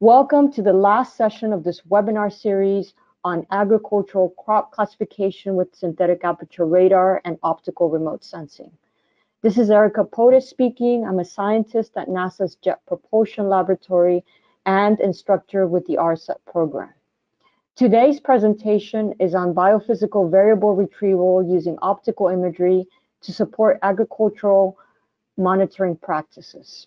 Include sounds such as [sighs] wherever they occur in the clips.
Welcome to the last session of this webinar series on agricultural crop classification with synthetic aperture radar and optical remote sensing. This is Erika Podest speaking. I'm a scientist at NASA's Jet Propulsion Laboratory and instructor with the ARSET program. Today's presentation is on biophysical variable retrieval using optical imagery to support agricultural monitoring practices.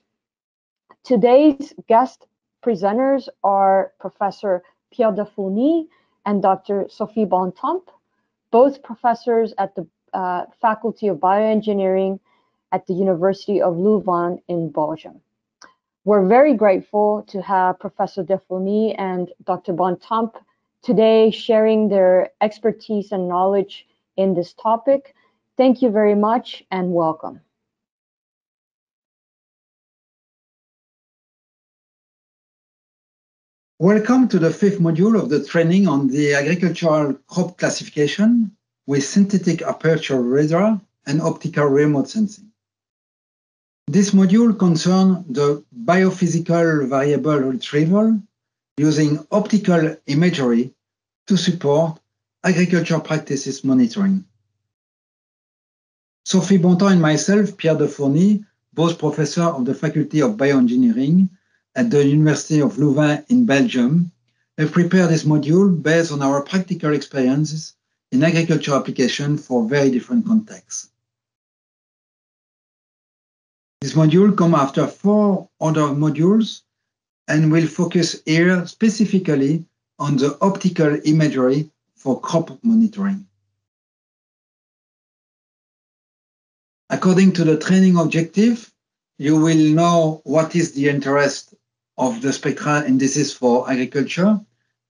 Today's guest presenters are Professor Pierre Defourny and Dr. Sophie Bontemps, both professors at the uh, Faculty of Bioengineering at the University of Louvain in Belgium. We're very grateful to have Professor Defourny and Dr. Bontemps today sharing their expertise and knowledge in this topic. Thank you very much and welcome. Welcome to the fifth module of the training on the agricultural crop classification with synthetic aperture radar and optical remote sensing. This module concerns the biophysical variable retrieval using optical imagery to support agriculture practices monitoring. Sophie Bontemps and myself, Pierre Defourny, both professor of the Faculty of Bioengineering, at the University of Louvain in Belgium have prepared this module based on our practical experiences in agriculture application for very different contexts. This module comes after four other modules and will focus here specifically on the optical imagery for crop monitoring. According to the training objective, you will know what is the interest of the spectral indices for agriculture,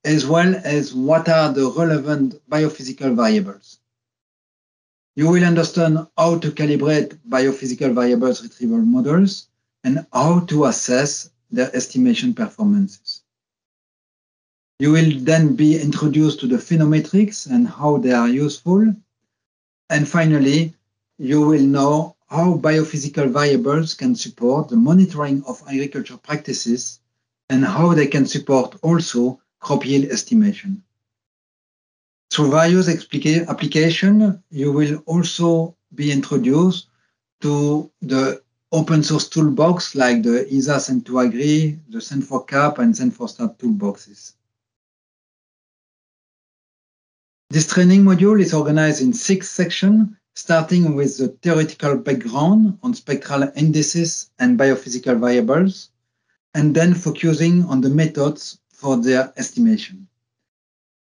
as well as what are the relevant biophysical variables. You will understand how to calibrate biophysical variables retrieval models and how to assess their estimation performances. You will then be introduced to the phenometrics and how they are useful. And finally, you will know how biophysical variables can support the monitoring of agriculture practices and how they can support also crop yield estimation. Through various applications, you will also be introduced to the open source toolbox like the ESA Sen2Agri, the Sen4CAP, and Sen4Stat toolboxes. This training module is organized in six sections, starting with the theoretical background on spectral indices and biophysical variables, and then focusing on the methods for their estimation.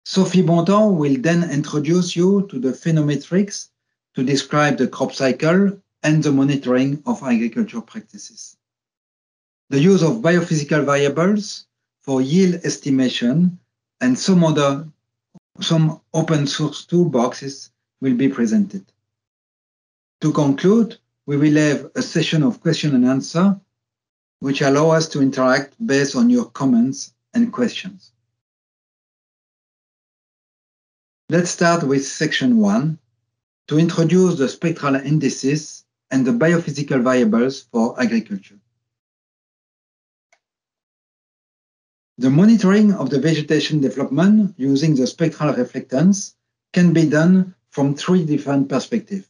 Sophie Bontemps will then introduce you to the phenometrics to describe the crop cycle and the monitoring of agriculture practices. The use of biophysical variables for yield estimation and some other some open source toolboxes will be presented. To conclude, we will have a session of question and answer which allow us to interact based on your comments and questions. Let's start with section one to introduce the spectral indices and the biophysical variables for agriculture. The monitoring of the vegetation development using the spectral reflectance can be done from three different perspectives.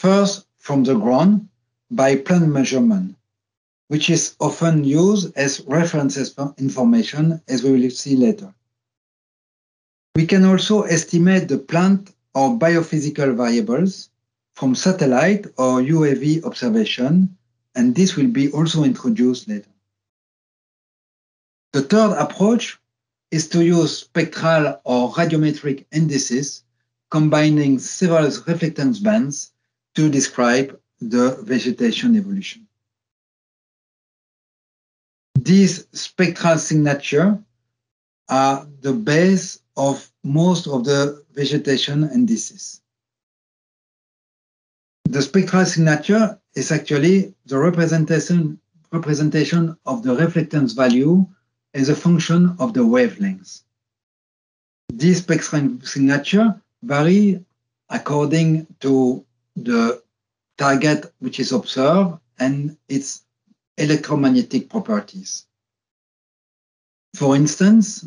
First, from the ground by plant measurement, which is often used as reference information, as we will see later. We can also estimate the plant or biophysical variables from satellite or UAV observation, and this will be also introduced later. The third approach is to use spectral or radiometric indices combining several reflectance bands to describe the vegetation evolution. These spectral signatures are the base of most of the vegetation indices. The spectral signature is actually the representation, representation of the reflectance value as a function of the wavelength. These spectral signature vary according to the target which is observed and its electromagnetic properties. For instance,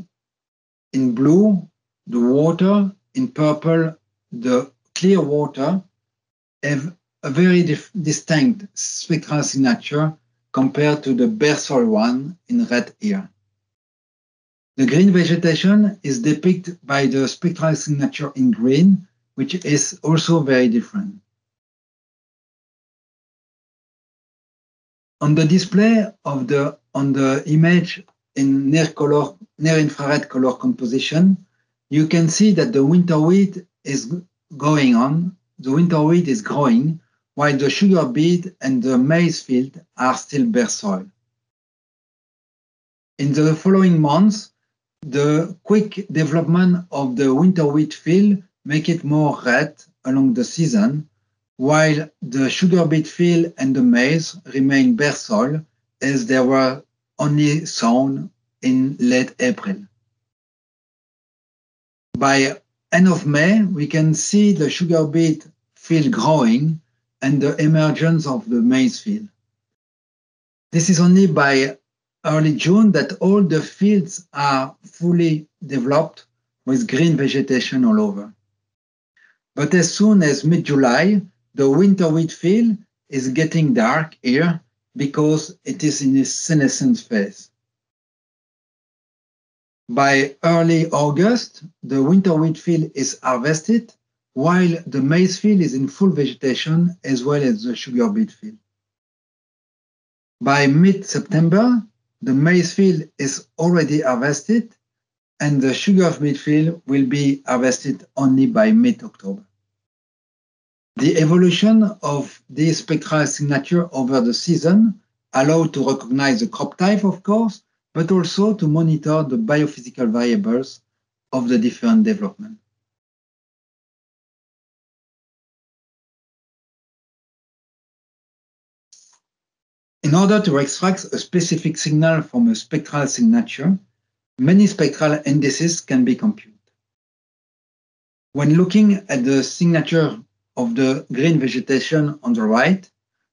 in blue, the water, in purple, the clear water have a very distinct spectral signature compared to the bare soil one in red here. The green vegetation is depicted by the spectral signature in green, which is also very different. On the display of the on the image in near color near infrared color composition, you can see that the winter wheat is going on. The winter wheat is growing, while the sugar beet and the maize field are still bare soil. In the following months, the quick development of the winter wheat field make it more red along the season, while the sugar beet field and the maize remain bare soil as they were only sown in late April. By end of May, we can see the sugar beet field growing and the emergence of the maize field. This is only by early June that all the fields are fully developed with green vegetation all over. But as soon as mid-July, the winter wheat field is getting dark here because it is in its senescence phase. By early August, the winter wheat field is harvested, while the maize field is in full vegetation as well as the sugar beet field. By mid-September, the maize field is already harvested and the sugar beet field will be harvested only by mid-October. The evolution of the spectral signature over the season allow to recognize the crop type, of course, but also to monitor the biophysical variables of the different development. In order to extract a specific signal from a spectral signature, many spectral indices can be computed. When looking at the signature of the green vegetation on the right,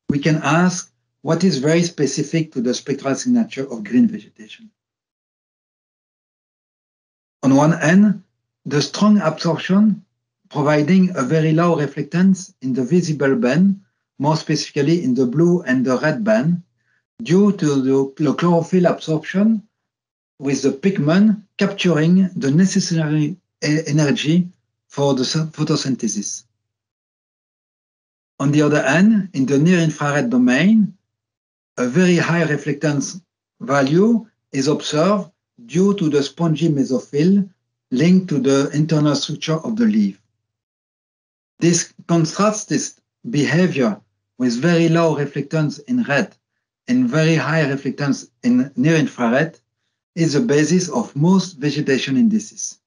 we can ask what is very specific to the spectral signature of green vegetation. On one end, the strong absorption providing a very low reflectance in the visible band, more specifically in the blue and the red band, due to the chlorophyll absorption with the pigment capturing the necessary energy for the photosynthesis. On the other hand, in the near-infrared domain, a very high reflectance value is observed due to the spongy mesophyll linked to the internal structure of the leaf. This contrasts behavior with very low reflectance in red and very high reflectance in near-infrared is the basis of most vegetation indices.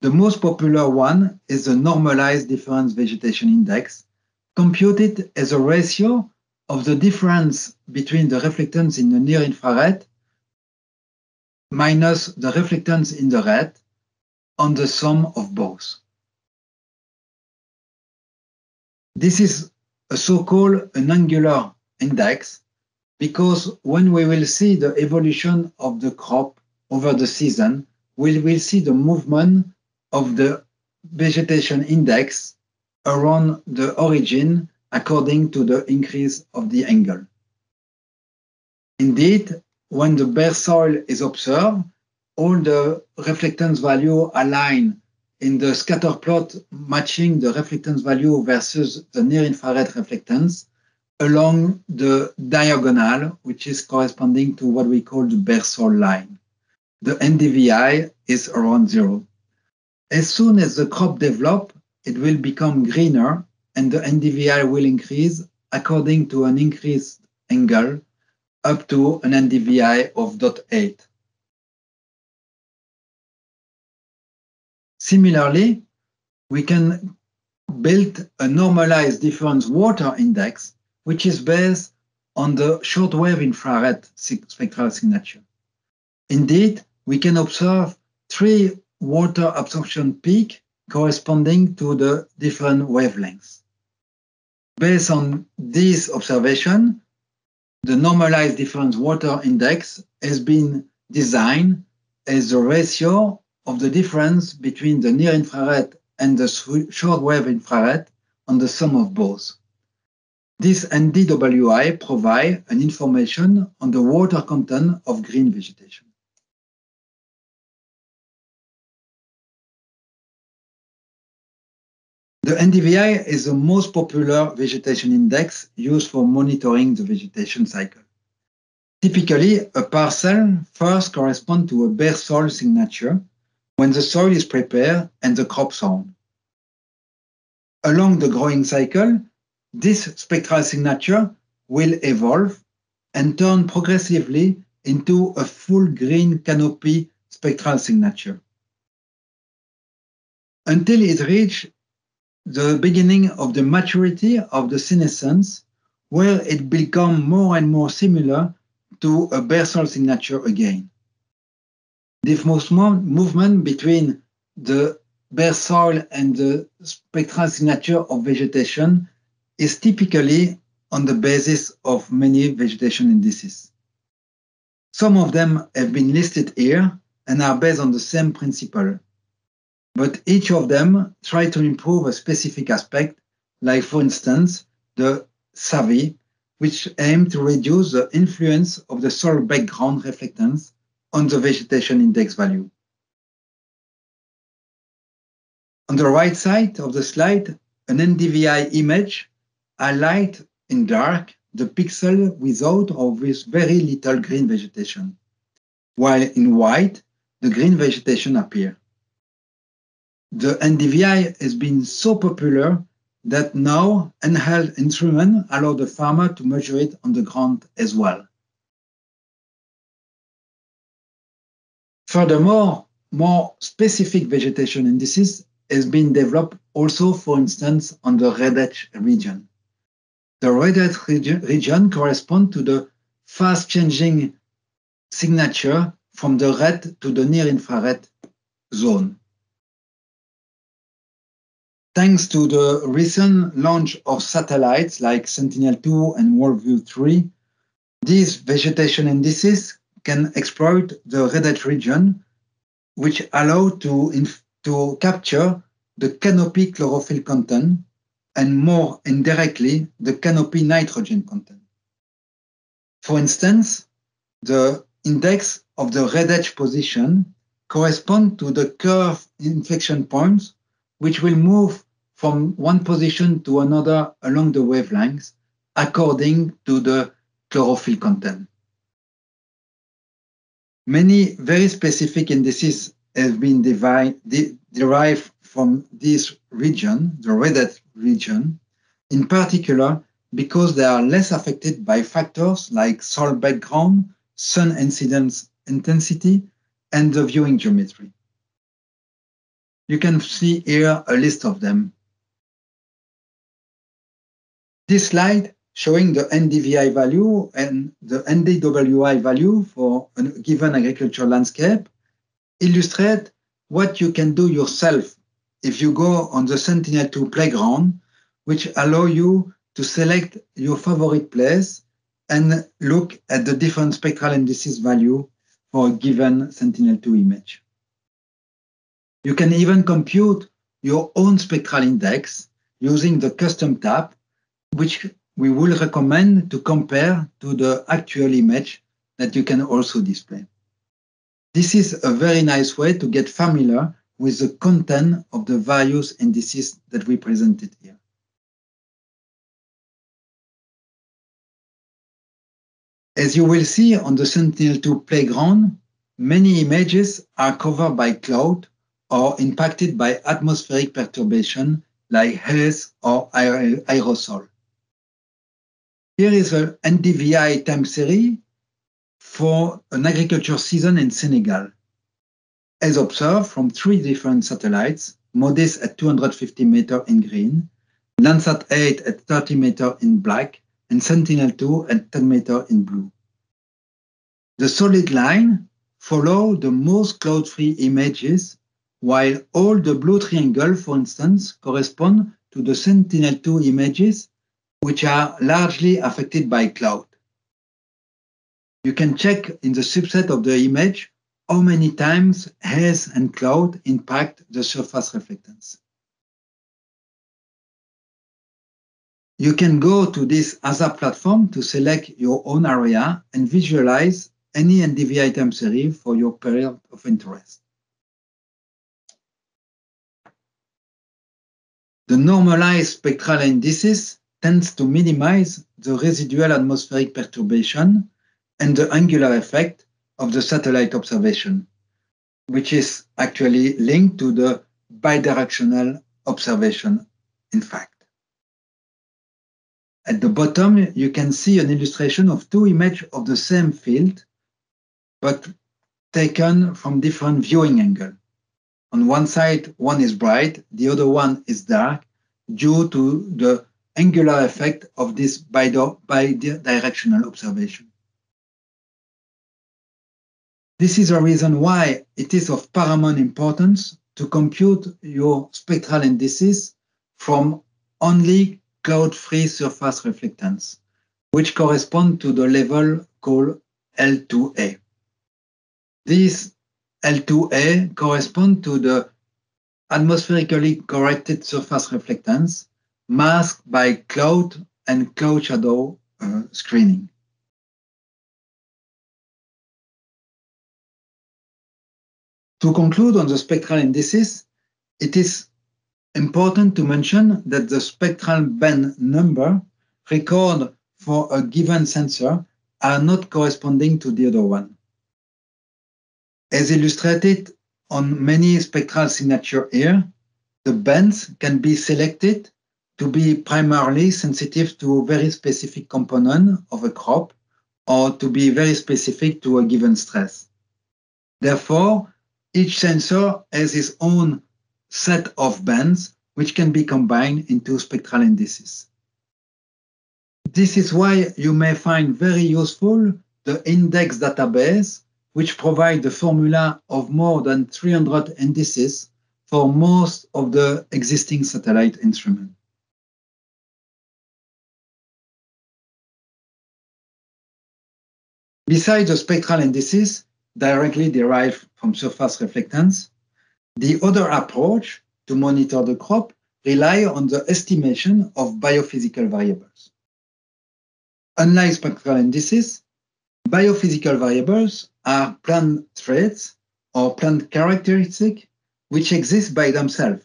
The most popular one is the normalized difference vegetation index, computed as a ratio of the difference between the reflectance in the near infrared minus the reflectance in the red on the sum of both. This is a so-called an angular index because when we will see the evolution of the crop over the season, we will see the movement of the vegetation index around the origin according to the increase of the angle. Indeed, when the bare soil is observed, all the reflectance value align in the scatter plot matching the reflectance value versus the near-infrared reflectance along the diagonal, which is corresponding to what we call the bare soil line. The NDVI is around zero. As soon as the crop develop, it will become greener and the NDVI will increase according to an increased angle up to an NDVI of 0.8. Similarly, we can build a normalized difference water index, which is based on the shortwave infrared spectral signature. Indeed, we can observe three water absorption peak corresponding to the different wavelengths. Based on this observation, the normalized difference water index has been designed as the ratio of the difference between the near infrared and the shortwave infrared on the sum of both. This NDWI provides an information on the water content of green vegetation. The NDVI is the most popular vegetation index used for monitoring the vegetation cycle. Typically, a parcel first corresponds to a bare soil signature when the soil is prepared and the crop sown. Along the growing cycle, this spectral signature will evolve and turn progressively into a full green canopy spectral signature until it reaches the beginning of the maturity of the senescence, where it becomes more and more similar to a bare soil signature again. This movement between the bare soil and the spectral signature of vegetation is typically on the basis of many vegetation indices. Some of them have been listed here and are based on the same principle but each of them try to improve a specific aspect, like for instance, the SAVI, which aim to reduce the influence of the soil background reflectance on the vegetation index value. On the right side of the slide, an NDVI image highlight in dark the pixel without or with very little green vegetation, while in white, the green vegetation appear the NDVI has been so popular that now handheld instruments allow the farmer to measure it on the ground as well. Furthermore, more specific vegetation indices has been developed also, for instance, on the red edge region. The red edge region, region corresponds to the fast changing signature from the red to the near infrared zone. Thanks to the recent launch of satellites like Sentinel-2 and WorldView-3, these vegetation indices can exploit the red edge region, which allow to, to capture the canopy chlorophyll content and more indirectly, the canopy nitrogen content. For instance, the index of the red edge position correspond to the curve inflection points, which will move from one position to another along the wavelengths according to the chlorophyll content. Many very specific indices have been de derived from this region, the red region, in particular because they are less affected by factors like soil background, sun incidence intensity, and the viewing geometry. You can see here a list of them. This slide showing the NDVI value and the NDWI value for a given agricultural landscape illustrate what you can do yourself if you go on the Sentinel-2 playground, which allow you to select your favorite place and look at the different spectral indices value for a given Sentinel-2 image. You can even compute your own spectral index using the custom tab which we will recommend to compare to the actual image that you can also display. This is a very nice way to get familiar with the content of the various indices that we presented here. As you will see on the Sentinel-2 playground, many images are covered by cloud or impacted by atmospheric perturbation like haze or aerosol. Here is an NDVI time series for an agriculture season in Senegal. As observed from three different satellites, MODIS at 250 meter in green, Landsat 8 at 30 meter in black, and Sentinel-2 at 10 meter in blue. The solid line follow the most cloud-free images, while all the blue triangle, for instance, correspond to the Sentinel-2 images which are largely affected by cloud. you can check in the subset of the image how many times haze and cloud impact the surface reflectance. You can go to this hazard platform to select your own area and visualize any NDVI time series for your period of interest. The normalized spectral indices tends to minimize the residual atmospheric perturbation and the angular effect of the satellite observation, which is actually linked to the bidirectional observation, in fact. At the bottom, you can see an illustration of two images of the same field, but taken from different viewing angles. On one side, one is bright, the other one is dark, due to the angular effect of this bidirectional observation. This is a reason why it is of paramount importance to compute your spectral indices from only cloud-free surface reflectance, which correspond to the level called L2A. This L2A correspond to the atmospherically corrected surface reflectance masked by cloud and cloud shadow uh, screening. To conclude on the spectral indices, it is important to mention that the spectral band number record for a given sensor are not corresponding to the other one. As illustrated on many spectral signature here, the bands can be selected to be primarily sensitive to a very specific component of a crop or to be very specific to a given stress. Therefore, each sensor has its own set of bands which can be combined into spectral indices. This is why you may find very useful the index database, which provide the formula of more than 300 indices for most of the existing satellite instruments. Besides the spectral indices directly derived from surface reflectance, the other approach to monitor the crop rely on the estimation of biophysical variables. Unlike spectral indices, biophysical variables are plant traits or plant characteristics which exist by themselves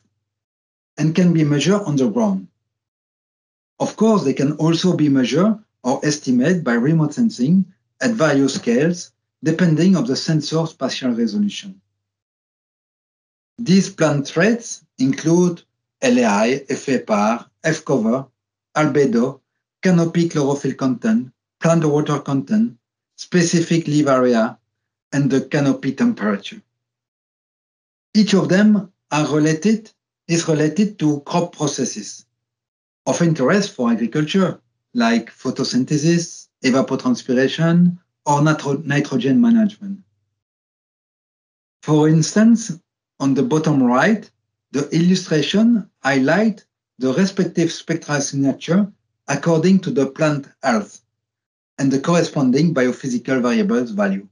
and can be measured on the ground. Of course, they can also be measured or estimated by remote sensing at various scales, depending on the sensor spatial resolution. These plant traits include LAI, FAPAR, F-cover, albedo, canopy chlorophyll content, plant water content, specific leaf area, and the canopy temperature. Each of them are related, is related to crop processes of interest for agriculture, like photosynthesis, evapotranspiration, or nitrogen management. For instance, on the bottom right, the illustration highlight the respective spectral signature according to the plant health and the corresponding biophysical variables value.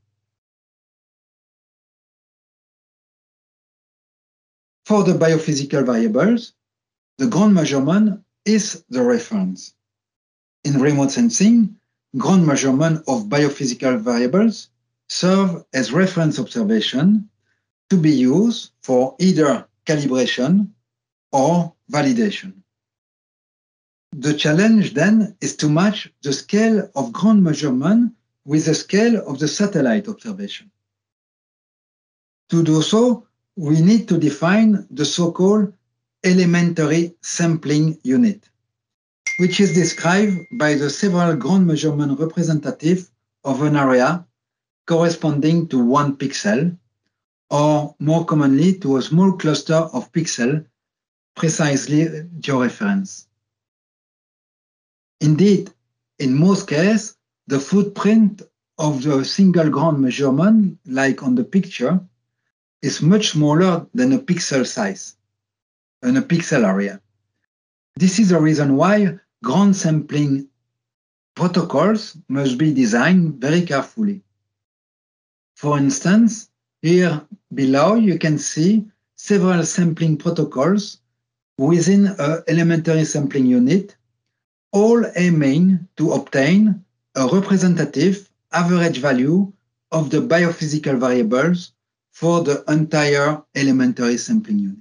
For the biophysical variables, the ground measurement is the reference. In remote sensing, ground measurement of biophysical variables serve as reference observation to be used for either calibration or validation. The challenge then is to match the scale of ground measurement with the scale of the satellite observation. To do so, we need to define the so-called elementary sampling unit which is described by the several ground measurement representative of an area corresponding to one pixel, or more commonly to a small cluster of pixels, precisely georeference. Indeed, in most cases, the footprint of the single ground measurement, like on the picture, is much smaller than a pixel size, and a pixel area. This is the reason why ground sampling protocols must be designed very carefully. For instance, here below you can see several sampling protocols within an elementary sampling unit, all aiming to obtain a representative average value of the biophysical variables for the entire elementary sampling unit.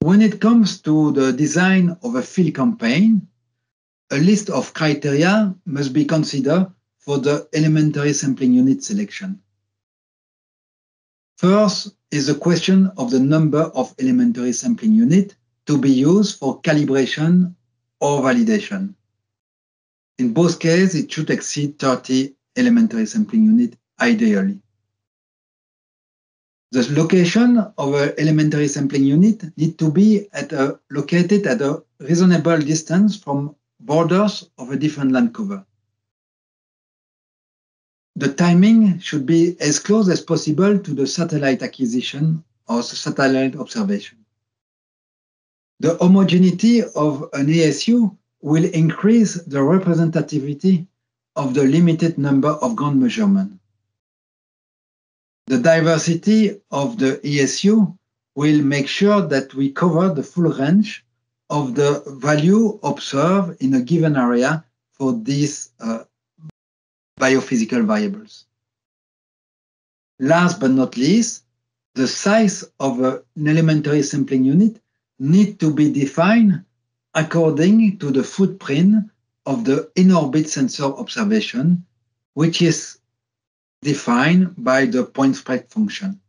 When it comes to the design of a field campaign, a list of criteria must be considered for the elementary sampling unit selection. First is the question of the number of elementary sampling unit to be used for calibration or validation. In both cases, it should exceed 30 elementary sampling unit ideally. The location of an elementary sampling unit need to be at a, located at a reasonable distance from borders of a different land cover. The timing should be as close as possible to the satellite acquisition or satellite observation. The homogeneity of an ESU will increase the representativity of the limited number of ground measurements. The diversity of the ESU will make sure that we cover the full range of the value observed in a given area for these uh, biophysical variables. Last but not least, the size of an elementary sampling unit need to be defined according to the footprint of the in-orbit sensor observation, which is defined by the point spread function.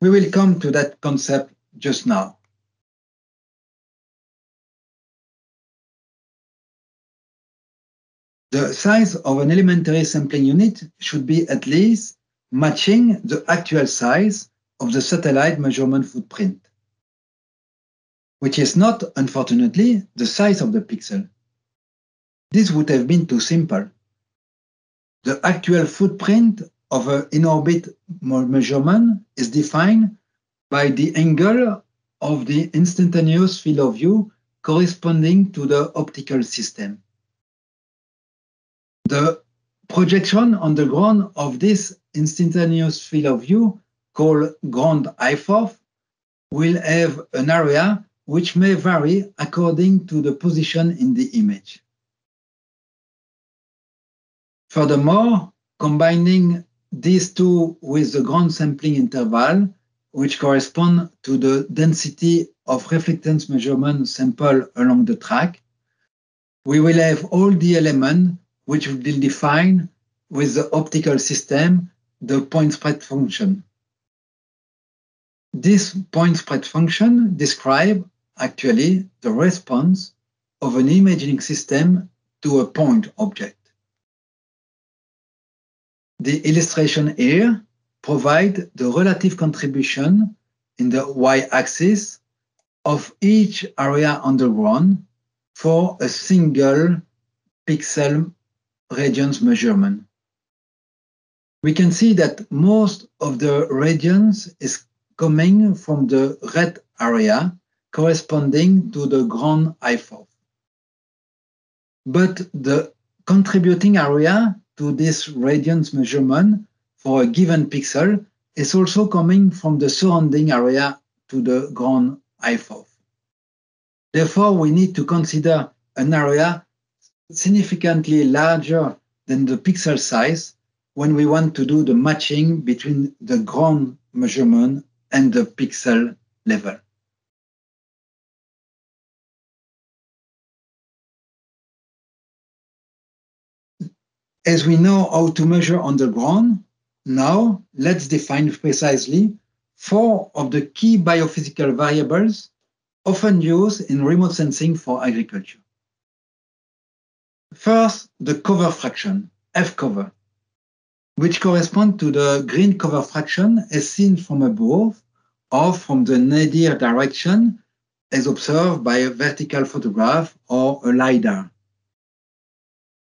We will come to that concept just now. The size of an elementary sampling unit should be at least matching the actual size of the satellite measurement footprint which is not, unfortunately, the size of the pixel. This would have been too simple. The actual footprint of an in-orbit measurement is defined by the angle of the instantaneous field of view corresponding to the optical system. The projection on the ground of this instantaneous field of view, called ground IFOV, will have an area which may vary according to the position in the image. Furthermore, combining these two with the ground sampling interval, which correspond to the density of reflectance measurement sample along the track, we will have all the elements which will define with the optical system the point spread function. This point spread function describes actually the response of an imaging system to a point object. The illustration here provides the relative contribution in the y-axis of each area underground for a single pixel radiance measurement. We can see that most of the radiance is coming from the red area corresponding to the ground IFOV. But the contributing area to this radiance measurement for a given pixel is also coming from the surrounding area to the ground IFOV. Therefore, we need to consider an area significantly larger than the pixel size when we want to do the matching between the ground measurement and the pixel level. As we know how to measure underground, now let's define precisely four of the key biophysical variables often used in remote sensing for agriculture. First, the cover fraction, F cover, which correspond to the green cover fraction as seen from above or from the nadir direction as observed by a vertical photograph or a LiDAR.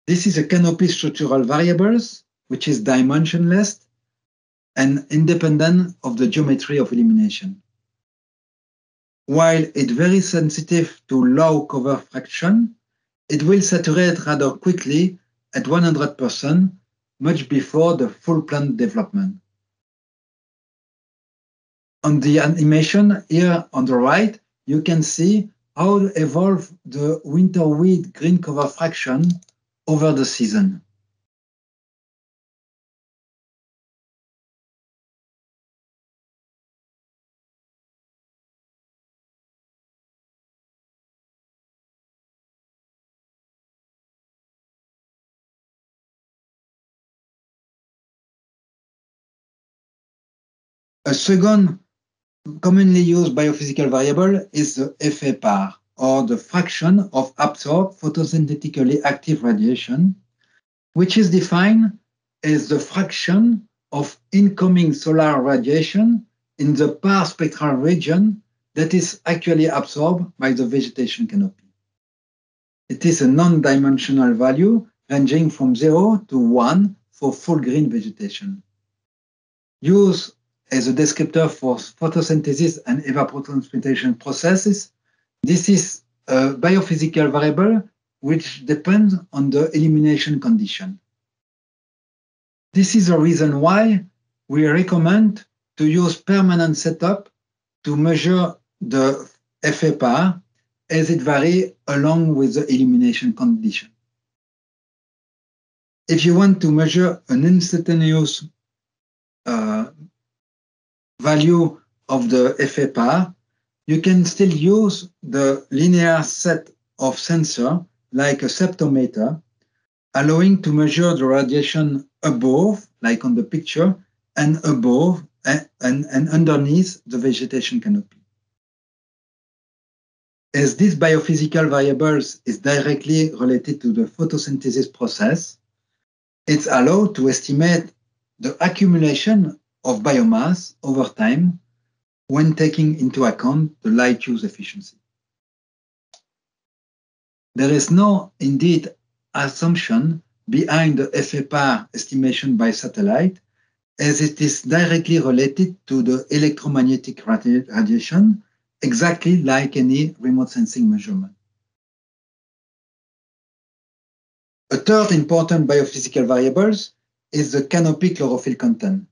This is a canopy structural variables, which is dimensionless and independent of the geometry of illumination. while it's very sensitive to low cover fraction, it will saturate rather quickly at 100%, much before the full plant development. On the animation here on the right, you can see how evolve the winter wheat green cover fraction over the season. A second commonly used biophysical variable is the FA or the fraction of absorbed photosynthetically active radiation, which is defined as the fraction of incoming solar radiation in the PAR spectral region that is actually absorbed by the vegetation canopy. It is a non-dimensional value ranging from 0 to 1 for full green vegetation. Use as a descriptor for photosynthesis and evapotranspiration processes. This is a biophysical variable which depends on the illumination condition. This is the reason why we recommend to use permanent setup to measure the FA as it varies along with the illumination condition. If you want to measure an instantaneous uh, value of the FA you can still use the linear set of sensor like a ceptometer, allowing to measure the radiation above, like on the picture, and above and, and, and underneath the vegetation canopy. As these biophysical variables is directly related to the photosynthesis process, it's allowed to estimate the accumulation of biomass over time when taking into account the light use efficiency. There is no, indeed, assumption behind the FA estimation by satellite, as it is directly related to the electromagnetic radiation, exactly like any remote sensing measurement. A third important biophysical variable is the canopy chlorophyll content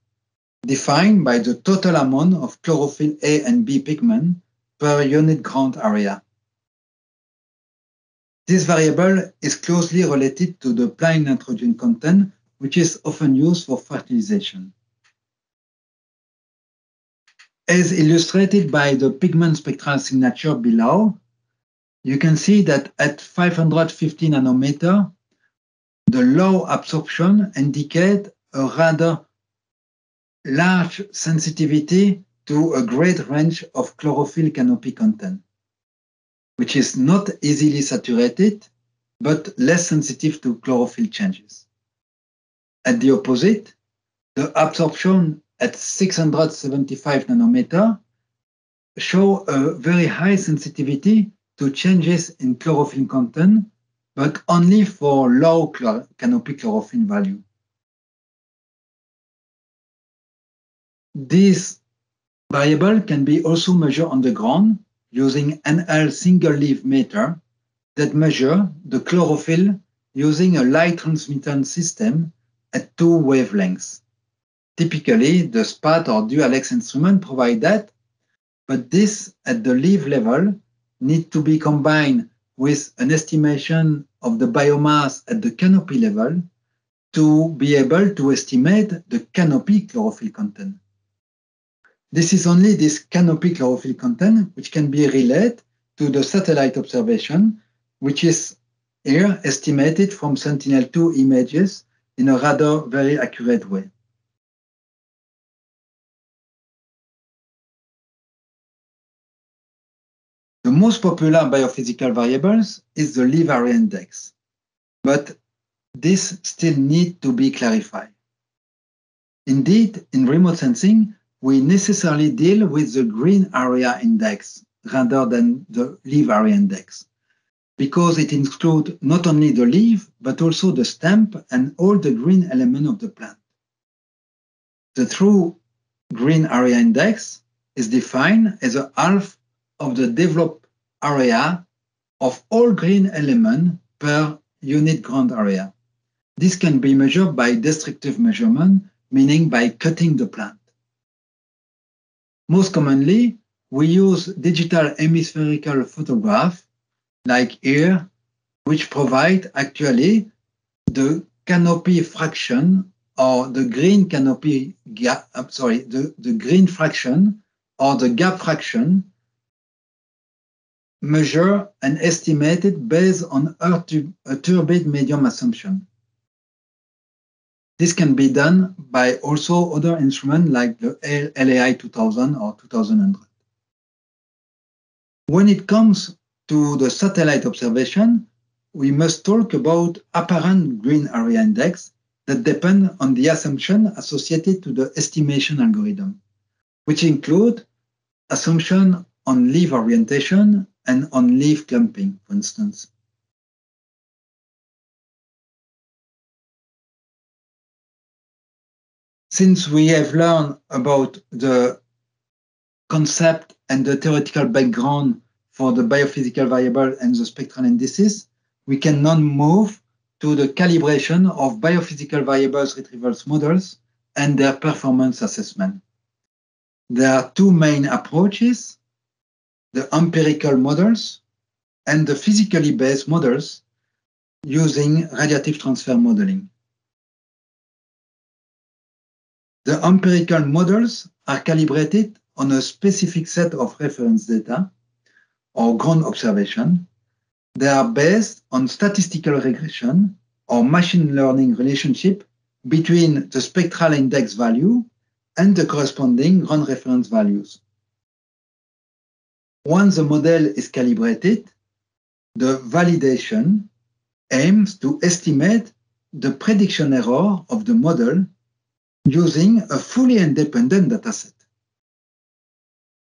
defined by the total amount of chlorophyll A and B pigment per unit ground area. This variable is closely related to the plant nitrogen content, which is often used for fertilization. As illustrated by the pigment spectral signature below, you can see that at 550 nanometer, the low absorption indicate a rather large sensitivity to a great range of chlorophyll canopy content, which is not easily saturated, but less sensitive to chlorophyll changes. At the opposite, the absorption at 675 nanometer show a very high sensitivity to changes in chlorophyll content, but only for low canopy chlorophyll value. This variable can be also measured on the ground using NL single leaf meter that measure the chlorophyll using a light transmittance system at two wavelengths. Typically, the SPAD or Dualex instrument provide that, but this at the leaf level need to be combined with an estimation of the biomass at the canopy level to be able to estimate the canopy chlorophyll content. This is only this canopy chlorophyll content, which can be relayed to the satellite observation, which is here estimated from Sentinel-2 images in a rather very accurate way. The most popular biophysical variables is the leaf area index, but this still need to be clarified. Indeed, in remote sensing, we necessarily deal with the green area index rather than the leaf area index because it includes not only the leaf, but also the stem and all the green element of the plant. The true green area index is defined as a half of the developed area of all green elements per unit ground area. This can be measured by destructive measurement, meaning by cutting the plant. Most commonly, we use digital hemispherical photograph, like here, which provide actually the canopy fraction or the green canopy gap, I'm sorry, the, the green fraction or the gap fraction measure and estimated based on a turbid medium assumption. This can be done by also other instruments like the LAI 2000 or 2100. When it comes to the satellite observation, we must talk about apparent green area index that depend on the assumption associated to the estimation algorithm, which include assumption on leaf orientation and on leaf clumping, for instance. Since we have learned about the concept and the theoretical background for the biophysical variable and the spectral indices, we can now move to the calibration of biophysical variables retrievals models and their performance assessment. There are two main approaches, the empirical models and the physically based models using radiative transfer modeling. The empirical models are calibrated on a specific set of reference data or ground observation. They are based on statistical regression or machine learning relationship between the spectral index value and the corresponding ground reference values. Once the model is calibrated, the validation aims to estimate the prediction error of the model using a fully independent dataset.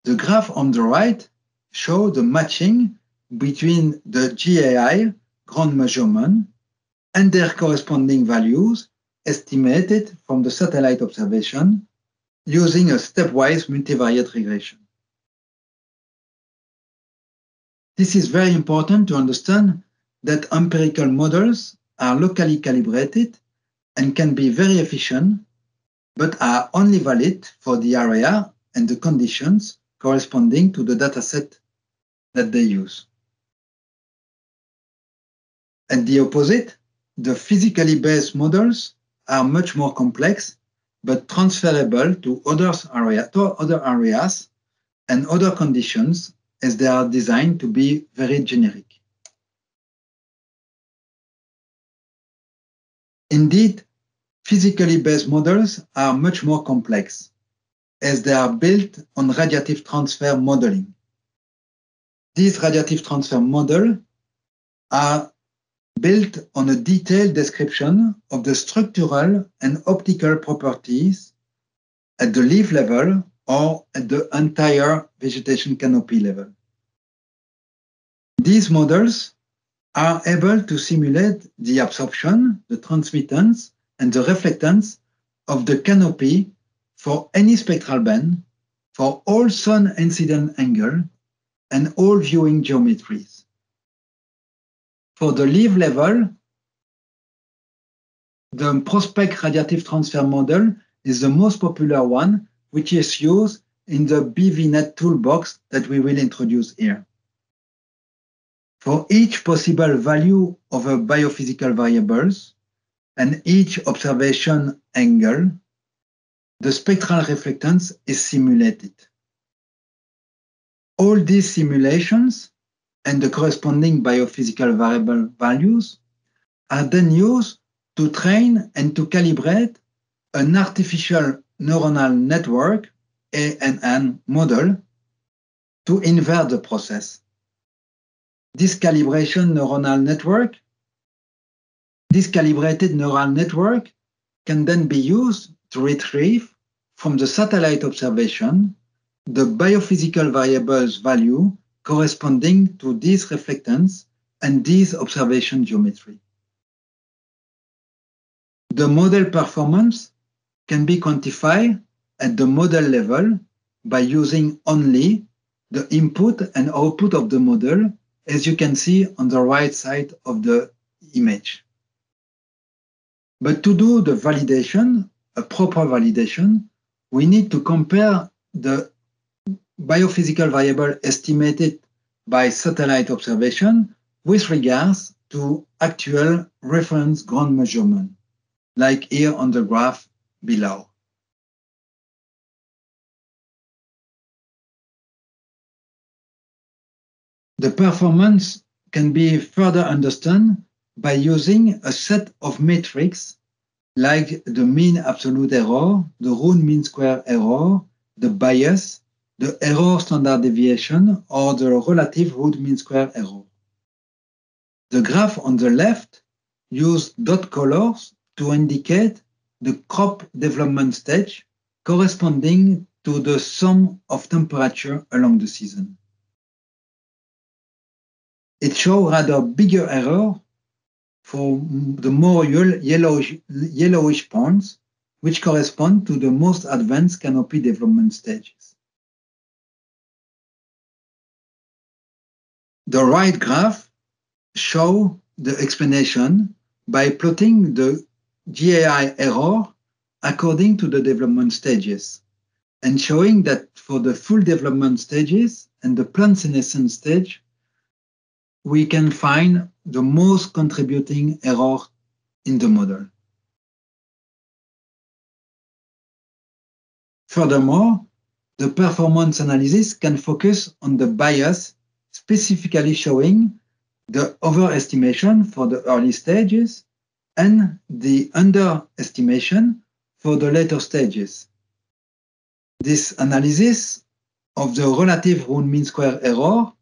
The graph on the right shows the matching between the GAI, ground measurement, and their corresponding values estimated from the satellite observation using a stepwise multivariate regression. This is very important to understand that empirical models are locally calibrated and can be very efficient, but are only valid for the area and the conditions corresponding to the dataset that they use. And the opposite, the physically based models are much more complex, but transferable to, area, to other areas and other conditions as they are designed to be very generic. Indeed, physically based models are much more complex as they are built on radiative transfer modeling. These radiative transfer models are built on a detailed description of the structural and optical properties at the leaf level or at the entire vegetation canopy level. These models are able to simulate the absorption, the transmittance, and the reflectance of the canopy for any spectral band, for all sun incident angle, and all viewing geometries. For the leaf level, the PROSPECT radiative transfer model is the most popular one which is used in the BVNet toolbox that we will introduce here. For each possible value of a biophysical variables and each observation angle, the spectral reflectance is simulated. All these simulations and the corresponding biophysical variable values are then used to train and to calibrate an artificial neuronal network, ANN model, to invert the process. This calibration neuronal network, this calibrated neural network can then be used to retrieve from the satellite observation the biophysical variables value corresponding to this reflectance and this observation geometry. The model performance can be quantified at the model level by using only the input and output of the model, as you can see on the right side of the image. But to do the validation, a proper validation, we need to compare the biophysical variable estimated by satellite observation with regards to actual reference ground measurement, like here on the graph below. The performance can be further understood by using a set of metrics like the mean absolute error, the root mean square error, the bias, the error standard deviation, or the relative root mean square error. The graph on the left uses dot colors to indicate the crop development stage corresponding to the sum of temperature along the season. It shows rather bigger error for the more yellowish, yellowish points, which correspond to the most advanced canopy development stages. The right graph show the explanation by plotting the GAI error according to the development stages and showing that for the full development stages and the plant senescence stage, we can find the most contributing error in the model. Furthermore, the performance analysis can focus on the bias, specifically showing the overestimation for the early stages and the underestimation for the later stages. This analysis of the relative root mean square error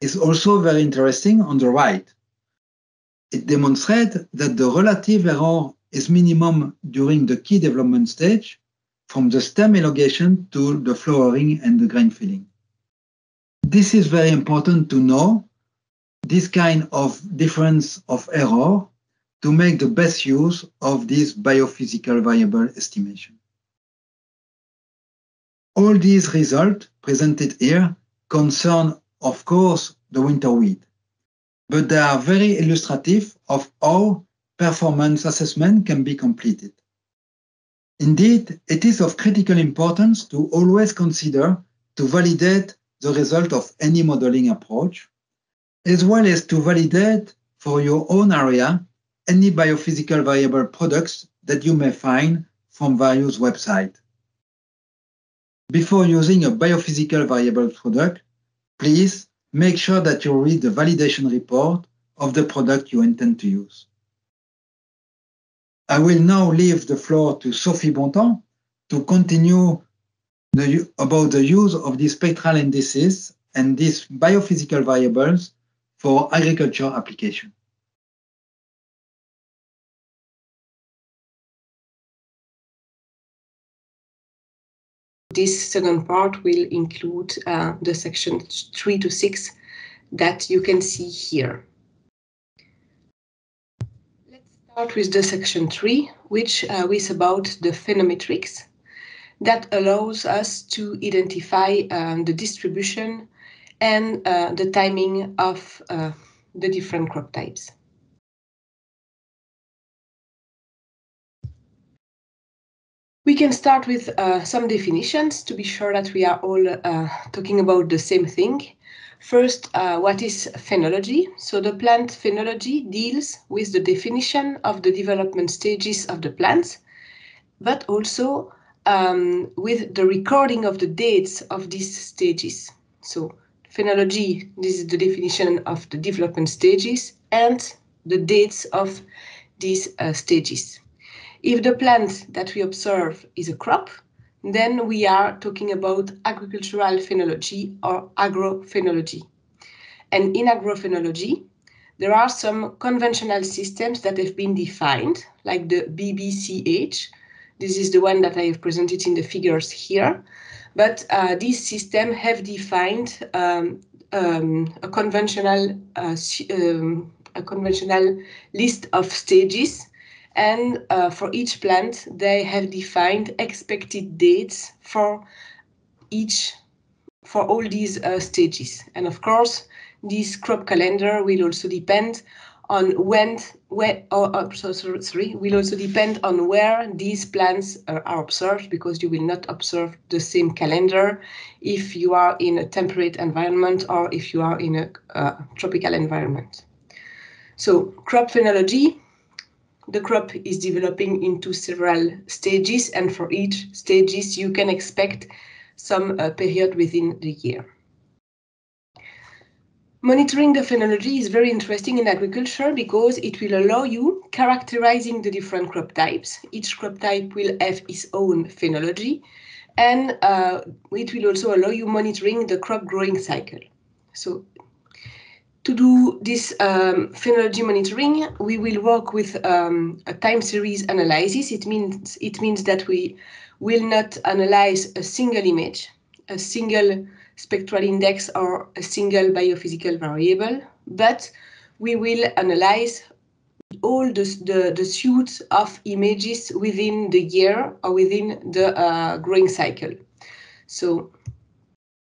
is also very interesting on the right. It demonstrates that the relative error is minimum during the key development stage from the stem elongation to the flowering and the grain filling. This is very important to know this kind of difference of error to make the best use of this biophysical variable estimation. All these results presented here concern of course, the winter wheat, but they are very illustrative of how performance assessment can be completed. Indeed, it is of critical importance to always consider to validate the result of any modeling approach, as well as to validate for your own area any biophysical variable products that you may find from various websites. Before using a biophysical variable product, please make sure that you read the validation report of the product you intend to use. I will now leave the floor to Sophie Bontemps to continue the, about the use of these spectral indices and these biophysical variables for agriculture application. This second part will include uh, the section 3 to 6 that you can see here. Let's start with the section 3, which uh, is about the phenometrics that allows us to identify um, the distribution and uh, the timing of uh, the different crop types. We can start with uh, some definitions to be sure that we are all uh, talking about the same thing. First, uh, what is phenology? So the plant phenology deals with the definition of the development stages of the plants, but also um, with the recording of the dates of these stages. So phenology, this is the definition of the development stages and the dates of these uh, stages. If the plant that we observe is a crop, then we are talking about agricultural phenology or agrophenology. And in agrophenology, there are some conventional systems that have been defined, like the BBCH. This is the one that I have presented in the figures here. But uh, these systems have defined um, um, a conventional uh, um, a conventional list of stages and uh, for each plant, they have defined expected dates for each for all these uh, stages. And of course, this crop calendar will also depend on when, where, or, or so, sorry, will also depend on where these plants are, are observed because you will not observe the same calendar if you are in a temperate environment or if you are in a uh, tropical environment. So crop phenology, the crop is developing into several stages and for each stages you can expect some uh, period within the year. Monitoring the phenology is very interesting in agriculture because it will allow you characterizing the different crop types. Each crop type will have its own phenology and uh, it will also allow you monitoring the crop growing cycle. So to do this um, phenology monitoring, we will work with um, a time series analysis. It means it means that we will not analyze a single image, a single spectral index or a single biophysical variable, but we will analyze all the, the, the suite of images within the year or within the uh, growing cycle. So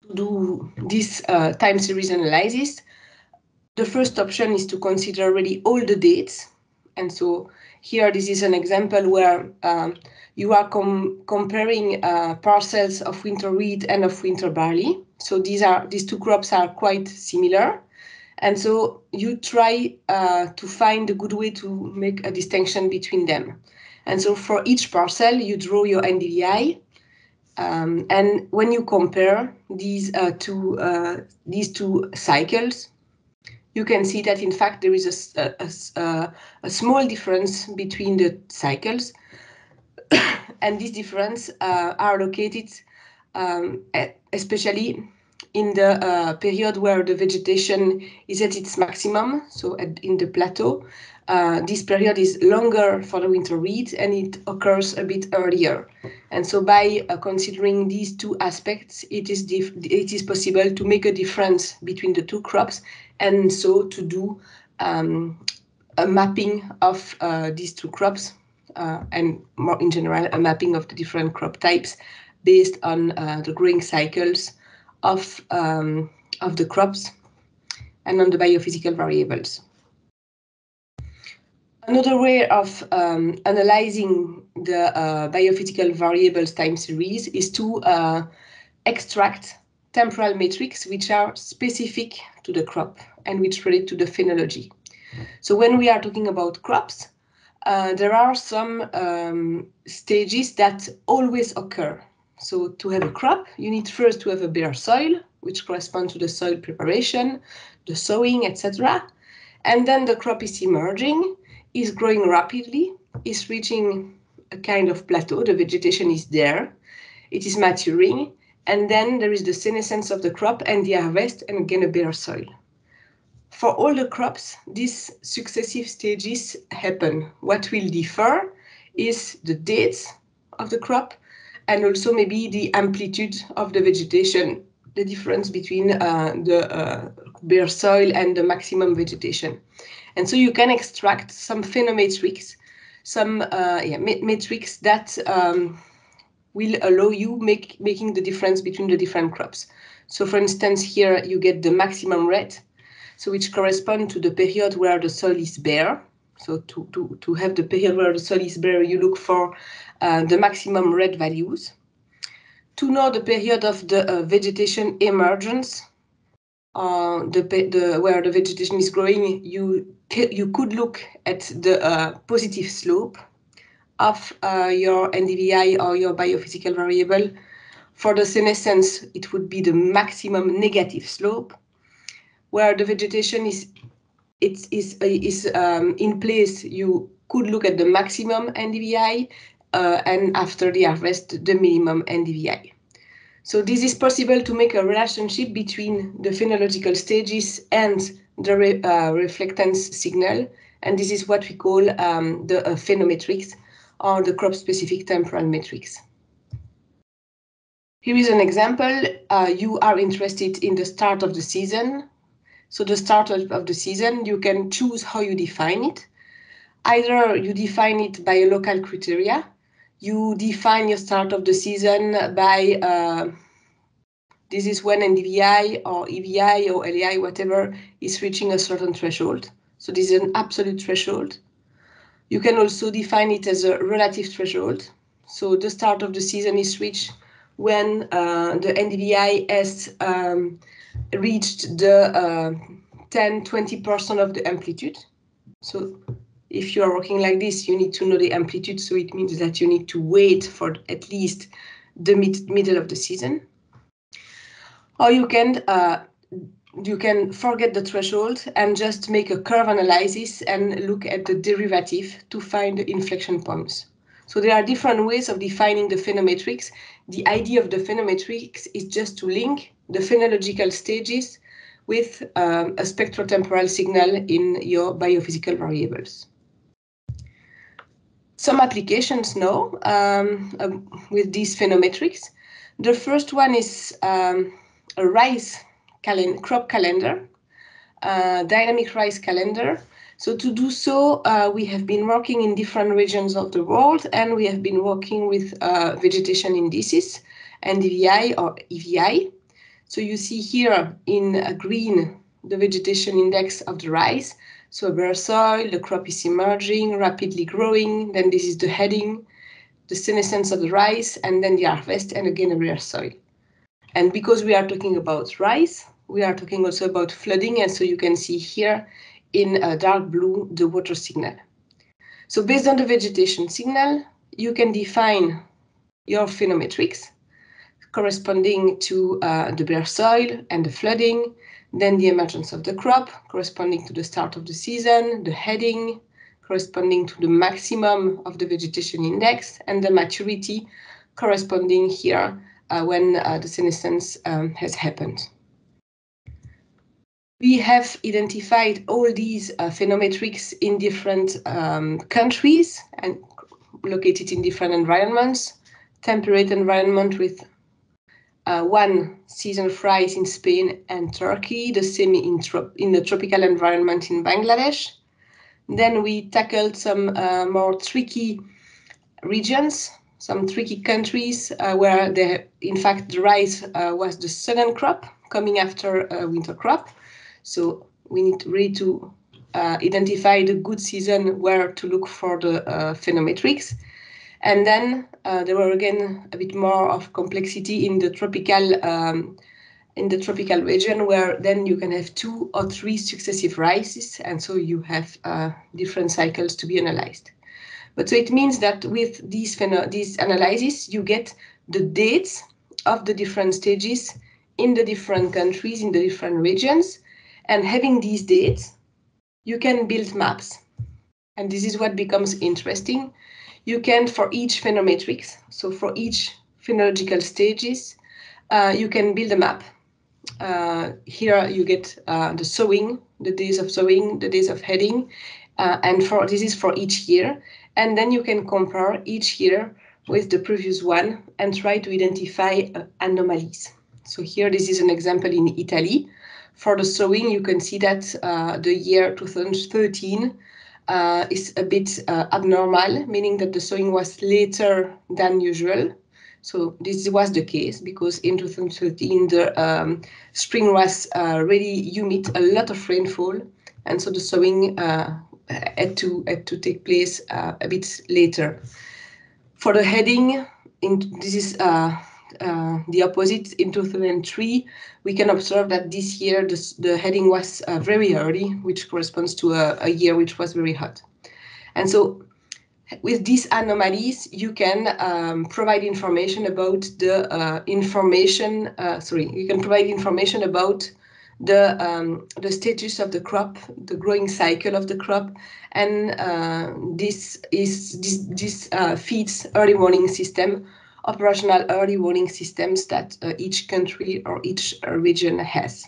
to do this uh, time series analysis, the first option is to consider really all the dates. And so here, this is an example where um, you are com comparing uh, parcels of winter wheat and of winter barley. So these are these two crops are quite similar. And so you try uh, to find a good way to make a distinction between them. And so for each parcel, you draw your NDVI. Um, and when you compare these uh, two uh, these two cycles, you can see that in fact there is a, a, a small difference between the cycles [coughs] and these differences uh, are located um, especially in the uh, period where the vegetation is at its maximum, so at, in the plateau. Uh, this period is longer for the winter wheat and it occurs a bit earlier. And so by uh, considering these two aspects, it is, it is possible to make a difference between the two crops and so to do um, a mapping of uh, these two crops uh, and more in general, a mapping of the different crop types based on uh, the growing cycles of, um, of the crops and on the biophysical variables. Another way of um, analyzing the uh, biophysical variables time series is to uh, extract temporal metrics which are specific to the crop and which relate to the phenology. So when we are talking about crops, uh, there are some um, stages that always occur. So to have a crop, you need first to have a bare soil, which corresponds to the soil preparation, the sowing, etc. And then the crop is emerging, is growing rapidly, is reaching a kind of plateau, the vegetation is there, it is maturing, and then there is the senescence of the crop and the harvest and again a bare soil. For all the crops, these successive stages happen. What will differ is the dates of the crop and also maybe the amplitude of the vegetation, the difference between uh, the uh, bare soil and the maximum vegetation. And so you can extract some phenometrics, some uh, yeah, metrics that um, will allow you make making the difference between the different crops. So for instance, here you get the maximum red so which correspond to the period where the soil is bare. So to, to, to have the period where the soil is bare, you look for uh, the maximum red values. To know the period of the uh, vegetation emergence, uh, the, the, where the vegetation is growing, you, you could look at the uh, positive slope of uh, your NDVI or your biophysical variable. For the senescence, it would be the maximum negative slope where the vegetation is it is uh, is um, in place, you could look at the maximum NDVI uh, and after the harvest, the minimum NDVI. So this is possible to make a relationship between the phenological stages and the re, uh, reflectance signal. And this is what we call um, the uh, phenometrics or the crop-specific temporal metrics. Here is an example. Uh, you are interested in the start of the season so the start of the season, you can choose how you define it. Either you define it by a local criteria, you define your start of the season by uh, This is when NDVI or EVI or LAI, whatever, is reaching a certain threshold. So this is an absolute threshold. You can also define it as a relative threshold. So the start of the season is reached when uh, the NDVI has um, reached the uh, 10, 20% of the amplitude. So if you are working like this, you need to know the amplitude. So it means that you need to wait for at least the mid middle of the season. Or you can uh, you can forget the threshold and just make a curve analysis and look at the derivative to find the inflection points. So there are different ways of defining the phenometrics. The idea of the phenometrics is just to link the phenological stages with um, a spectrotemporal signal in your biophysical variables. Some applications now um, uh, with these phenometrics. The first one is um, a rice calen crop calendar, uh, dynamic rice calendar. So to do so, uh, we have been working in different regions of the world and we have been working with uh, vegetation indices, NDVI or EVI. So you see here in green the vegetation index of the rice. So bare soil, the crop is emerging, rapidly growing. Then this is the heading, the senescence of the rice, and then the harvest, and again a bare soil. And because we are talking about rice, we are talking also about flooding. And so you can see here in dark blue the water signal. So based on the vegetation signal, you can define your phenometrics corresponding to uh, the bare soil and the flooding, then the emergence of the crop corresponding to the start of the season, the heading corresponding to the maximum of the vegetation index, and the maturity corresponding here uh, when uh, the senescence um, has happened. We have identified all these uh, phenometrics in different um, countries and located in different environments. Temperate environment with uh, one season fries in Spain and Turkey, the same in, in the tropical environment in Bangladesh. Then we tackled some uh, more tricky regions, some tricky countries uh, where the, in fact the rice uh, was the second crop coming after a winter crop. So we need really to uh, identify the good season where to look for the uh, phenometrics. And then uh, there were again a bit more of complexity in the tropical um, in the tropical region, where then you can have two or three successive rises, and so you have uh, different cycles to be analyzed. But so it means that with these these analyses, you get the dates of the different stages in the different countries, in the different regions, and having these dates, you can build maps. And this is what becomes interesting you can, for each phenometrics, so for each phenological stages, uh, you can build a map. Uh, here you get uh, the sowing, the days of sowing, the days of heading, uh, and for this is for each year. And then you can compare each year with the previous one and try to identify uh, anomalies. So here, this is an example in Italy. For the sowing, you can see that uh, the year 2013 uh, is a bit uh, abnormal, meaning that the sowing was later than usual. So this was the case because in 2013 the um, spring was uh, really humid, a lot of rainfall, and so the sowing uh, had to had to take place uh, a bit later. For the heading, in, this is uh, the opposite in 2003, we can observe that this year the, the heading was uh, very early, which corresponds to a, a, year which was very hot. And so with these anomalies, you can um, provide information about the uh, information, uh, sorry, you can provide information about the um, the status of the crop, the growing cycle of the crop, and uh, this is this this uh, feeds early warning system operational early warning systems that uh, each country or each uh, region has.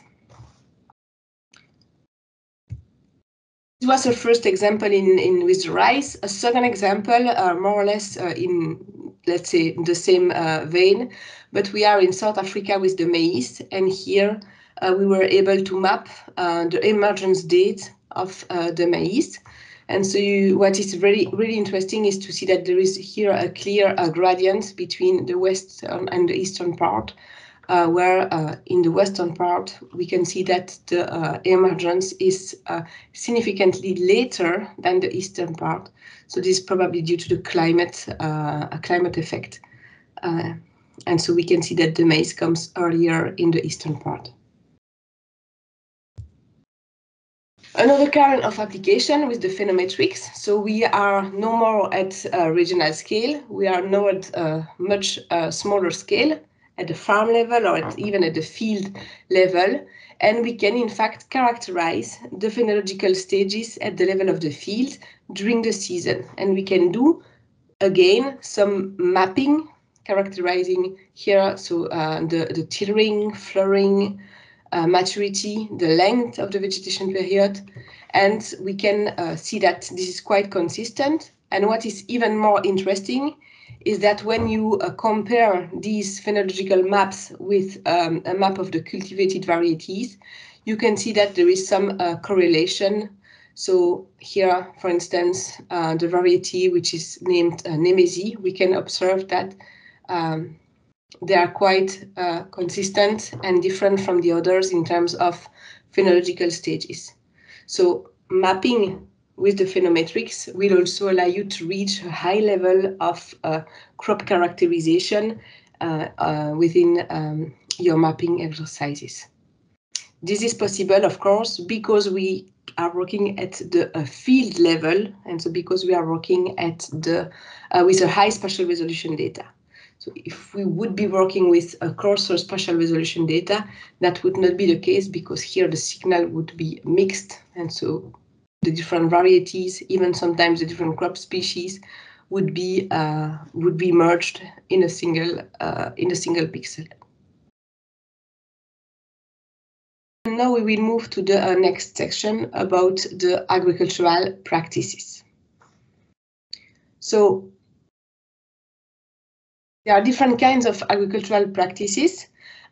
This was a first example in, in with rice. A second example, uh, more or less uh, in, let's say, the same uh, vein, but we are in South Africa with the maize, and here uh, we were able to map the emergence date of the maize. And so you, what is really, really interesting is to see that there is here a clear uh, gradient between the western and the eastern part uh, where uh, in the western part we can see that the uh, emergence is uh, significantly later than the eastern part. So this is probably due to the climate, uh, a climate effect. And so we can see that the maize comes earlier in the eastern part. Another kind of application with the phenometrics. So we are no more at regional scale. We are now at a much uh, smaller scale at the farm level or at, even at the field level. And we can in fact characterize the phenological stages at the level of the field during the season. And we can do again some mapping characterizing here so uh, the, the tillering, flowering, uh, maturity, the length of the vegetation period, and we can uh, see that this is quite consistent. And what is even more interesting is that when you uh, compare these phenological maps with um, a map of the cultivated varieties, you can see that there is some uh, correlation. So here, for instance, uh, the variety which is named uh, Nemesi, we can observe that um, they are quite uh, consistent and different from the others in terms of phenological stages. So mapping with the phenometrics will also allow you to reach a high level of uh, crop characterization uh, uh within um, your mapping exercises. This is possible, of course, because we are working at the uh, field level, and so because we are working at the uh, with a high spatial resolution data. So if we would be working with a coarser spatial resolution data, that would not be the case because here the signal would be mixed. And so the different varieties, even sometimes the different crop species would be uh, would be merged in a single uh, in a single pixel. And now we will move to the uh, next section about the agricultural practices. So there are different kinds of agricultural practices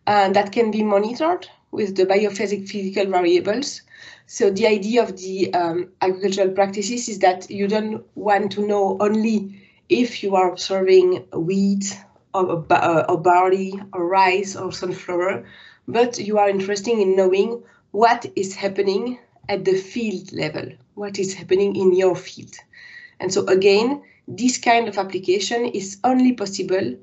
uh, that can be monitored with the biophysical variables. So the idea of the um, agricultural practices is that you don't want to know only if you are observing wheat or, uh, or barley or rice or sunflower, but you are interested in knowing what is happening at the field level, what is happening in your field. And so again, this kind of application is only possible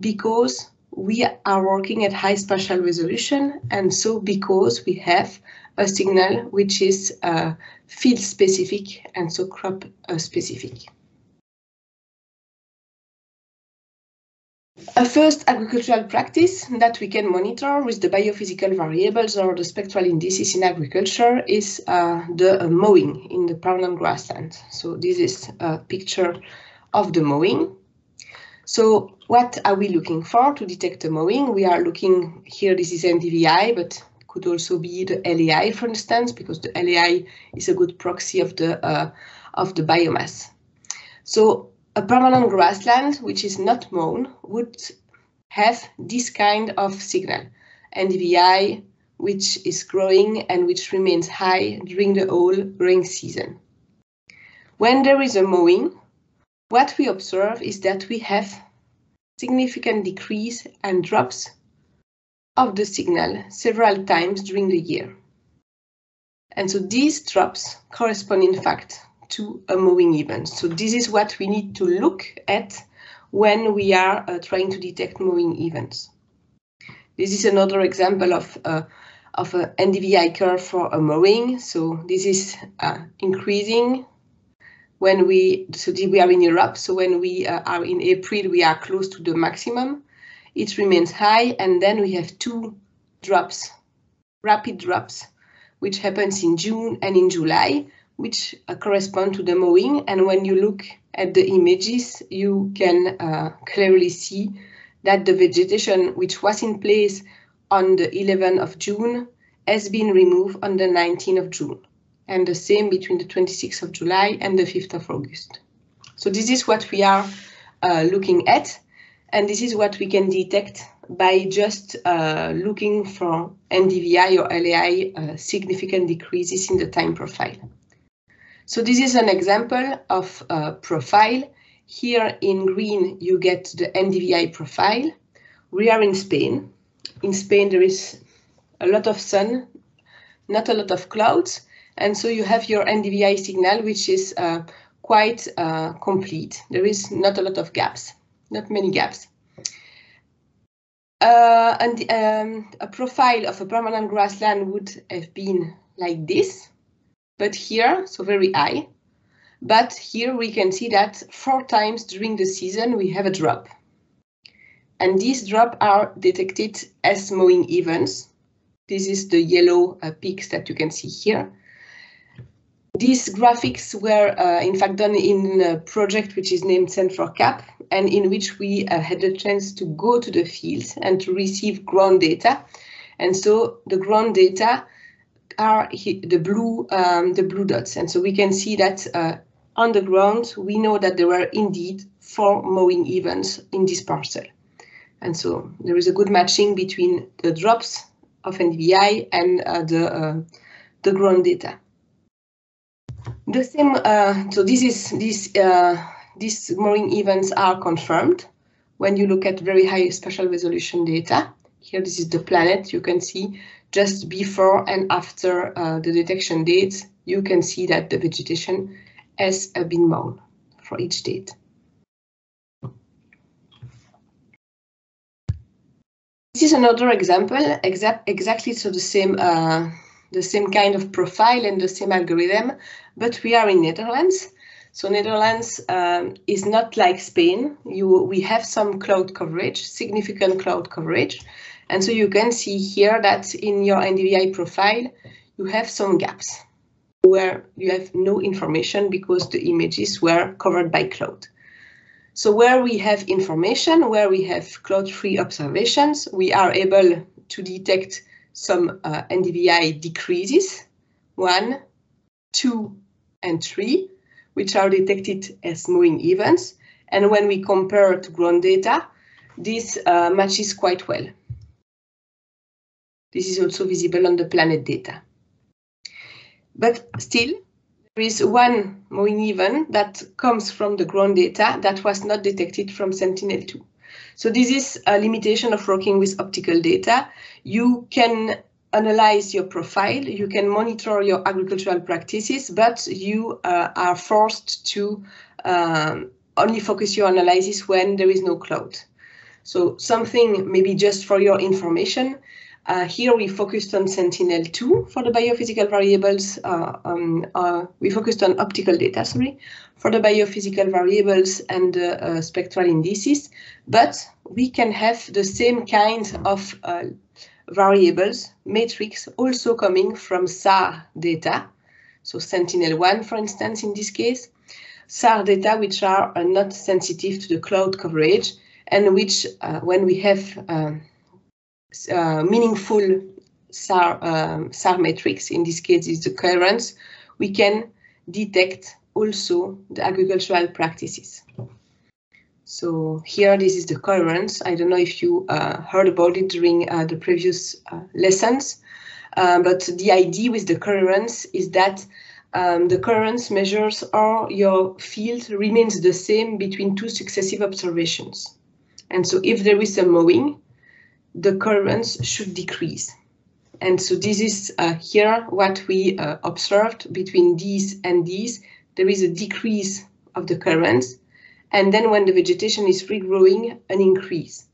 because we are working at high spatial resolution and so because we have a signal which is uh, field specific and so crop uh, specific. A first agricultural practice that we can monitor with the biophysical variables or the spectral indices in agriculture is uh, the uh, mowing in the permanent grassland. So this is a picture of the mowing. So what are we looking for to detect the mowing? We are looking here, this is NDVI, but could also be the LAI, for instance, because the LAI is a good proxy of the uh, of the biomass. So a permanent grassland, which is not mown, would have this kind of signal, NDVI, which is growing and which remains high during the whole growing season. When there is a mowing, what we observe is that we have significant decrease and drops of the signal several times during the year. And so these drops correspond in fact to a mowing event. So this is what we need to look at when we are uh, trying to detect mowing events. This is another example of uh, of an NDVI curve for a mowing. So this is uh, increasing when we, so we are in Europe, so when we uh, are in April, we are close to the maximum. It remains high, and then we have two drops, rapid drops, which happens in June and in July, which uh, correspond to the mowing. And when you look at the images, you can uh, clearly see that the vegetation which was in place on the 11th of June has been removed on the 19th of June and the same between the 26th of July and the 5th of August. So this is what we are uh, looking at, and this is what we can detect by just uh, looking for NDVI or LAI uh, significant decreases in the time profile. So this is an example of a profile. Here in green, you get the NDVI profile. We are in Spain, in Spain there is a lot of sun, not a lot of clouds, and so you have your NDVI signal, which is uh, quite uh, complete. There is not a lot of gaps, not many gaps. Uh, and um, a profile of a permanent grassland would have been like this, but here, so very high. But here we can see that four times during the season we have a drop. And these drops are detected as mowing events. This is the yellow uh, peaks that you can see here. These graphics were uh, in fact done in a project which is named Sen4CAP and in which we uh, had the chance to go to the field and to receive ground data. And so the ground data are the blue um, the blue dots. And so we can see that uh, on the ground, we know that there were indeed four mowing events in this parcel. And so there is a good matching between the drops of NDVI and uh, the, uh, the ground data. The same, uh, so this is this uh, these mowing events are confirmed when you look at very high spatial resolution data. Here, this is the planet. You can see just before and after uh, the detection date, you can see that the vegetation has uh, been mown for each date. This is another example, exa exactly so the same uh, the same kind of profile and the same algorithm, but we are in Netherlands. So Netherlands um, is not like Spain. You, we have some cloud coverage, significant cloud coverage. And so you can see here that in your NDVI profile, you have some gaps where you have no information because the images were covered by cloud. So where we have information, where we have cloud-free observations, we are able to detect some uh, NDVI decreases, one, two, and three, which are detected as mowing events. And when we compare to ground data, this uh, matches quite well. This is also visible on the planet data. But still, there is one mowing event that comes from the ground data that was not detected from Sentinel-2. So this is a limitation of working with optical data. You can analyze your profile, you can monitor your agricultural practices, but you uh, are forced to um, only focus your analysis when there is no cloud. So something maybe just for your information, uh, here we focused on Sentinel-2 for the biophysical variables. Uh, um, uh, we focused on optical data, sorry, for the biophysical variables and uh, spectral indices, but we can have the same kind of uh, variables, matrix, also coming from SAR data. So Sentinel-1, for instance, in this case, SAR data which are not sensitive to the cloud coverage and which, uh, when we have uh, meaningful SAR, um, SAR matrix, in this case is the coherence, we can detect also the agricultural practices. So here, this is the coherence. I don't know if you uh, heard about it during uh, the previous uh, lessons, uh, but the idea with the coherence is that um, the coherence measures or your field remains the same between two successive observations. And so if there is a mowing, the coherence should decrease. And so this is uh, here what we uh, observed between these and these. There is a decrease of the coherence. And then when the vegetation is regrowing, an increase.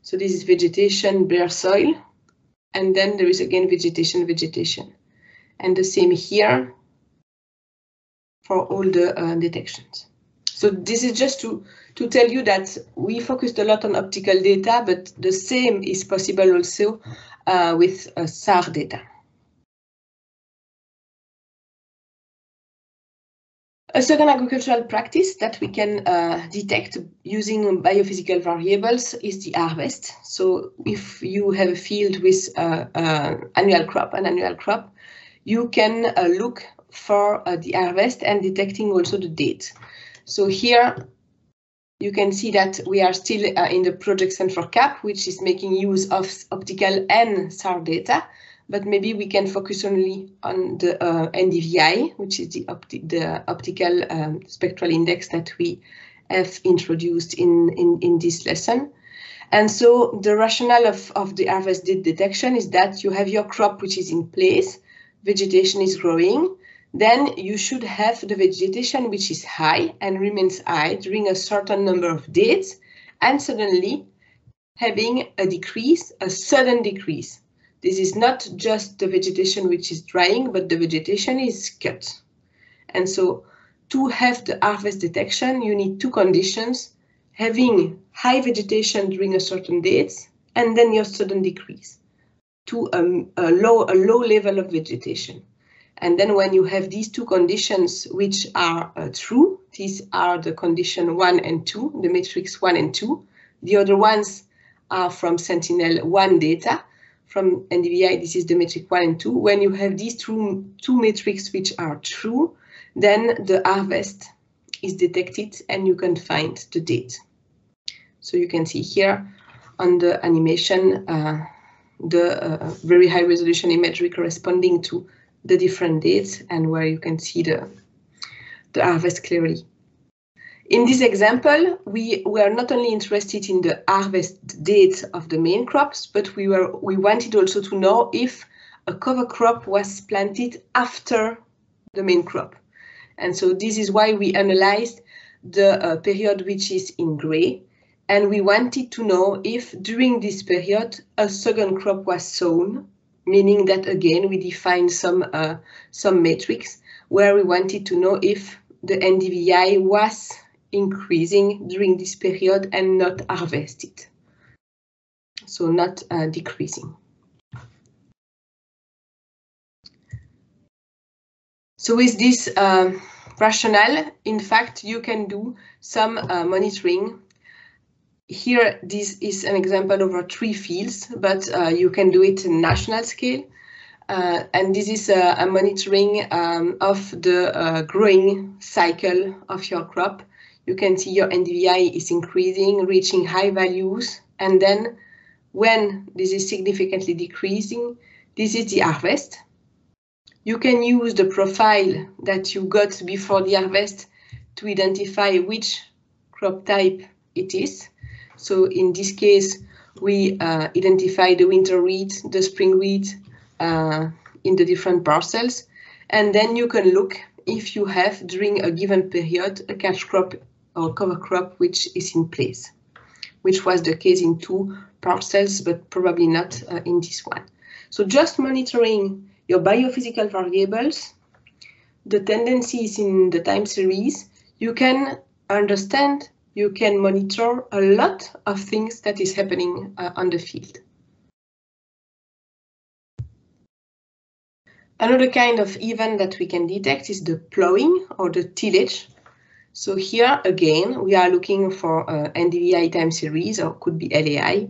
So this is vegetation, bare soil. And then there is again vegetation, vegetation. And the same here for all the uh, detections. So this is just to to tell you that we focused a lot on optical data, but the same is possible also uh, with uh, SAR data. A second agricultural practice that we can uh, detect using biophysical variables is the harvest. So if you have a field with uh, uh, annual crop, an annual crop, you can uh, look for the harvest and detecting also the date. So here you can see that we are still uh, in the project Sen4CAP, which is making use of optical and SAR data, but maybe we can focus only on the uh, NDVI, which is the, opti the optical um, spectral index that we have introduced in, in, in this lesson. And so the rationale of, of the harvest detection is that you have your crop which is in place, vegetation is growing, then you should have the vegetation which is high and remains high during a certain number of days, and suddenly having a decrease, a sudden decrease. This is not just the vegetation which is drying, but the vegetation is cut. And so to have the harvest detection, you need two conditions having high vegetation during a certain date and then your sudden decrease to a, a, low, a low level of vegetation. And then when you have these two conditions which are uh, true, these are the condition one and two, the matrix one and two. The other ones are from Sentinel-1 data. From NDVI, this is the matrix one and two. When you have these two, two metrics which are true, then the harvest is detected and you can find the date. So you can see here on the animation uh, the uh, very high resolution imagery corresponding to the different dates and where you can see the, the harvest clearly. In this example, we were not only interested in the harvest date of the main crops, but we were we wanted also to know if a cover crop was planted after the main crop. And so this is why we analyzed the uh, period which is in gray. And we wanted to know if during this period a second crop was sown, meaning that again we define some uh, some matrix where we wanted to know if the NDVI was increasing during this period and not harvested. So not uh, decreasing. So with this uh, rationale, in fact, you can do some uh, monitoring. Here, this is an example over three fields, but uh, you can do it in national scale. Uh, and this is a, a monitoring um, of the uh, growing cycle of your crop. You can see your NDVI is increasing, reaching high values. And then when this is significantly decreasing, this is the harvest. You can use the profile that you got before the harvest to identify which crop type it is. So in this case, we uh, identify the winter wheat, the spring wheat uh, in the different parcels. And then you can look if you have during a given period a catch crop or cover crop which is in place, which was the case in two parcels, but probably not uh, in this one. So just monitoring your biophysical variables, the tendencies in the time series, you can understand, you can monitor a lot of things that is happening uh, on the field. Another kind of event that we can detect is the plowing or the tillage. So here again, we are looking for uh, NDVI time series or could be LAI.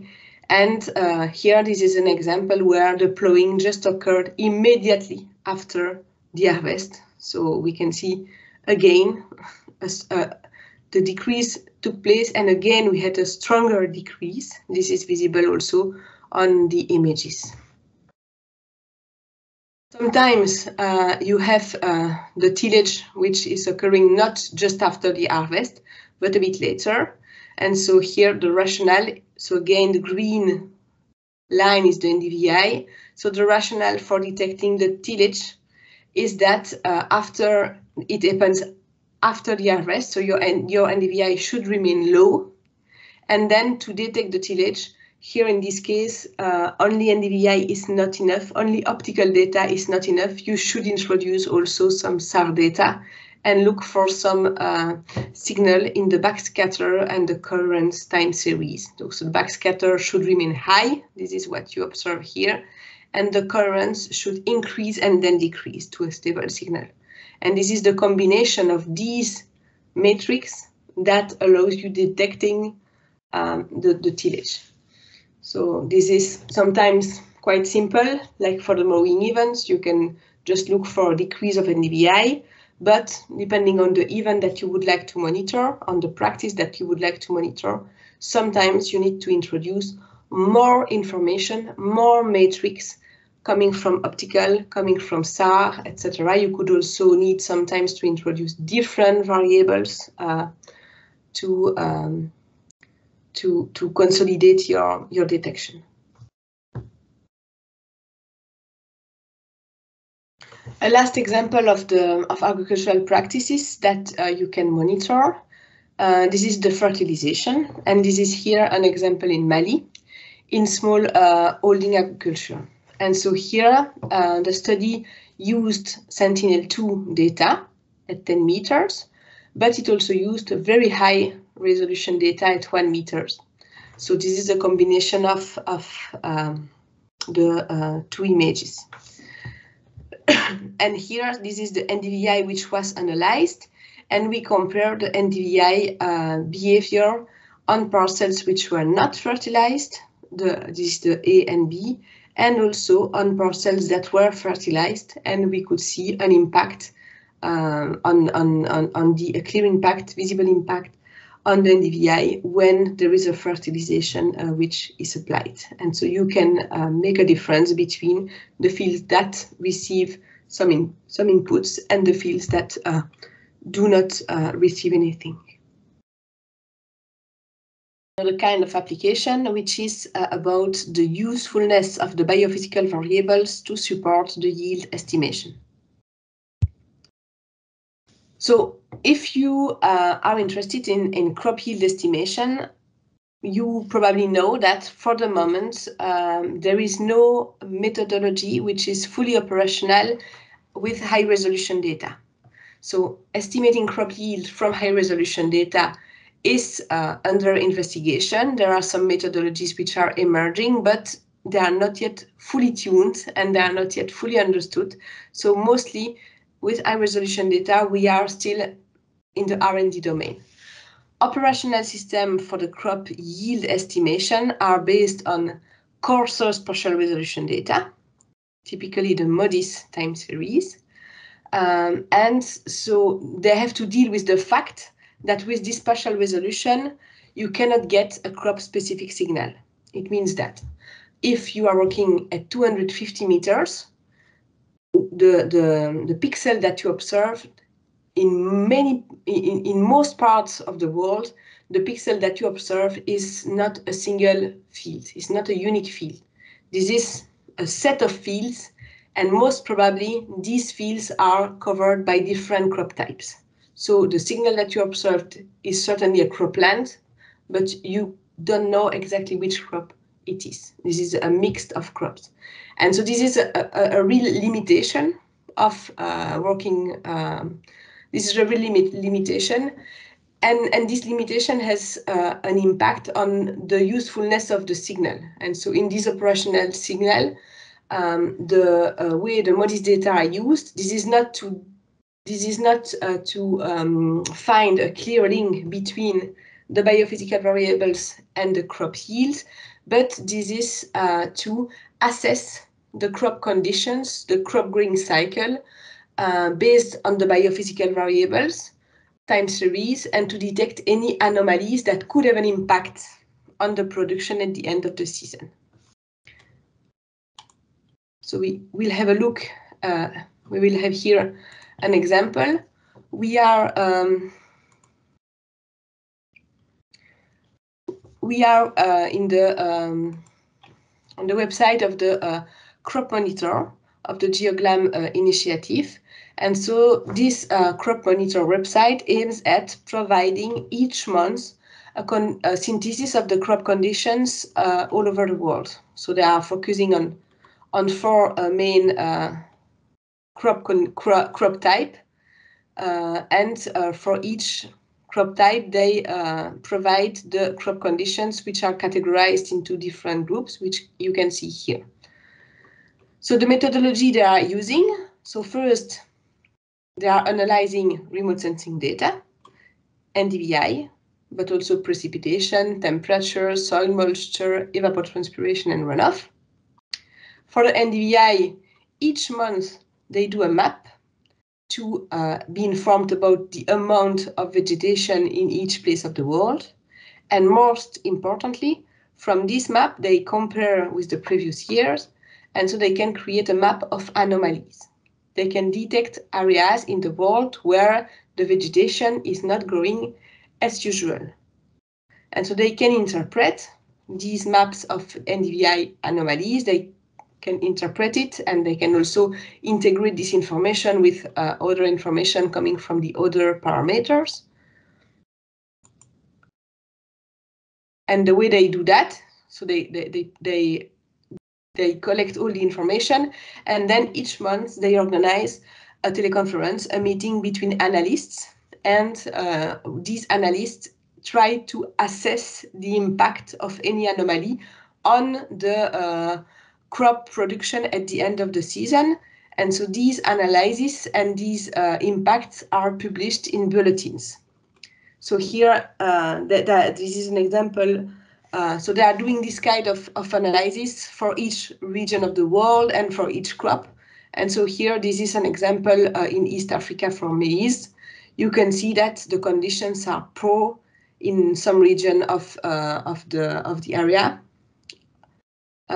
And uh, here, this is an example where the plowing just occurred immediately after the harvest. So we can see again [laughs] uh, the decrease took place and again we had a stronger decrease. This is visible also on the images. Sometimes uh, you have uh, the tillage which is occurring not just after the harvest, but a bit later. And so here the rationale, so again, the green line is the NDVI. So the rationale for detecting the tillage is that uh, after it happens after the harvest, so your, your NDVI should remain low. And then to detect the tillage, here in this case, uh, only NDVI is not enough, only optical data is not enough. You should introduce also some SAR data and look for some uh, signal in the backscatter and the coherence time series. So the backscatter should remain high. This is what you observe here. And the coherence should increase and then decrease to a stable signal. And this is the combination of these metrics that allows you detecting um, the, the tillage. So this is sometimes quite simple, like for the mowing events, you can just look for a decrease of NDVI, but depending on the event that you would like to monitor, on the practice that you would like to monitor, sometimes you need to introduce more information, more matrix coming from optical, coming from SAR, etc. You could also need sometimes to introduce different variables uh, to um, to, to consolidate your, your detection. A last example of the of agricultural practices that uh, you can monitor. Uh, this is the fertilization, and this is here an example in Mali, in small uh, holding agriculture. And so here uh, the study used Sentinel-2 data at 10 meters, but it also used very high resolution data at 1 meters. So this is a combination of, of um, the uh, two images. [coughs] and here, this is the NDVI which was analyzed, and we compared the NDVI uh, behavior on parcels which were not fertilized, the, this is the A and B, and also on parcels that were fertilized, and we could see an impact uh, on, on, on, on the clear impact, visible impact on the NDVI when there is a fertilization uh, which is applied. And so you can uh, make a difference between the fields that receive some, in, some inputs and the fields that uh, do not uh, receive anything. Another kind of application which is uh, about the usefulness of the biophysical variables to support the yield estimation. So if you uh, are interested in, in crop yield estimation, you probably know that for the moment, um, there is no methodology which is fully operational with high resolution data. So estimating crop yield from high resolution data is uh, under investigation. There are some methodologies which are emerging, but they are not yet fully tuned and they are not yet fully understood. So mostly with high resolution data, we are still in the R&D domain. Operational systems for the crop yield estimation are based on coarser spatial resolution data, typically the MODIS time series. Um, and so they have to deal with the fact that with this spatial resolution, you cannot get a crop specific signal. It means that if you are working at 250 meters, the, the, the pixel that you observe in many in, in most parts of the world, the pixel that you observe is not a single field, it's not a unique field. This is a set of fields, and most probably these fields are covered by different crop types. So the signal that you observed is certainly a cropland, but you don't know exactly which crop it is. This is a mix of crops. And so this is a, a, a real limitation of uh, working, um, this is a real limit, limitation. And, and this limitation has uh, an impact on the usefulness of the signal. And so in this operational signal, um, the uh, way the MODIS data are used, this is not to this is not uh, to um, find a clear link between the biophysical variables and the crop yield, but this is uh, to assess the crop conditions, the crop growing cycle, uh, based on the biophysical variables, time series, and to detect any anomalies that could have an impact on the production at the end of the season. So we will have a look, uh, we will have here an example. We are um, we are uh, in the um, on the website of the uh, crop monitor of the GeoGLAM uh, initiative. And so this uh, crop monitor website aims at providing each month a, a synthesis of the crop conditions uh, all over the world. So they are focusing on on four uh, main crop, crop, crop type. Uh, and uh, for each crop type, they uh, provide the crop conditions which are categorized into different groups, which you can see here. So the methodology they are using, so first, they are analyzing remote sensing data, NDVI, but also precipitation, temperature, soil moisture, evapotranspiration, and runoff. For the NDVI, each month they do a map to uh, be informed about the amount of vegetation in each place of the world. And most importantly, from this map, they compare with the previous years, and so they can create a map of anomalies. They can detect areas in the world where the vegetation is not growing as usual. And so they can interpret these maps of NDVI anomalies. They can interpret it and they can also integrate this information with uh, other information coming from the other parameters. And the way they do that, so they, they, they, they, they collect all the information and then each month they organize a teleconference, a meeting between analysts and uh, these analysts try to assess the impact of any anomaly on the uh, crop production at the end of the season. And so these analyses and these uh, impacts are published in bulletins. So here, uh, that, this is an example. Uh, so they are doing this kind of, of analysis for each region of the world and for each crop. And so here, this is an example uh, in East Africa for maize. You can see that the conditions are poor in some region of uh, of the of the area,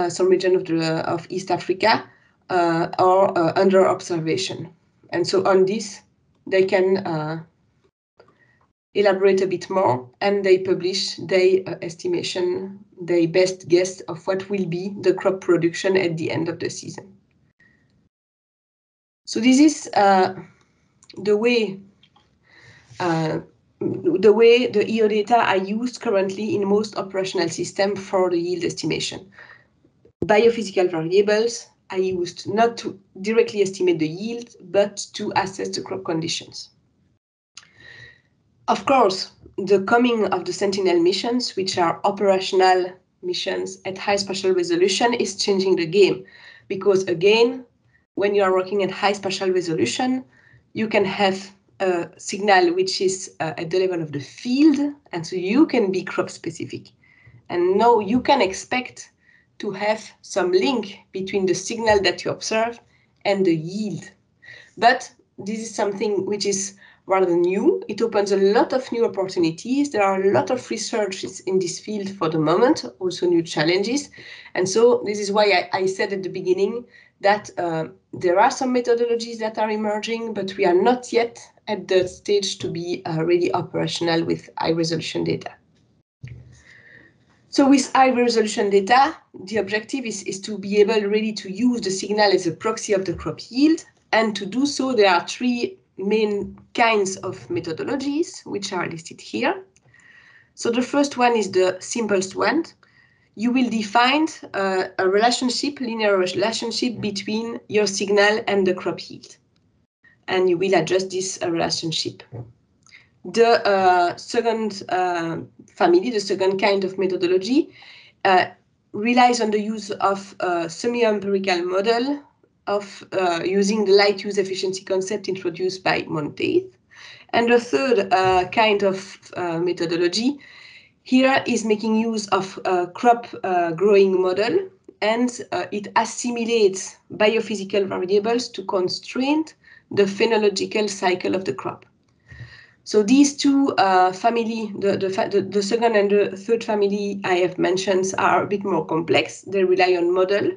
some region of the of East Africa, uh, or uh, under observation. And so on this, they can uh, elaborate a bit more, and they publish their uh, estimation, their best guess of what will be the crop production at the end of the season. So this is the way uh, the way the EO data are used currently in most operational systems for the yield estimation. Biophysical variables are used not to directly estimate the yield, but to assess the crop conditions. Of course, the coming of the Sentinel missions, which are operational missions at high spatial resolution, is changing the game. Because again, when you are working at high spatial resolution, you can have a signal which is uh, at the level of the field, and so you can be crop specific. And now you can expect to have some link between the signal that you observe and the yield. But this is something which is rather new. It opens a lot of new opportunities. There are a lot of research in this field for the moment, also new challenges. And so this is why I, I said at the beginning that uh, there are some methodologies that are emerging, but we are not yet at the stage to be uh, really operational with high resolution data. So with high resolution data, the objective is, is to be able really to use the signal as a proxy of the crop yield. And to do so, there are three main kinds of methodologies, which are listed here. So the first one is the simplest one. You will define uh, a relationship, linear relationship between your signal and the crop yield and you will adjust this uh, relationship. The uh, second uh, family, the second kind of methodology, relies on the use of a semi-empirical model of uh, using the light use efficiency concept introduced by Monteith. And the third uh, kind of uh, methodology here is making use of a crop growing model and it assimilates biophysical variables to constraint the phenological cycle of the crop. So these two uh, family, the, the, the, second and the third family I have mentioned are a bit more complex. They rely on model.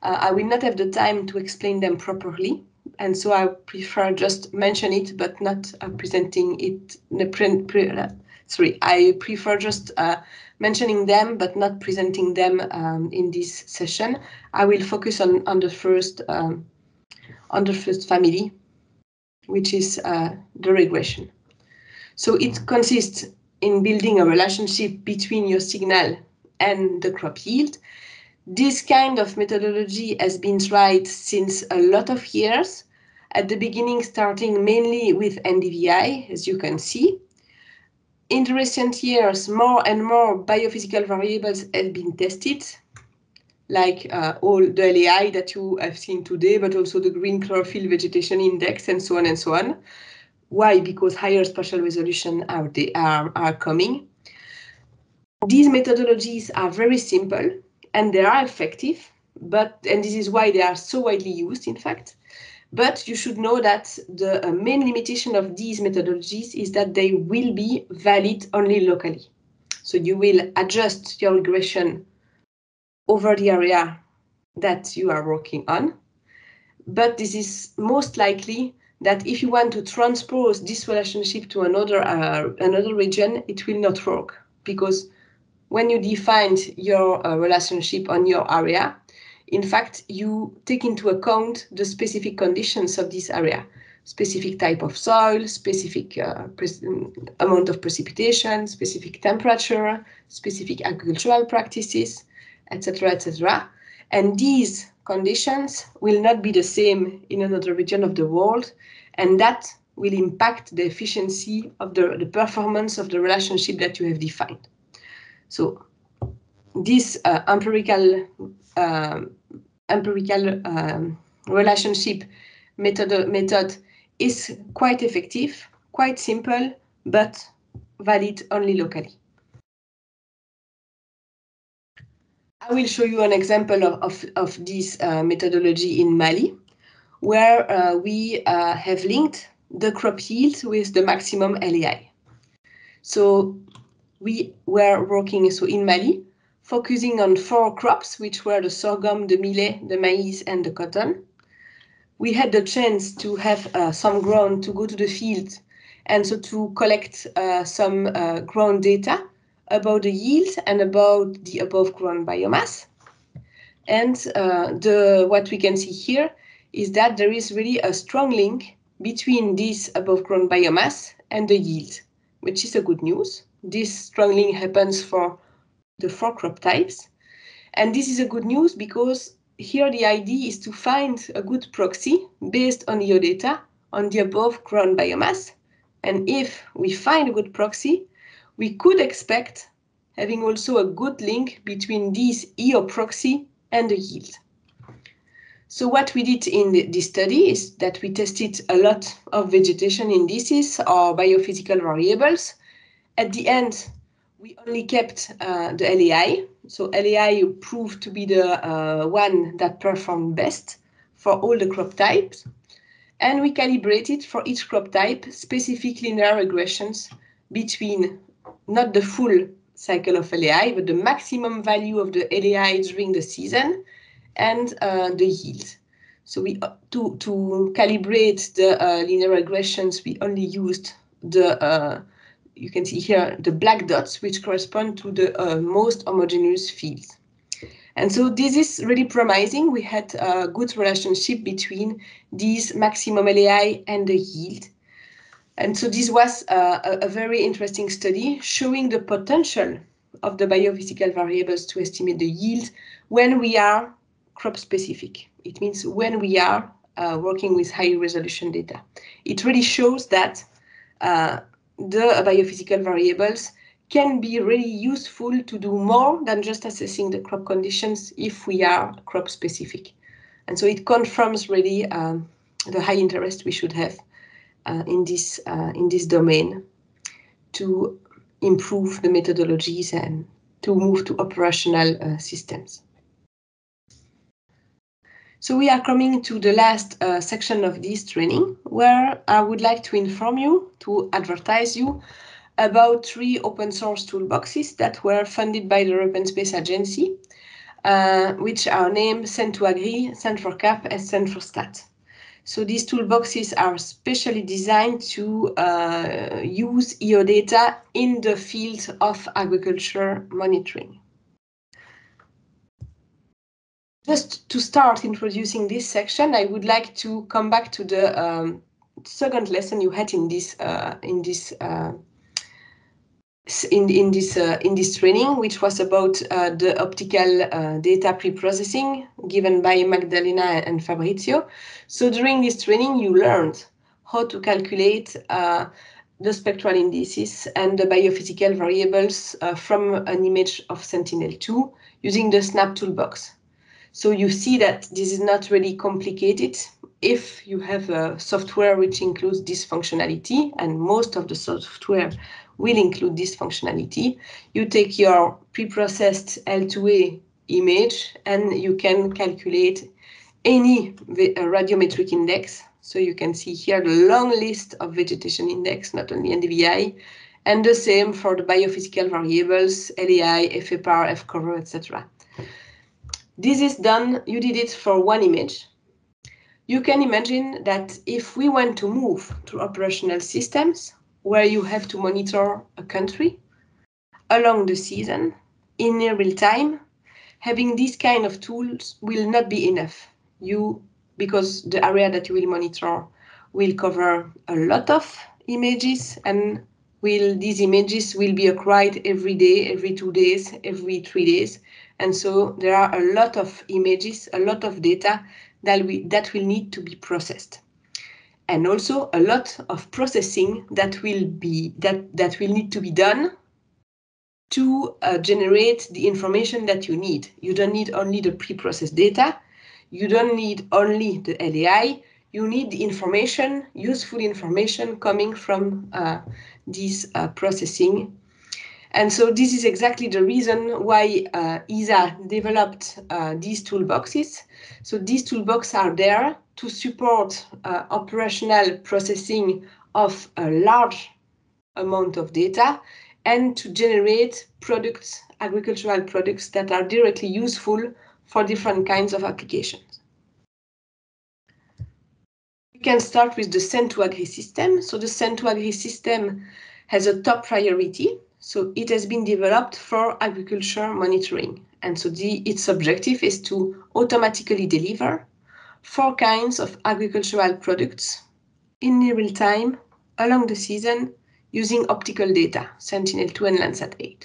Uh, I will not have the time to explain them properly. And so I prefer just mention it, but not uh, presenting it. Pre, pre, uh, sorry, I prefer just uh, mentioning them, but not presenting them um, in this session. I will focus on, on the first um, on the first family, which is uh, the regression. So it consists in building a relationship between your signal and the crop yield. This kind of methodology has been tried since a lot of years, at the beginning starting mainly with NDVI, as you can see. In the recent years, more and more biophysical variables have been tested, like uh, all the LAI that you have seen today, but also the green chlorophyll vegetation index and so on and so on. Why? Because higher spatial resolution are, are, are coming. These methodologies are very simple and they are effective, but and this is why they are so widely used, in fact. But you should know that the uh, main limitation of these methodologies is that they will be valid only locally. So you will adjust your regression over the area that you are working on. But this is most likely that if you want to transpose this relationship to another uh, another region, it will not work because when you define your uh, relationship on your area, in fact, you take into account the specific conditions of this area, specific type of soil, specific uh, amount of precipitation, specific temperature, specific agricultural practices, etc., etc. And these conditions will not be the same in another region of the world, and that will impact the efficiency of the, the performance of the relationship that you have defined. So this uh, empirical uh, empirical um, relationship method, method is quite effective, quite simple, but valid only locally. Will show you an example of, of, of this uh, methodology in Mali, where uh, we uh, have linked the crop yield with the maximum LAI. So we were working so in Mali, focusing on four crops, which were the sorghum, the millet, the maize, and the cotton. We had the chance to have uh, some ground to go to the field and so to collect uh, some uh, ground data about the yield and about the above ground biomass. And uh, the what we can see here is that there is really a strong link between this above ground biomass and the yield, which is a good news. This strong link happens for the four crop types. And this is a good news because here the idea is to find a good proxy based on your data on the above ground biomass. And if we find a good proxy, we could expect having also a good link between this EO proxy and the yield. So what we did in the, this study is that we tested a lot of vegetation indices or biophysical variables. At the end, we only kept uh, the LAI. So LAI proved to be the uh, one that performed best for all the crop types. And we calibrated for each crop type specific linear regressions between not the full cycle of LAI, but the maximum value of the LAI during the season and uh, the yield. So we uh, to to calibrate the uh, linear regressions, we only used the uh, you can see here the black dots, which correspond to the uh, most homogeneous fields. And so this is really promising. We had a good relationship between these maximum LAI and the yield. And so this was uh, a, a, very interesting study showing the potential of the biophysical variables to estimate the yield when we are crop specific. It means when we are uh, working with high resolution data. It really shows that uh, the biophysical variables can be really useful to do more than just assessing the crop conditions if we are crop specific. And so it confirms really um, the high interest we should have in this uh, in this domain to improve the methodologies and to move to operational uh, systems. So we are coming to the last uh, section of this training where I would like to inform you, to advertise you about three open source toolboxes that were funded by the European Space Agency, uh, which are named Sen2Agri, Sen4Cap, and Sen4Stat. So these toolboxes are specially designed to uh, use EO data in the field of agriculture monitoring. Just to start introducing this section, I would like to come back to the um, second lesson you had in this uh, in this uh, in in this uh, in this training, which was about uh, the optical uh, data pre-processing given by Magdalena and Fabrizio. So during this training, you learned how to calculate uh, the spectral indices and the biophysical variables from an image of Sentinel-2 using the SNAP toolbox. So you see that this is not really complicated if you have a software which includes this functionality, and most of the software will include this functionality. You take your pre-processed L2A image and you can calculate any uh, radiometric index. So you can see here the long list of vegetation index, not only NDVI, and the same for the biophysical variables, LAI, FAPAR, F-cover, etc. This is done, you did it for one image. You can imagine that if we want to move to operational systems where you have to monitor a country, along the season in real time, having these kind of tools will not be enough. You, because the area that you will monitor will cover a lot of images and will these images will be acquired every day, every two days, every three days. And so there are a lot of images, a lot of data that, we, that will need to be processed. And also a lot of processing that will be that, that will need to be done to uh, generate the information that you need. You don't need only the pre-processed data. You don't need only the LAI. You need the information, useful information coming from uh, this uh, processing. And so this is exactly the reason why uh, ESA developed uh, these toolboxes. So these toolboxes are there to support uh, operational processing of a large amount of data and to generate products, agricultural products that are directly useful for different kinds of applications. We can start with the Sen2Agri system. So the Sen2Agri system has a top priority. So it has been developed for agriculture monitoring. And so the, its objective is to automatically deliver four kinds of agricultural products in real time along the season using optical data, Sentinel-2 and Landsat-8.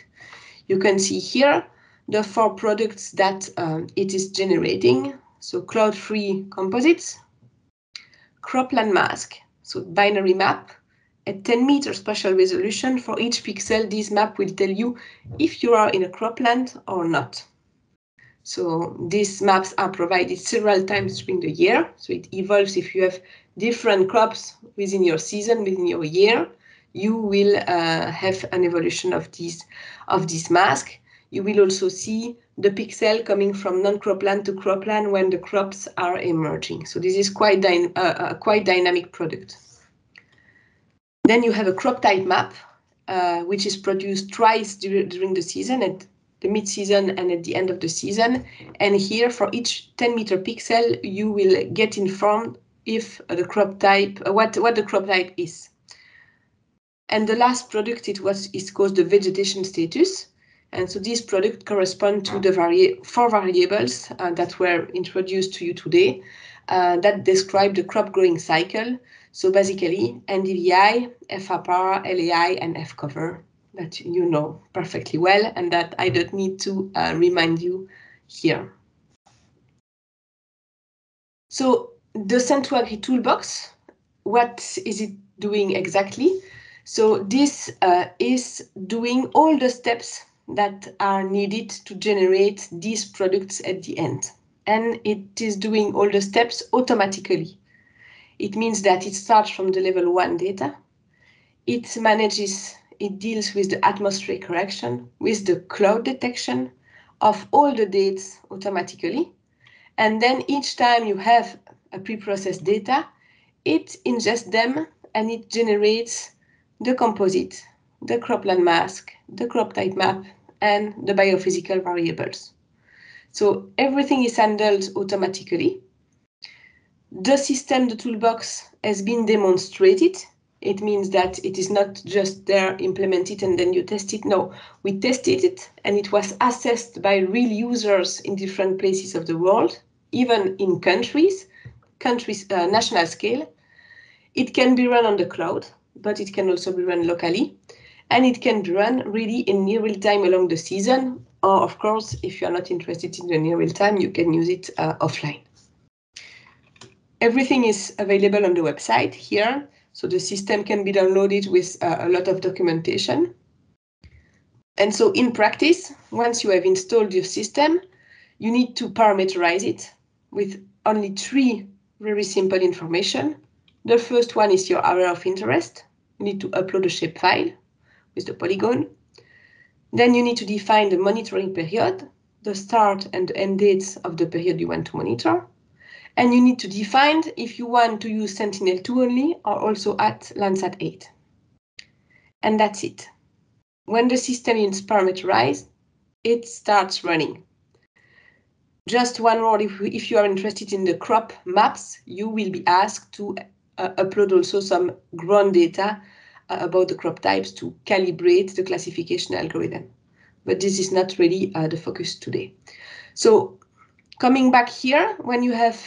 You can see here the four products that um, it is generating. So cloud-free composites, cropland mask, so binary map, at 10 meter spatial resolution for each pixel, this map will tell you if you are in a cropland or not. So these maps are provided several times during the year. So it evolves if you have different crops within your season, within your year you will uh, have an evolution of this of this mask. You will also see the pixel coming from non-cropland to cropland when the crops are emerging. So this is quite uh, a quite dynamic product. Then you have a crop type map, uh, which is produced twice dur during the season at the mid-season and at the end of the season. And here, for each 10 meter pixel, you will get informed if the crop type, what what the crop type is. And the last product it was is called the vegetation status. And so this product correspond to the vari four variables uh, that were introduced to you today uh, that describe the crop growing cycle. So basically NDVI, FAPAR, LAI, and FCover that you know perfectly well and that I don't need to uh, remind you here. So the Sen2Agri toolbox, what is it doing exactly? So this uh, is doing all the steps that are needed to generate these products at the end. And it is doing all the steps automatically. It means that it starts from the level one data. It manages, it deals with the atmospheric correction, with the cloud detection of all the dates automatically. And then each time you have a pre-processed data, it ingests them and it generates the composite, the cropland mask, the crop type map, and the biophysical variables. So everything is handled automatically. The system, the toolbox, has been demonstrated. It means that it is not just there implemented and then you test it. No, we tested it and it was assessed by real users in different places of the world, even in countries, countries, uh, national scale. It can be run on the cloud but it can also be run locally. And it can be run really in near real time along the season. Or of course, if you're not interested in the near real time, you can use it uh, offline. Everything is available on the website here. So the system can be downloaded with uh, a lot of documentation. And so in practice, once you have installed your system, you need to parameterize it with only three very simple information. The first one is your area of interest. You need to upload a shapefile with the polygon. Then you need to define the monitoring period, the start and end dates of the period you want to monitor. And you need to define if you want to use Sentinel-2 only or also at Landsat 8. And that's it. When the system is parameterized, it starts running. Just one word, if, if you are interested in the crop maps, you will be asked to uh, upload also some ground data uh, about the crop types to calibrate the classification algorithm. But this is not really uh, the focus today. So coming back here, when you have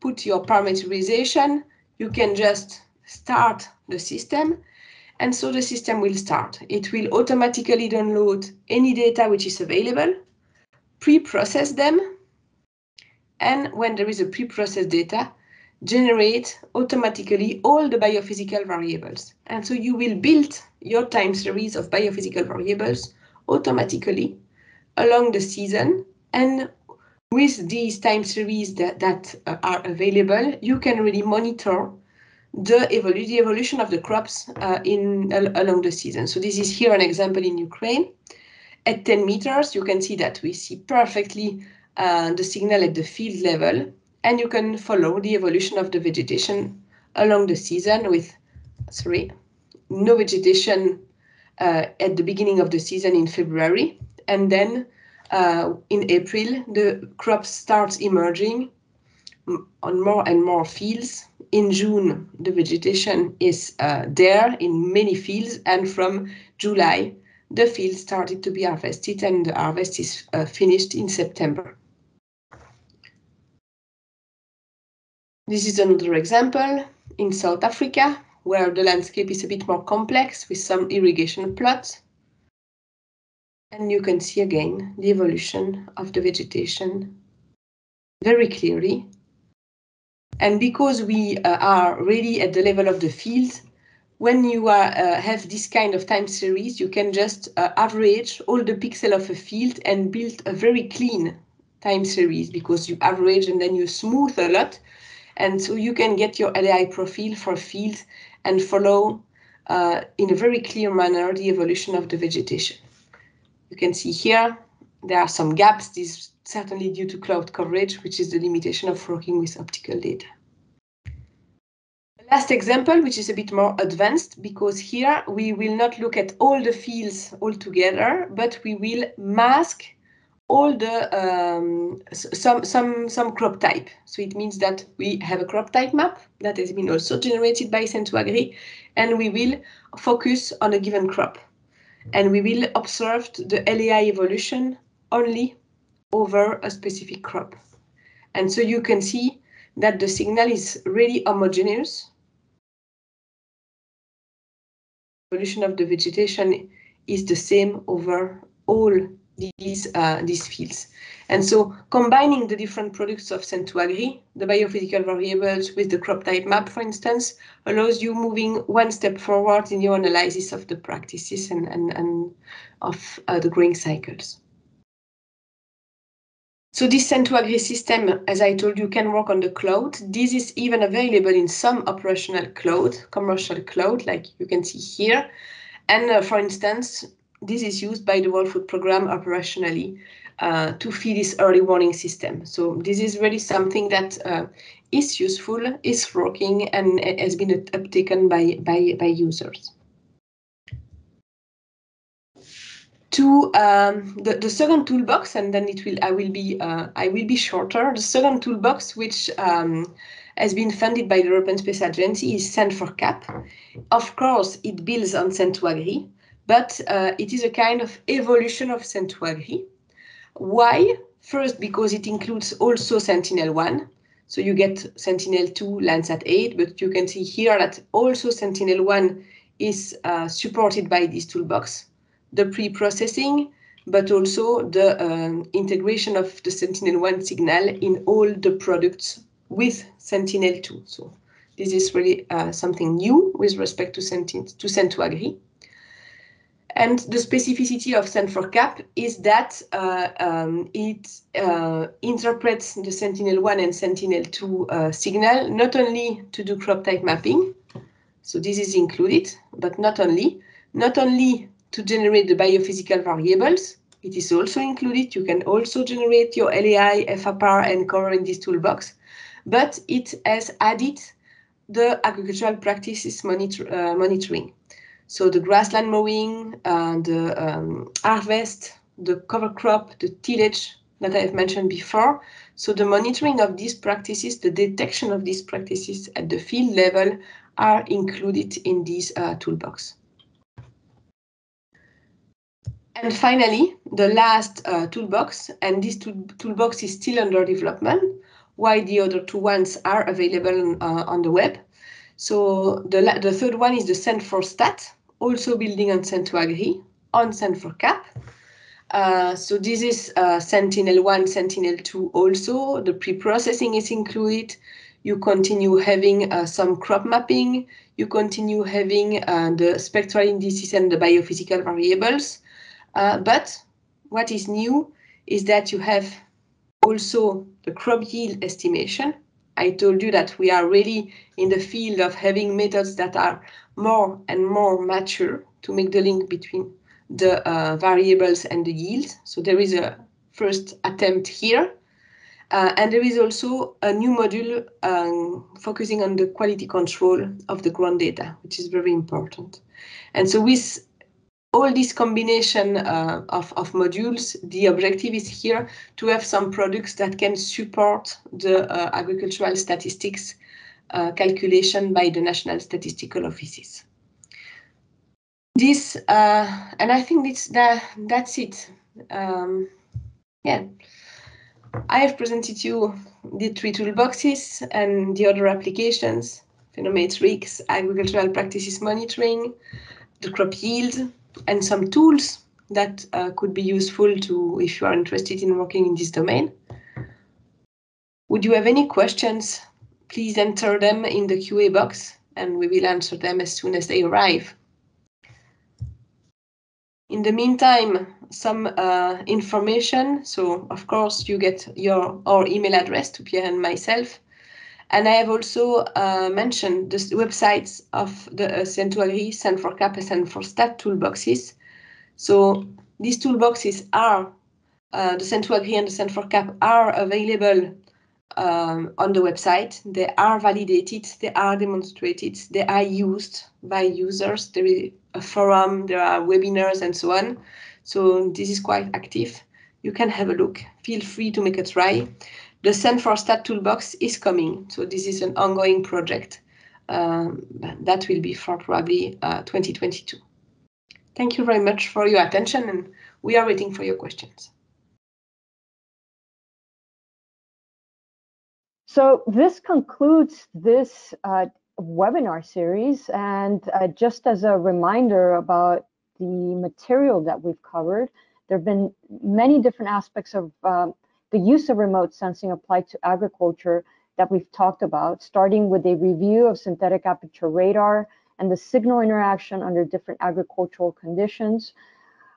put your parameterization, you can just start the system. And so the system will start. It will automatically download any data which is available, pre-process them, and when there is a pre-processed data, generate automatically all the biophysical variables. And so you will build your time series of biophysical variables automatically along the season. And with these time series that, that uh, are available, you can really monitor the, evolu the evolution of the crops uh, in uh, along the season. So this is here an example in Ukraine. At 10 meters, you can see that we see perfectly uh, the signal at the field level, and you can follow the evolution of the vegetation along the season with, sorry, no vegetation uh, at the beginning of the season in February, and then uh, in April, the crops starts emerging on more and more fields. In June, the vegetation is uh, there in many fields, and from July, the field started to be harvested, and the harvest is uh, finished in September. This is another example in South Africa, where the landscape is a bit more complex with some irrigation plots. And you can see again the evolution of the vegetation very clearly. And because we uh, are really at the level of the field, when you are, uh, have this kind of time series, you can just uh, average all the pixel of a field and build a very clean time series because you average and then you smooth a lot and so you can get your LAI profile for field and follow uh, in a very clear manner the evolution of the vegetation. You can see here there are some gaps. This is certainly due to cloud coverage, which is the limitation of working with optical data. Last example, which is a bit more advanced, because here we will not look at all the fields all together, but we will mask all the um, some some some crop type. So it means that we have a crop type map that has been also generated by Sen2Agri, and we will focus on a given crop, and we will observe the LAI evolution only over a specific crop. And so you can see that the signal is really homogeneous. Evolution of the vegetation is the same over all these, uh, these fields. And so combining the different products of Sen2Agri, the biophysical variables with the crop type map, for instance, allows you moving one step forward in your analysis of the practices and, and, and of uh, the growing cycles. So this Sen2Agri system, as I told you, can work on the cloud. This is even available in some operational cloud, commercial cloud, like you can see here. And uh, for instance, this is used by the World Food Programme operationally uh, to feed this early warning system. So this is really something that uh, is useful, is working, and has been uptaken by, by, by users. To um, the, the second toolbox, and then it will I will be uh, I will be shorter. The second toolbox, which um, has been funded by the European Space Agency, is Sen4CAP. Of course, it builds on Sen2Agri, but uh, it is a kind of evolution of Sen2Agri. Why? First, because it includes also Sentinel-1. So you get Sentinel-2 Landsat 8, but you can see here that also Sentinel-1 is uh, supported by this toolbox. The pre-processing, but also the um, integration of the Sentinel-1 signal in all the products with Sentinel-2. So this is really uh, something new with respect to, Sentin to Sen2Agri. And the specificity of Sen4CAP is that uh, um, it uh, interprets the Sentinel-1 and Sentinel-2 uh, signal, not only to do crop type mapping, so this is included, but not only, not only to generate the biophysical variables, it is also included. You can also generate your LAI, FAPAR, and cover in this toolbox, but it has added the agricultural practices monitor, uh, monitoring. So the grassland mowing, uh, the um, harvest, the cover crop, the tillage that I have mentioned before. So the monitoring of these practices, the detection of these practices at the field level are included in this uh, toolbox. And finally, the last uh, toolbox, and this tool toolbox is still under development, while the other two ones are available uh, on the web. So the, the third one is the Sen4Stat, also building on Sen2Agri, on Sen4Cap. Uh, so this is uh, Sentinel-1, Sentinel-2 also. The pre-processing is included. You continue having uh, some crop mapping. You continue having uh, the spectral indices and the biophysical variables. Uh, but what is new is that you have also the crop yield estimation. I told you that we are really in the field of having methods that are more and more mature to make the link between the uh, variables and the yield. So there is a first attempt here. Uh, and there is also a new module um, focusing on the quality control of the ground data, which is very important. And so with all this combination uh, of, of modules, the objective is here to have some products that can support the uh, agricultural statistics uh, calculation by the national statistical offices. This uh, and i think that that's it. Um, yeah. I have presented you the three toolboxes and the other applications phenometrics agricultural practices monitoring the crop yield and some tools that uh, could be useful to if you are interested in working in this domain. Would you have any questions please enter them in the qa box and we will answer them as soon as they arrive in the meantime, some uh, information. So of course you get your our email address to Pierre and myself. And I have also uh, mentioned the websites of the uh, Sen2Agri, Sen4Cap, and Sen4Stat toolboxes. So these toolboxes are, uh, the Sen2Agri and the Sen4Cap are available um, on the website. They are validated, they are demonstrated, they are used by users. There is a forum, there are webinars and so on. So this is quite active. You can have a look. Feel free to make a try. The Sen4Stat toolbox is coming. So this is an ongoing project. Um, that will be for probably uh, 2022. Thank you very much for your attention and we are waiting for your questions. So this concludes this uh, webinar series. And uh, just as a reminder about the material that we've covered, there have been many different aspects of um, the use of remote sensing applied to agriculture that we've talked about, starting with a review of synthetic aperture radar and the signal interaction under different agricultural conditions.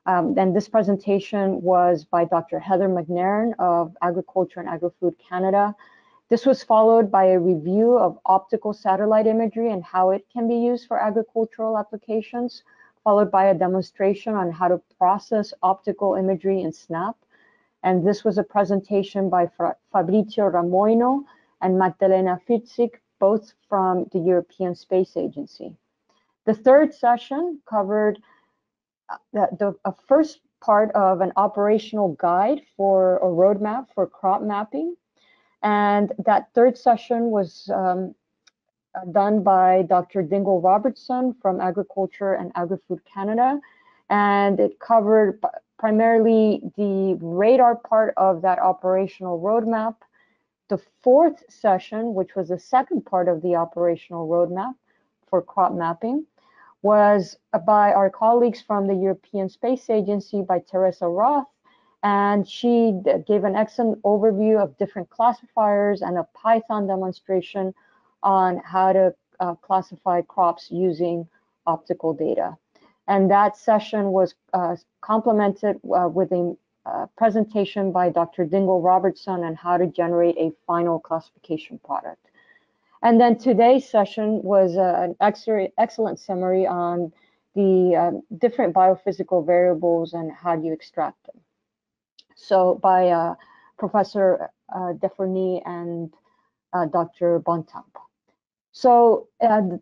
Um, and this presentation was by Dr. Heather McNairn of Agriculture and Agri-Food Canada. This was followed by a review of optical satellite imagery and how it can be used for agricultural applications, followed by a demonstration on how to process optical imagery in SNAP. And this was a presentation by Fabrizio Ramoino and Magdalena Fitrzyk, both from the European Space Agency. The third session covered uh, the, the first part of an operational guide for a roadmap for crop mapping and that third session was um, done by Dr. Dingle Robertson from Agriculture and Agri-Food Canada. And it covered primarily the radar part of that operational roadmap. The fourth session, which was the second part of the operational roadmap for crop mapping, was by our colleagues from the European Space Agency by Teresa Roth and she gave an excellent overview of different classifiers and a Python demonstration on how to uh, classify crops using optical data. And that session was uh, complemented uh, with a uh, presentation by Dr. Dingle Robertson on how to generate a final classification product. And then today's session was uh, an excellent summary on the uh, different biophysical variables and how do you extract them so by uh, Professor uh, Defourny and uh, Dr. Bontemps. So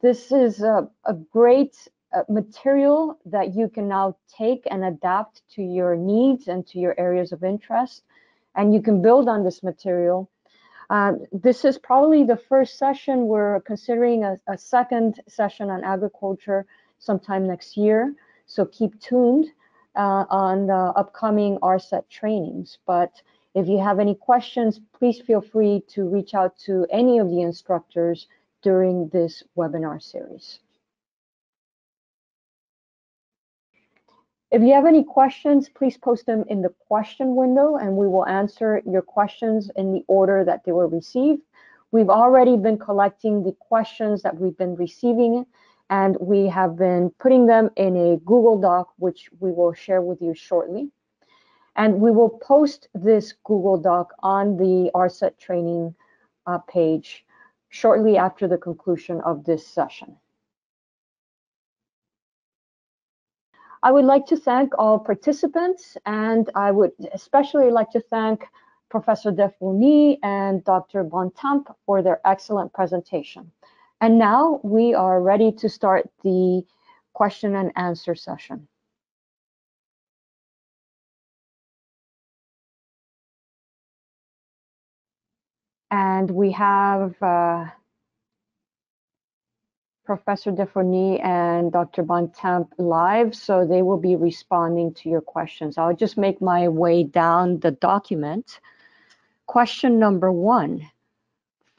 this is a, a great uh, material that you can now take and adapt to your needs and to your areas of interest. And you can build on this material Uh, this is probably the first session. We're considering a, a second session on agriculture sometime next year. So keep tuned uh, on the upcoming ARSET trainings. But if you have any questions, please feel free to reach out to any of the instructors during this webinar series. If you have any questions, please post them in the question window and we will answer your questions in the order that they were received. We've already been collecting the questions that we've been receiving and we have been putting them in a Google Doc, which we will share with you shortly. And we will post this Google Doc on the ARSET training uh, page shortly after the conclusion of this session. I would like to thank all participants and I would especially like to thank Professor Defourny and Dr. Bontemps for their excellent presentation. And now we are ready to start the question and answer session. And we have uh, Professor Defourny and Dr. Bontemps live, so they will be responding to your questions. I'll just make my way down the document. Question number one.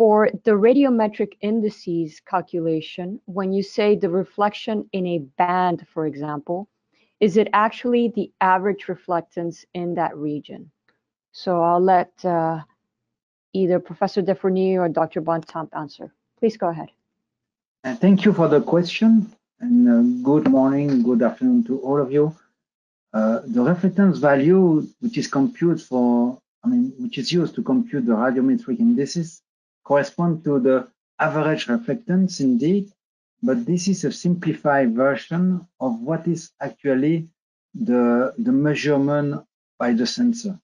For the radiometric indices calculation, when you say the reflection in a band, for example, is it actually the average reflectance in that region? So I'll let uh, either Professor Defourny or Dr. Bontemps answer. Please go ahead. Uh, thank you for the question and uh, good morning, good afternoon to all of you. Uh, the reflectance value, which is computed for, I mean, which is used to compute the radiometric indices, correspond to the average reflectance indeed, but this is a simplified version of what is actually the, the measurement by the sensor.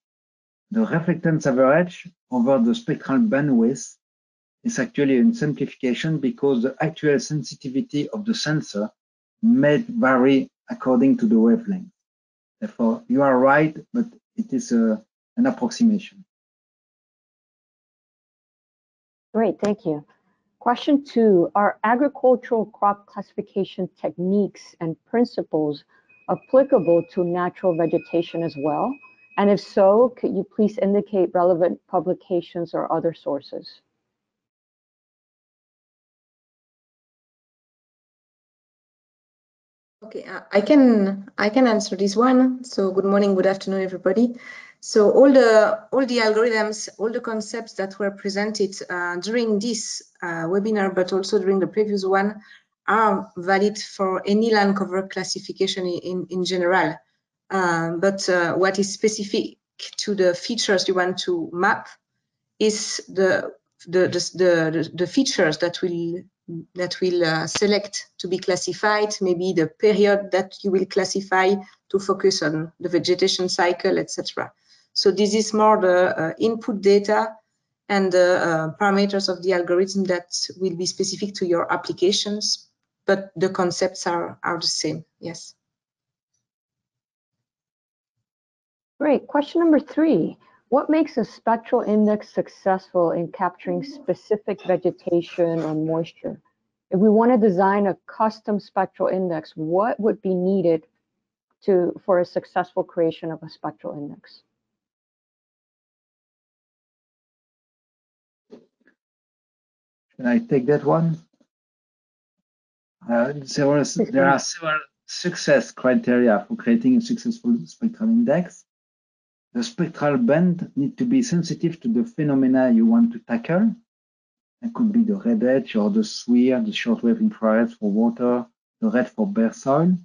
The reflectance average over the spectral bandwidth is actually a simplification because the actual sensitivity of the sensor may vary according to the wavelength. Therefore, you are right, but it is a, an approximation. Great, thank you. Question two, are agricultural crop classification techniques and principles applicable to natural vegetation as well? And if so, could you please indicate relevant publications or other sources? Okay, uh, I can I can answer this one. So good morning, good afternoon, everybody. So all the all the algorithms, all the concepts that were presented uh, during this uh, webinar, but also during the previous one, are valid for any land cover classification in in general. Um, but uh, what is specific to the features you want to map is the the the, the, the features that will that will uh, select to be classified, maybe the period that you will classify to focus on the vegetation cycle, etc. So this is more the uh, input data and the uh, parameters of the algorithm that will be specific to your applications, but the concepts are, are the same, yes. Great, question number three. What makes a spectral index successful in capturing specific vegetation or moisture? If we want to design a custom spectral index, what would be needed to for a successful creation of a spectral index? Can I take that one? Uh, there, there are several success criteria for creating a successful spectral index. The spectral band need to be sensitive to the phenomena you want to tackle. It could be the red edge or the SWIR, the shortwave infrared for water, the red for bare soil.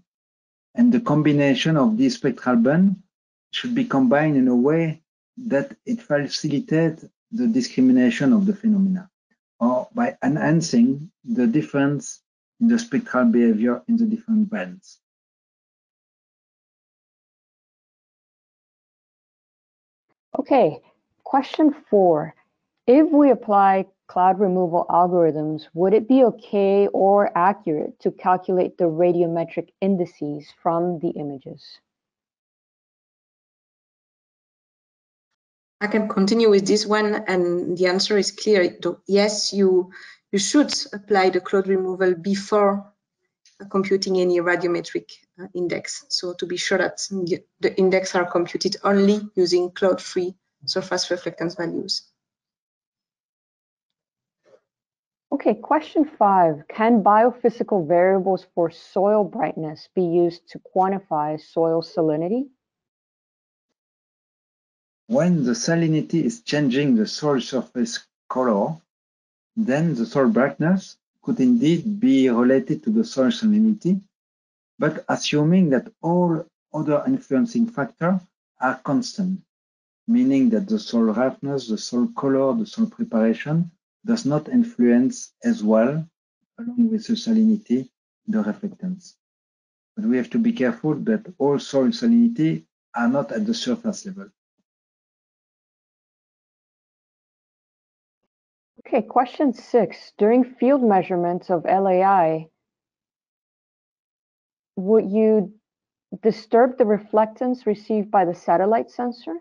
And the combination of these spectral band should be combined in a way that it facilitates the discrimination of the phenomena or by enhancing the difference in the spectral behavior in the different bands. Okay, question four. If we apply cloud removal algorithms, would it be okay or accurate to calculate the radiometric indices from the images? I can continue with this one, and the answer is clear. Yes, you you should apply the cloud removal before computing any radiometric uh, index. So to be sure that the index are computed only using cloud-free surface reflectance values. Okay, question five. Can biophysical variables for soil brightness be used to quantify soil salinity? When the salinity is changing the soil surface color, then the soil brightness could indeed be related to the soil salinity, but assuming that all other influencing factors are constant, meaning that the soil roughness, the soil color, the soil preparation does not influence as well, along with the salinity, the reflectance. But we have to be careful that all soil salinity are not at the surface level. Okay, question six. During field measurements of LAI, would you disturb the reflectance received by the satellite sensor?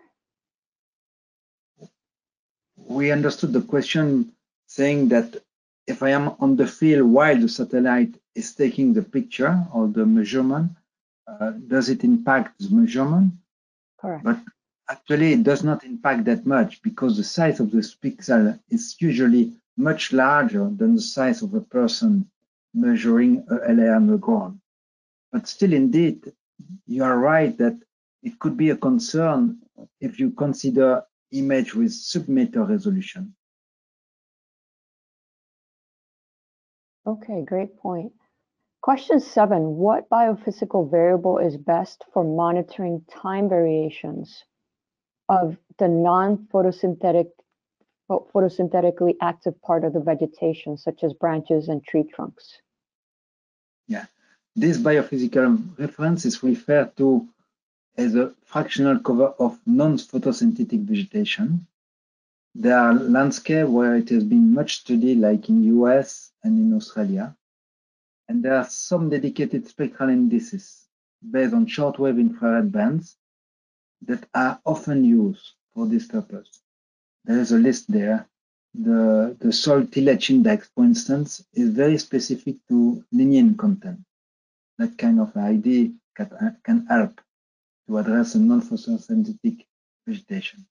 We understood the question saying that if I am on the field while the satellite is taking the picture or the measurement, uh, does it impact the measurement? Correct. But actually it does not impact that much because the size of the pixel is usually much larger than the size of a person measuring a LA on the ground. But still, indeed, you are right that it could be a concern if you consider image with submeter resolution. Okay, great point. Question seven, what biophysical variable is best for monitoring time variations of the non-photosynthetic photosynthetically active part of the vegetation, such as branches and tree trunks. Yeah, this biophysical reference is referred to as a fractional cover of non-photosynthetic vegetation. There are landscapes where it has been much studied, like in the US and in Australia. And there are some dedicated spectral indices based on shortwave infrared bands that are often used for this purpose. There is a list there. The, the soil tillage index, for instance, is very specific to lignin content. That kind of idea can, can help to address a non-photosynthetic vegetation.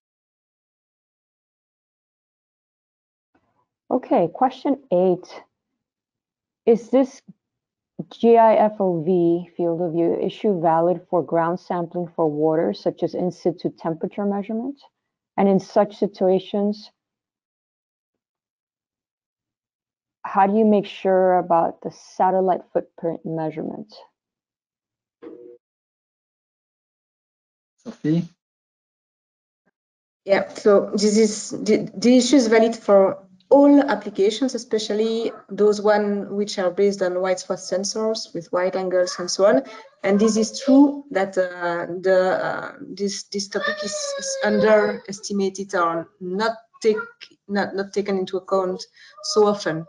Okay, question eight. Is this GIFOV field of view issue valid for ground sampling for water, such as in situ temperature measurement? And in such situations, how do you make sure about the satellite footprint measurement? Sophie? Yeah, so this is the, the issue is valid for all applications, especially those one which are based on wide spot sensors with wide angles and so on. And this is true that uh, the uh, this this topic is, is underestimated or not take not not taken into account so often.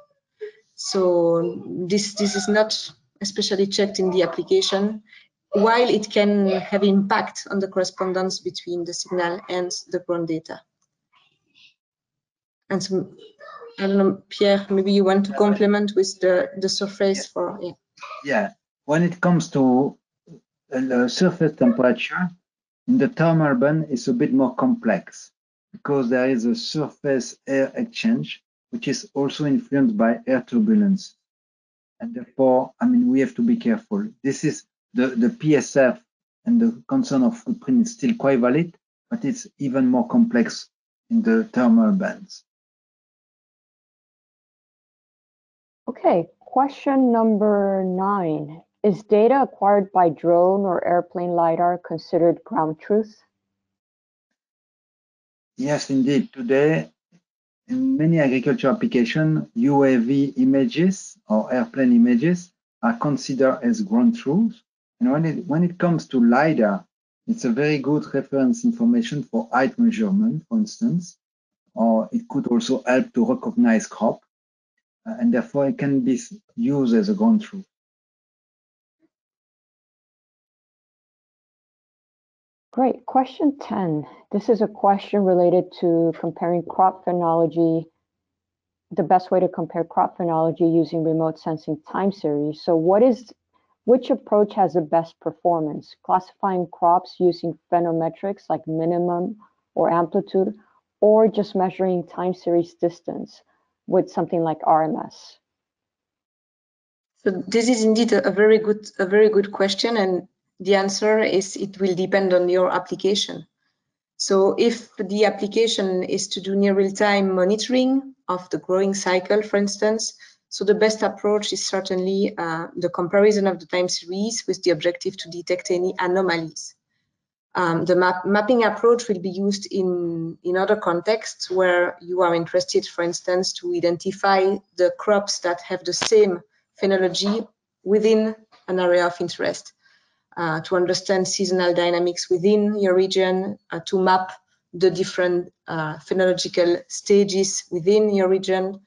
So this this is not especially checked in the application, while it can have impact on the correspondence between the signal and the ground data. And so I don't know, Pierre, maybe you want to complement with the, the surface for, yeah. Yeah, when it comes to uh, the surface temperature, in the thermal band, it's a bit more complex because there is a surface air exchange, which is also influenced by air turbulence. And therefore, I mean, we have to be careful. This is the, the PSF and the concern of footprint is still quite valid, but it's even more complex in the thermal bands. Okay, question number nine. Is data acquired by drone or airplane LiDAR considered ground truth? Yes, indeed. Today, in many agriculture applications, UAV images or airplane images are considered as ground truth. And when it, when it comes to LiDAR, it's a very good reference information for height measurement, for instance, or it could also help to recognize crop Uh, and therefore it can be used as a ground truth. Great. Question 10. This is a question related to comparing crop phenology, the best way to compare crop phenology using remote sensing time series. So what is which approach has the best performance? Classifying crops using phenometrics like minimum or amplitude, or just measuring time series distance with something like RMS? So this is indeed a, very good a very good question, and the answer is it will depend on your application. So if the application is to do near real-time monitoring of the growing cycle, for instance, so the best approach is certainly uh, the comparison of the time series with the objective to detect any anomalies. Um, the map mapping approach will be used in, in other contexts where you are interested, for instance, to identify the crops that have the same phenology within an area of interest, uh, to understand seasonal dynamics within your region, uh, to map the different uh, phenological stages within your region,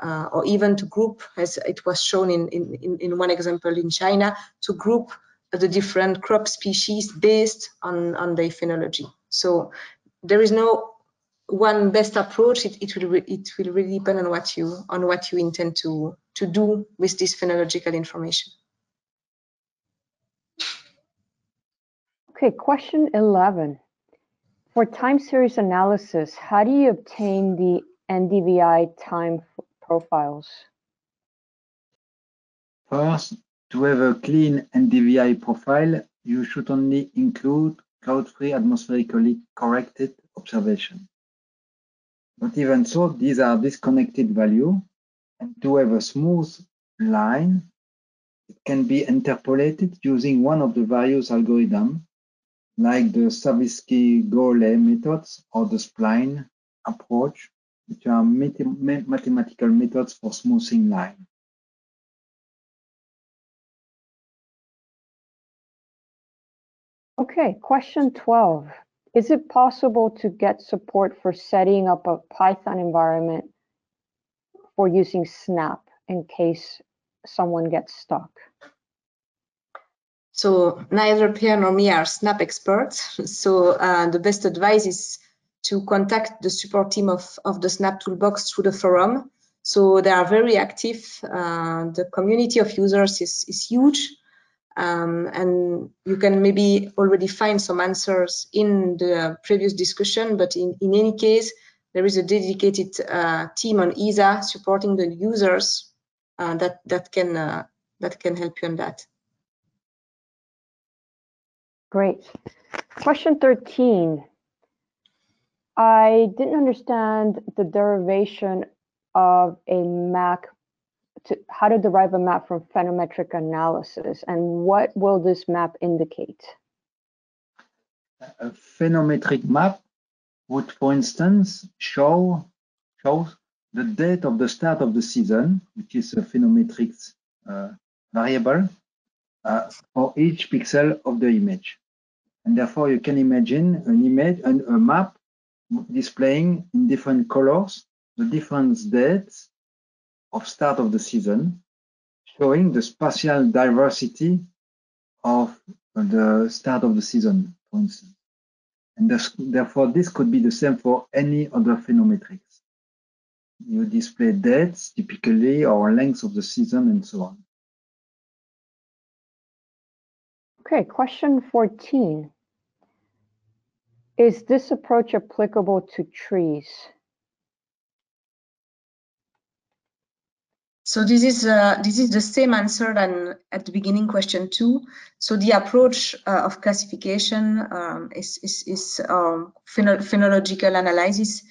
uh, or even to group, as it was shown in, in, in one example in China, to group the different crop species based on, on their phenology. So there is no one best approach. It, it will it will really depend on what you on what you intend to to do with this phenological information. Okay, question 11. For time series analysis, how do you obtain the NDVI time profiles? First, to have a clean NDVI profile, you should only include cloud-free atmospherically corrected observation. But even so, these are disconnected value, and to have a smooth line, it can be interpolated using one of the various algorithms, like the Savitzky-Golay methods or the spline approach, which are mathematical methods for smoothing line. Okay, question 12. Is it possible to get support for setting up a Python environment for using Snap in case someone gets stuck? So neither Pierre nor me are Snap experts. [laughs] So uh, the best advice is to contact the support team of, of the Snap Toolbox through the forum. So they are very active. Uh, the community of users is, is huge. Um, and you can maybe already find some answers in the previous discussion, but in, in any case, there is a dedicated uh, team on ESA supporting the users uh, that, that, can, uh, that can help you on that. Great. Question 13. I didn't understand the derivation of a MAC, to, how to derive a map from phenometric analysis, and what will this map indicate? A phenometric map would, for instance, show shows the date of the start of the season, which is a phenometric uh, variable, uh, for each pixel of the image. And therefore, you can imagine an image, and a map displaying in different colors the different dates of start of the season, showing the spatial diversity of the start of the season, for instance. And this, therefore, this could be the same for any other phenometrics. You display dates typically or length of the season and so on. Okay, question 14. Is this approach applicable to trees? So this is uh, this is the same answer than at the beginning question two. So the approach uh, of classification um, is is, is um, phenological analysis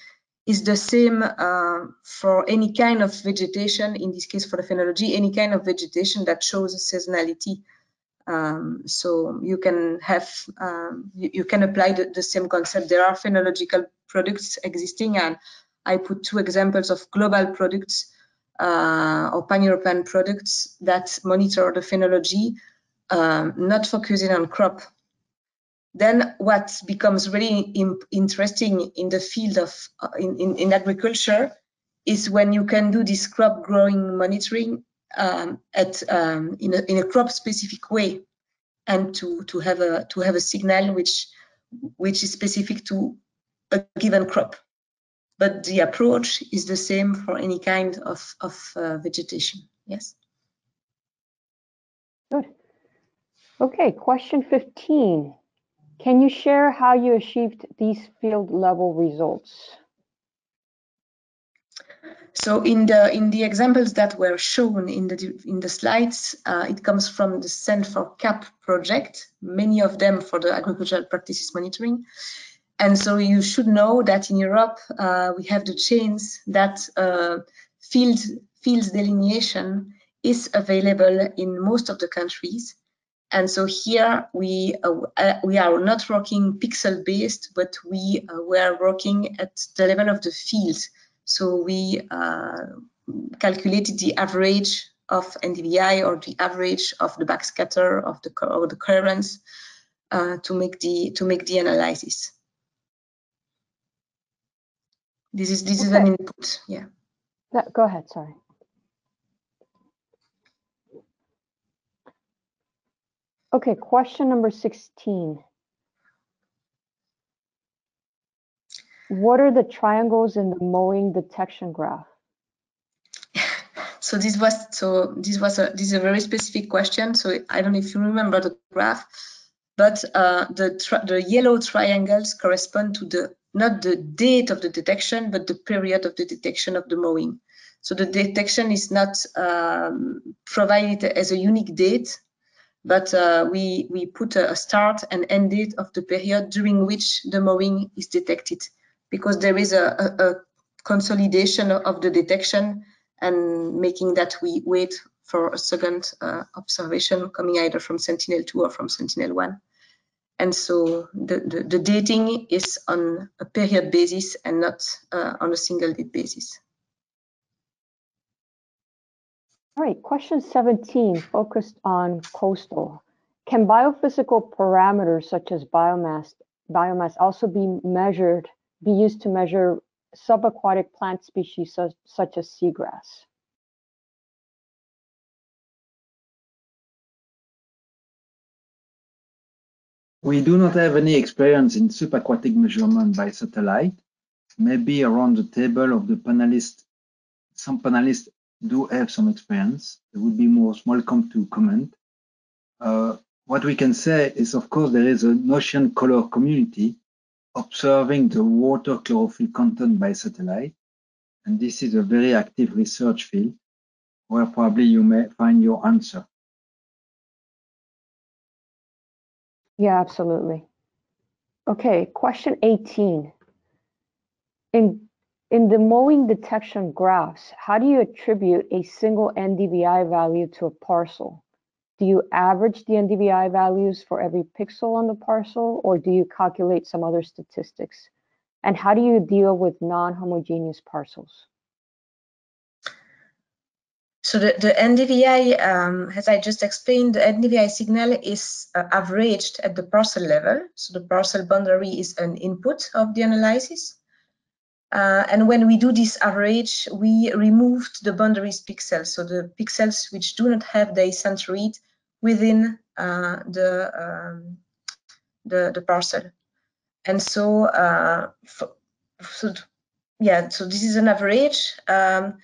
is the same uh, for any kind of vegetation. In this case, for the phenology, any kind of vegetation that shows a seasonality. Um, so you can have um, you, you, can apply the, the same concept. There are phenological products existing, and I put two examples of global products uh, or pan-European products that monitor the phenology, um, not focusing on crop. Then what becomes really interesting in the field of uh, in, in, in, agriculture is when you can do this crop growing monitoring um, at um, in, a, in a crop specific way and to to have a to have a signal which which is specific to a given crop. But the approach is the same for any kind of, of uh, vegetation. Yes. Good. Okay, question 15. Can you share how you achieved these field level results? So in the in the examples that were shown in the in the slides, uh, it comes from the Sen4Cap project, many of them for the agricultural practices monitoring. And so you should know that in Europe, uh, we have the chains that uh, field, fields delineation is available in most of the countries. And so here we uh, uh we are not working pixel based, but we uh, were working at the level of the field. So we uh, calculated the average of NDVI or the average of the backscatter of the or the coherence to make the to make the analysis. This is this okay. is an input. Yeah. Go ahead. Sorry. Okay, question number 16. What are the triangles in the mowing detection graph? [laughs] so this was so this was a this is a very specific question. So I don't know if you remember the graph, but uh, the the yellow triangles correspond to the not the date of the detection, but the period of the detection of the mowing. So the detection is not um, provided as a unique date, but uh, we, we put a, start and end date of the period during which the mowing is detected, because there is a, a, a consolidation of the detection and making that we wait for a second uh, observation coming either from Sentinel-2 or from Sentinel-1. And so the, the, the, dating is on a period basis and not uh, on a single date basis. All right, question 17 focused on coastal. Can biophysical parameters such as biomass, biomass also be measured, be used to measure subaquatic plant species such, such as seagrass? We do not have any experience in subaquatic measurement by satellite. Maybe around the table of the panelists, some panelists do have some experience. They would be most welcome to comment. Uh, what we can say is, of course, there is an ocean color community observing the water chlorophyll content by satellite. And this is a very active research field where probably you may find your answer. Yeah, absolutely. Okay, question 18. In, in the mowing detection graphs, how do you attribute a single NDVI value to a parcel? Do you average the NDVI values for every pixel on the parcel, or do you calculate some other statistics? And how do you deal with non-homogeneous parcels? So the, the NDVI, um, as I just explained, the NDVI signal is uh, averaged at the parcel level. So the parcel boundary is an input of the analysis. Uh, and when we do this average, we removed the boundaries pixels, so the pixels which do not have the centroid within uh, the, um, the, the parcel. And so, uh, so yeah, so this is an average. Um,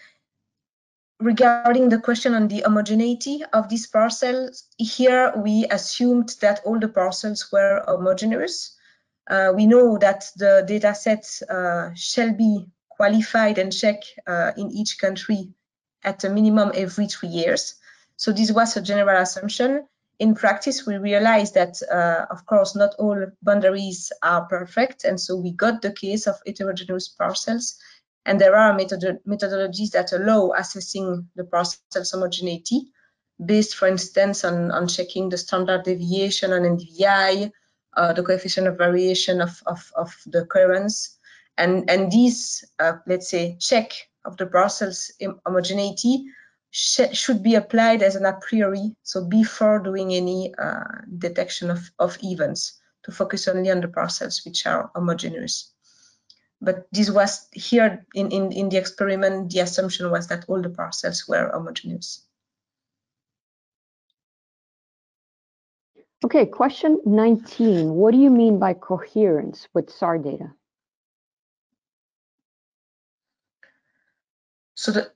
regarding the question on the homogeneity of these parcels, here we assumed that all the parcels were homogeneous. Uh, we know that the data sets uh, shall be qualified and checked uh, in each country at a minimum every three years. So this was a general assumption. In practice, we realized that, uh, of course, not all boundaries are perfect. And so we got the case of heterogeneous parcels and there are methodologies that allow assessing the parcel's homogeneity based, for instance, on, on checking the standard deviation on NDVI, uh, the coefficient of variation of, of, of the coherence. And, and these, uh, let's say, check of the parcel's homogeneity sh should be applied as an a priori, so before doing any uh, detection of, of events, to focus only on the parcels which are homogeneous but this was here in, in, in the experiment, the assumption was that all the parcels were homogeneous. Okay, question 19. What do you mean by coherence with SAR data? So the,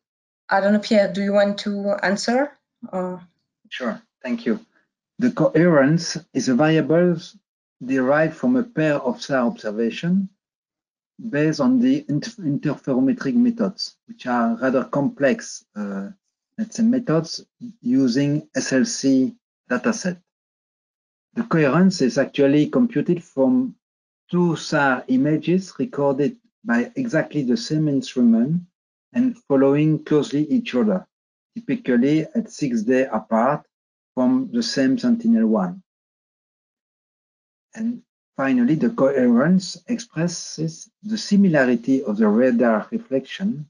I don't know, Pierre, do you want to answer? Or? Sure, thank you. The coherence is a variable derived from a pair of SAR observation based on the inter interferometric methods, which are rather complex, uh, let's say, methods using SLC dataset. The coherence is actually computed from two SAR images recorded by exactly the same instrument and following closely each other, typically at six days apart from the same Sentinel-1. And finally, the coherence expresses the similarity of the radar reflection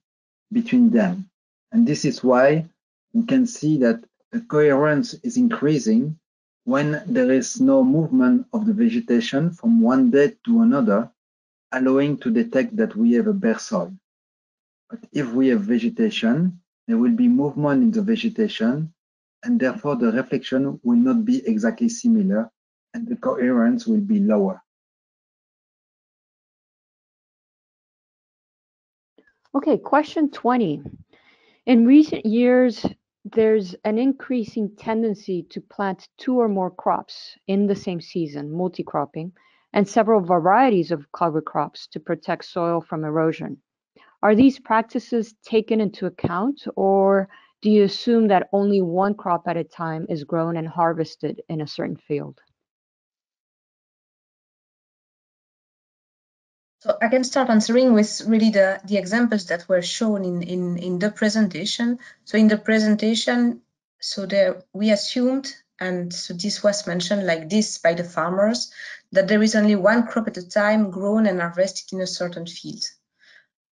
between them. And this is why we can see that the coherence is increasing when there is no movement of the vegetation from one day to another, allowing to detect that we have a bare soil. But if we have vegetation, there will be movement in the vegetation, and therefore the reflection will not be exactly similar, and the coherence will be lower. Okay, question 20. In recent years, there's an increasing tendency to plant two or more crops in the same season, multi-cropping, and several varieties of cover crops to protect soil from erosion. Are these practices taken into account or do you assume that only one crop at a time is grown and harvested in a certain field? So I can start answering with really the, the examples that were shown in, in, in the presentation. So in the presentation, so there we assumed, and so this was mentioned like this by the farmers, that there is only one crop at a time grown and harvested in a certain field.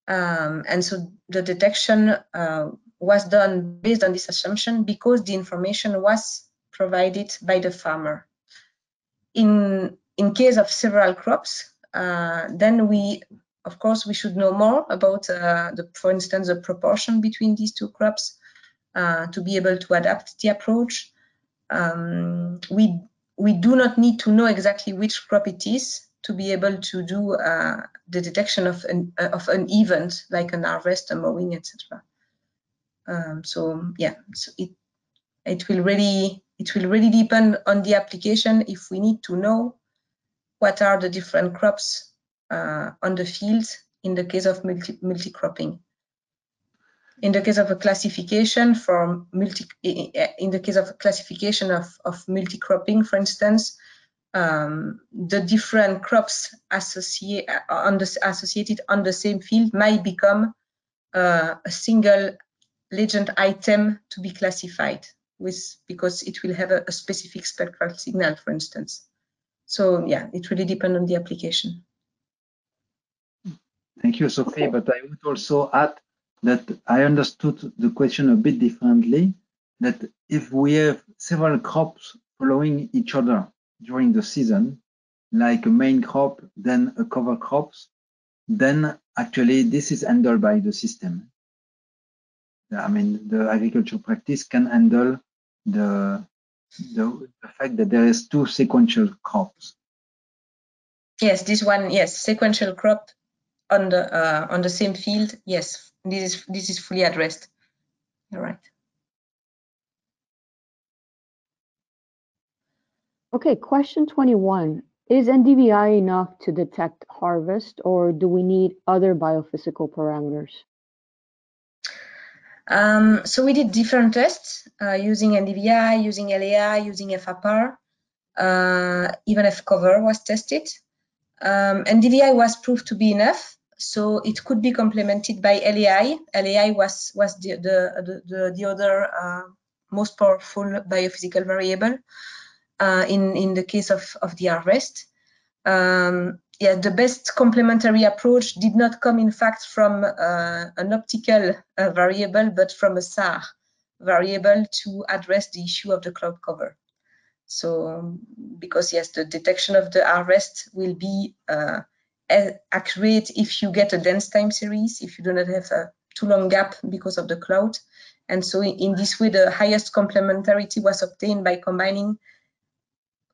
Um, and so the detection uh, was done based on this assumption because the information was provided by the farmer. In, in case of several crops, then we, of course, we should know more about, uh, the, for instance, the proportion between these two crops uh, to be able to adapt the approach. Um, we we do not need to know exactly which crop it is to be able to do uh, the detection of an of an event like an harvest, a mowing, etc. Um, so yeah, so it it will really it will really depend on the application if we need to know what are the different crops uh, on the field in the case of multi, multi-cropping. In the case of a classification for multi, in the case of a classification of, of multi-cropping, for instance, um, the different crops associate, on the, associated on the same field might become uh, a single legend item to be classified with because it will have a, a specific spectral signal, for instance. So yeah, it really depends on the application. Thank you, Sophie. But I would also add that I understood the question a bit differently. That if we have several crops following each other during the season, like a main crop, then a cover crops, then actually this is handled by the system. I mean, the agriculture practice can handle the the, the fact that there is two sequential crops. Yes, this one, yes, sequential crop on the uh, on the same field. Yes, this is this is fully addressed. All right. Okay, question 21. Is NDVI enough to detect harvest or do we need other biophysical parameters? Um, so we did different tests uh, using NDVI, using LAI, using FAPAR. Uh, even fCover was tested. Um, NDVI was proved to be enough, so it could be complemented by LAI. LAI was was the the the, the other uh, most powerful biophysical variable uh, in in the case of of the harvest. Um, yeah, the best complementary approach did not come, in fact, from uh, an optical uh, variable, but from a SAR variable to address the issue of the cloud cover. So, um, because yes, the detection of the arrest will be uh, accurate if you get a dense time series, if you do not have a too long gap because of the cloud. And so in, this way, the highest complementarity was obtained by combining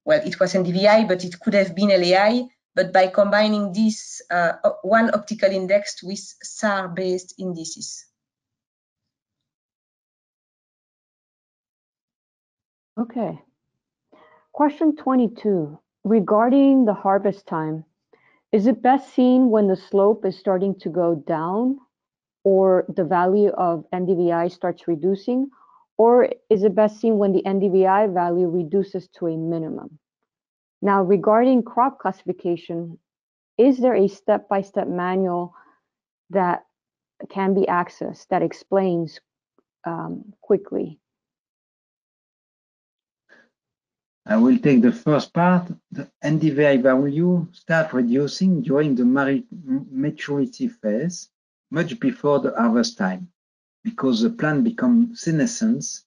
well, it was NDVI, but it could have been LAI. But by combining this uh, one optical index with SAR-based indices. Okay. Question 22. Regarding the harvest time, is it best seen when the slope is starting to go down or the value of NDVI starts reducing? Or is it best seen when the NDVI value reduces to a minimum? Now, regarding crop classification, is there a step-by-step -step manual that can be accessed that explains um, quickly I will take the first part. The NDVI value start reducing during the maturity phase, much before the harvest time, because the plant becomes senescence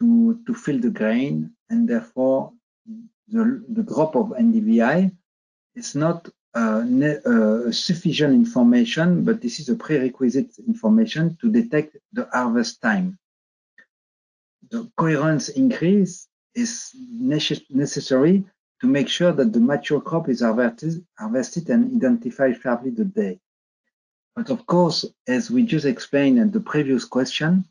to, to fill the grain, and therefore the, the drop of NDVI is not uh, uh, sufficient information, but this is a prerequisite information to detect the harvest time. The coherence increase is necessary to make sure that the mature crop is harvested, harvested and identified sharply the day. But of course, as we just explained in the previous question,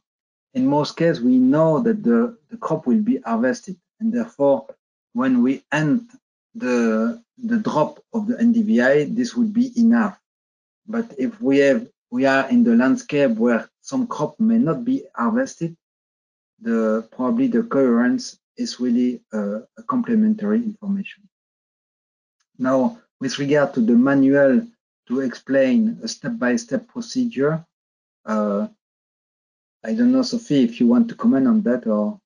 in most cases, we know that the, the crop will be harvested. And therefore, when we end the, the drop of the NDVI, this would be enough. But if we have we are in the landscape where some crop may not be harvested, the probably the coherence is really a complementary information. Now, with regard to the manual to explain a step-by-step -step procedure, uh, I don't know, Sophie, if you want to comment on that or.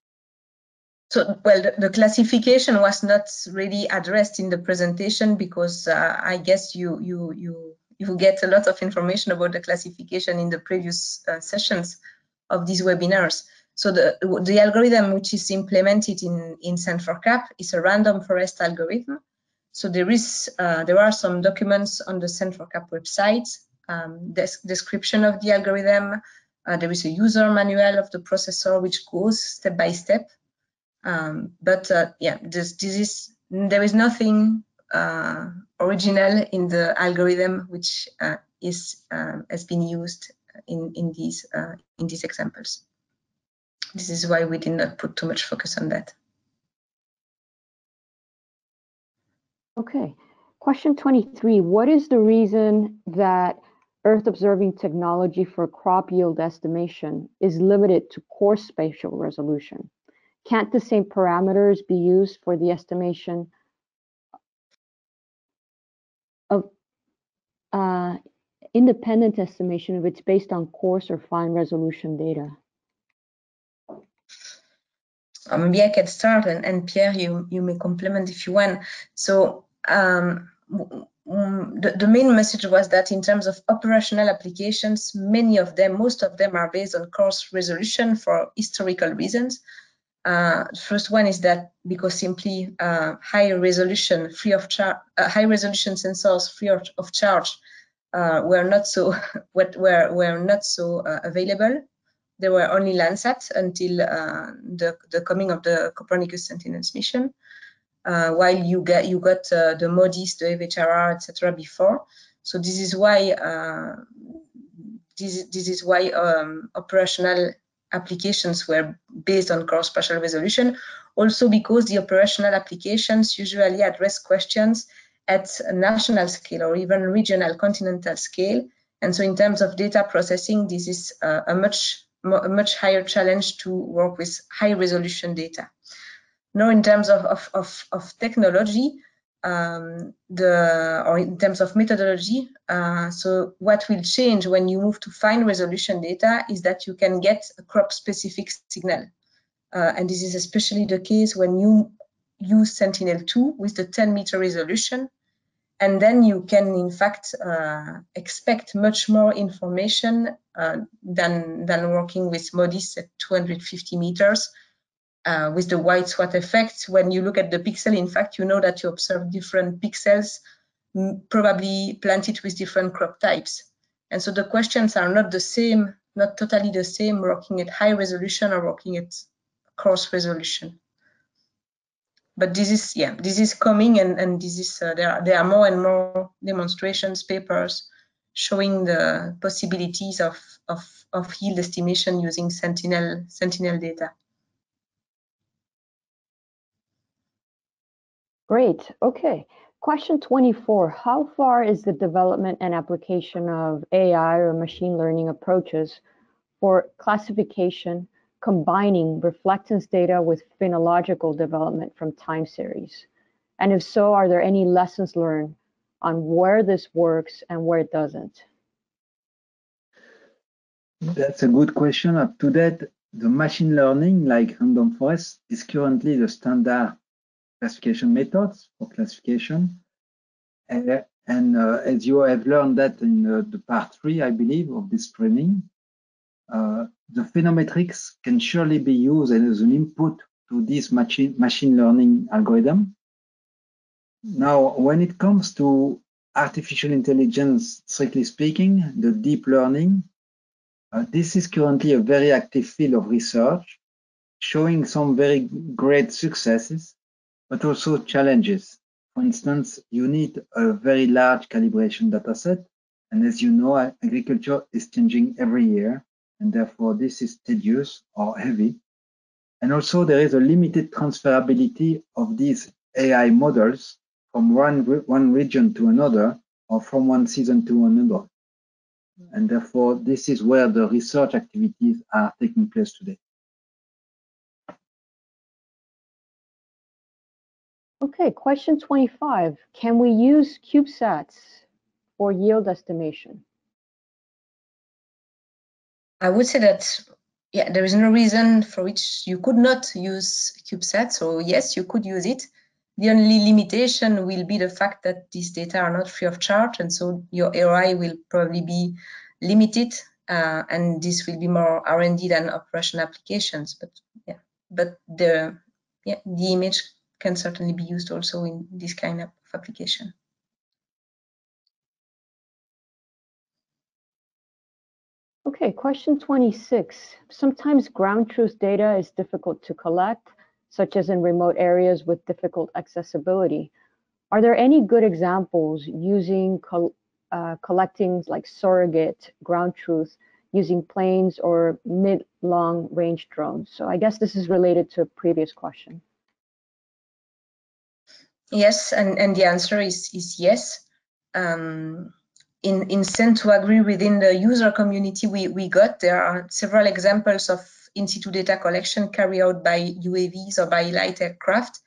So, well, the, the classification was not really addressed in the presentation because uh, I guess you you you you get a lot of information about the classification in the previous uh, sessions of these webinars. So the, the algorithm which is implemented in, in Sen4Cap is a random forest algorithm. So there is uh, there are some documents on the Sen4Cap website, um, description of the algorithm. Uh, there is a user manual of the processor which goes step by step. Um, but uh, yeah, this, is there is nothing uh, original in the algorithm which uh, is uh, has been used in in these in these examples. This is why we did not put too much focus on that. Okay, question 23. What is the reason that Earth observing technology for crop yield estimation is limited to coarse spatial resolution? Can't the same parameters be used for the estimation of uh, independent estimation if it's based on coarse or fine resolution data? uh, maybe I can start and, and Pierre, you, you may complement if you want. So um, the, the main message was that in terms of operational applications, many of them, most of them are based on coarse resolution for historical reasons. Uh, first one is that because simply uh, high resolution free of charge, uh, high resolution sensors free of, of charge uh, were not so [laughs] what were were not so uh, available there were only Landsat until uh, the, the coming of the Copernicus Sentinels mission, while you get you got the MODIS, the AVHRR, etc. before. So this is why this this is why um, operational applications were based on coarse spatial resolution. Also because the operational applications usually address questions at national scale or even regional continental scale. And so in terms of data processing, this is uh, a much a much higher challenge to work with high resolution data. Now, in terms of, of, of, of technology, um, the or in terms of methodology, uh, so what will change when you move to fine resolution data is that you can get a crop specific signal. Uh, and this is especially the case when you use Sentinel-2 with the 10 meter resolution and then you can in fact uh, expect much more information uh, than than working with MODIS at 250 meters uh, with the wide swath effect. When you look at the pixel, in fact, you know that you observe different pixels, probably planted with different crop types. And so the questions are not the same, not totally the same, working at high resolution or working at coarse resolution. but this is yeah this is coming and and this is uh, there are, there are more and more demonstrations papers showing the possibilities of of of yield estimation using sentinel sentinel data great okay question 24 how far is the development and application of ai or machine learning approaches for classification combining reflectance data with phenological development from time series? And if so, are there any lessons learned on where this works and where it doesn't? That's a good question. Up to date, the machine learning, like random forest, is currently the standard classification methods for classification. Uh, and uh, as you have learned that in uh, the part three, I believe, of this training, uh, the phenometrics can surely be used as an input to this machine, machine learning algorithm. Now, when it comes to artificial intelligence, strictly speaking, the deep learning, uh, this is currently a very active field of research, showing some very great successes, but also challenges. For instance, you need a very large calibration dataset. And as you know, agriculture is changing every year and therefore this is tedious or heavy. And also there is a limited transferability of these AI models from one, one region to another or from one season to another. And therefore this is where the research activities are taking place today. Okay, question 25. Can we use CubeSats for yield estimation? I would say that yeah, there is no reason for which you could not use CubeSat. So yes, you could use it. The only limitation will be the fact that these data are not free of charge, and so your ROI will probably be limited, uh, and this will be more R&D than operation applications. But yeah, but the yeah the image can certainly be used also in this kind of application. Okay, question 26. Sometimes ground truth data is difficult to collect, such as in remote areas with difficult accessibility. Are there any good examples using col uh, collecting like surrogate ground truth using planes or mid-long range drones? So I guess this is related to a previous question. Yes, and, and the answer is, is yes. Um, in, in Sen2Agri within the user community we, we got, there are several examples of in-situ data collection carried out by UAVs or by light aircraft.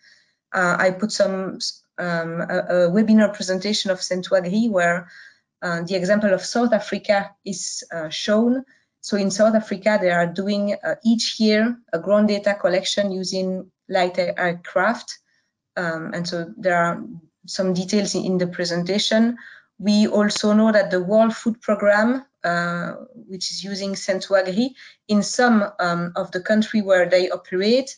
Uh, I put some um, a, a, webinar presentation of Sen2Agri where uh, the example of South Africa is uh, shown. So in South Africa, they are doing uh, each year a ground data collection using light aircraft. Um, and so there are some details in the presentation. We also know that the World Food Programme, uh, which is using Sen2Agri, in some um, of the country where they operate,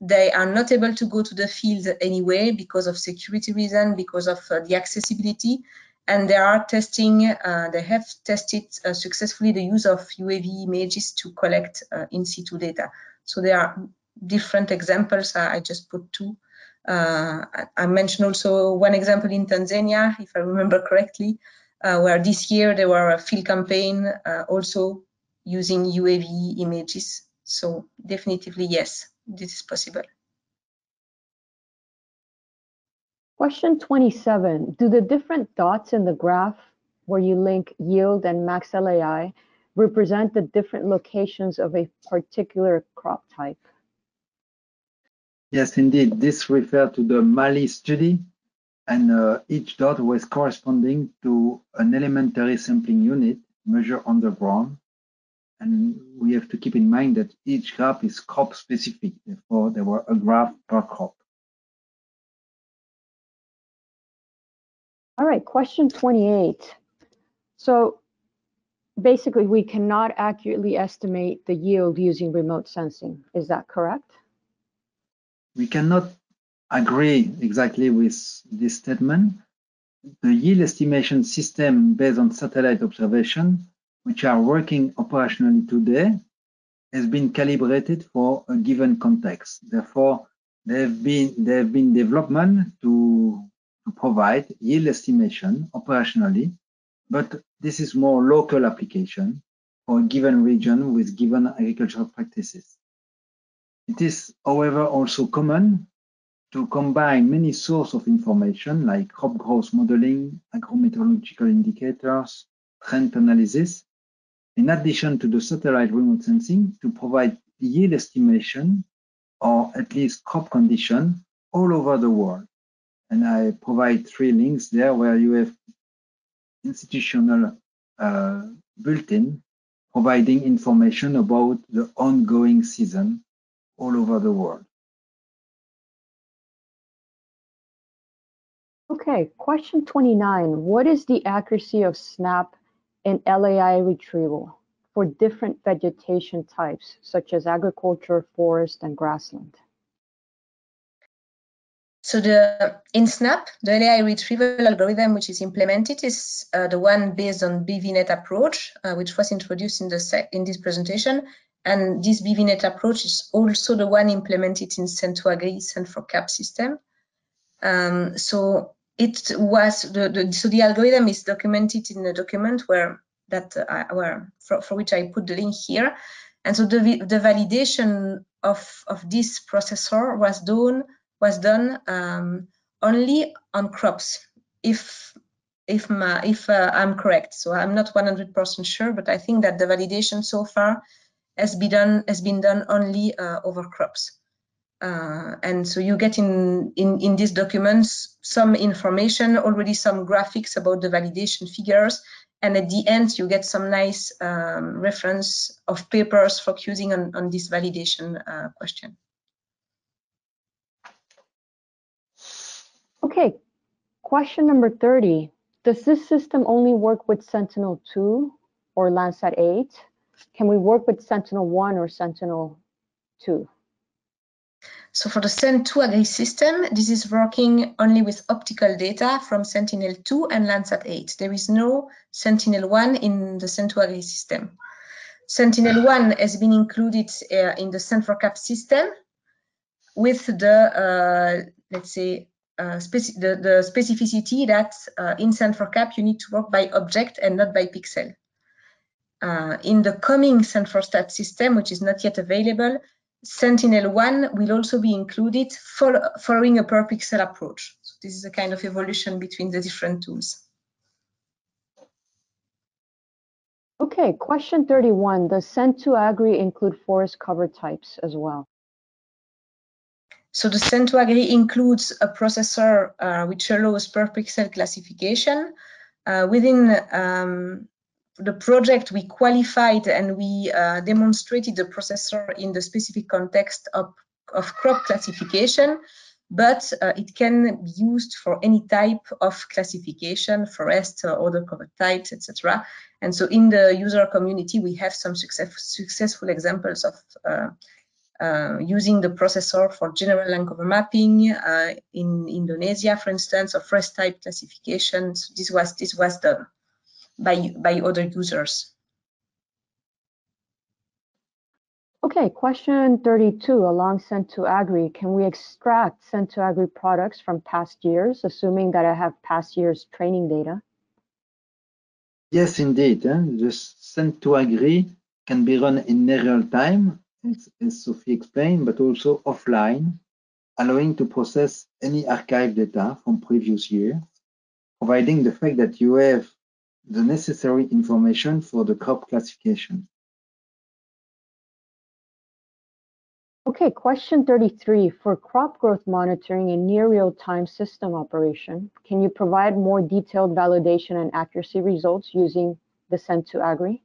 they are not able to go to the field anyway because of security reason, because of uh, the accessibility, and they are testing, uh, they have tested uh, successfully the use of UAV images to collect uh, in situ data. So there are different examples, I just put two uh, I mentioned also one example in Tanzania, if I remember correctly, uh, where this year there were a field campaign uh, also using UAV images. So definitively, yes, this is possible. Question 27, do the different dots in the graph where you link yield and max LAI represent the different locations of a particular crop type? Yes, indeed. This referred to the Mali study, and uh, each dot was corresponding to an elementary sampling unit measured on the ground. And we have to keep in mind that each graph is crop specific. Therefore, there were a graph per crop. All right, question 28. So basically, we cannot accurately estimate the yield using remote sensing. Is that correct? We cannot agree exactly with this statement. The yield estimation system based on satellite observation, which are working operationally today, has been calibrated for a given context. Therefore, There have been there have been development to, to provide yield estimation operationally, but this is more local application for a given region with given agricultural practices. It is, however, also common to combine many sources of information like crop growth modeling, agrometeorological indicators, trend analysis, in addition to the satellite remote sensing to provide yield estimation or at least crop condition all over the world. And I provide three links there where you have institutional uh, bulletin providing information about the ongoing season all over the world. Okay, question 29. What is the accuracy of SNAP in LAI retrieval for different vegetation types, such as agriculture, forest, and grassland? So the in SNAP, the LAI retrieval algorithm which is implemented is uh, the one based on BVNet approach, uh, which was introduced in the in this presentation. And this BVNet approach is also the one implemented in Sen2Agri Sen4CAP system. Um, so it was the, the, so the algorithm is documented in a document where that uh, where for, for which I put the link here. And so the the validation of of this processor was done was done um, only on crops, if if my, if uh, I'm correct. So I'm not 100% sure, but I think that the validation so far has been done has been done only uh, over crops. Uh, and so you get in, in, in these documents some information, already some graphics about the validation figures. And at the end, you get some nice um, reference of papers focusing on, on this validation uh, question. Okay, question number 30. Does this system only work with Sentinel-2 or Landsat 8? Can we work with Sentinel-1 or Sentinel-2? So for the Sen2Agri system, this is working only with optical data from Sentinel-2 and Landsat 8. There is no Sentinel-1 in the Sen2Agri system. Sentinel-1 has been included uh, in the Sen4CAP system with the, uh, let's say, uh, the, the, specificity that uh, in Sen4CAP you need to work by object and not by pixel. Uh, in the coming Sen4Stat system, which is not yet available, Sentinel-1 will also be included following a per pixel approach. So this is a kind of evolution between the different tools. Okay, question 31. Does Sen2Agri include forest cover types as well? So the Sen2Agri includes a processor uh, which allows per pixel classification. Uh, within um, the project, we qualified and we uh, demonstrated the processor in the specific context of, of crop classification, but uh, it can be used for any type of classification, forest or other cover types, etc. And so in the user community, we have some success, successful examples of uh, uh, using the processor for general land cover mapping uh, in Indonesia, for instance, or forest type classification. So this was this was done by, by other users. Okay, question 32 along Sen2Agri. Can we extract Sen2Agri products from past years, assuming that I have past years training data? Yes, indeed. Eh? This Sen2Agri can be run in real time, as, as Sophie explained, but also offline, allowing to process any archive data from previous years, providing the fact that you have the necessary information for the crop classification. Okay, question 33. For crop growth monitoring in near real-time system operation, can you provide more detailed validation and accuracy results using the Sen2Agri?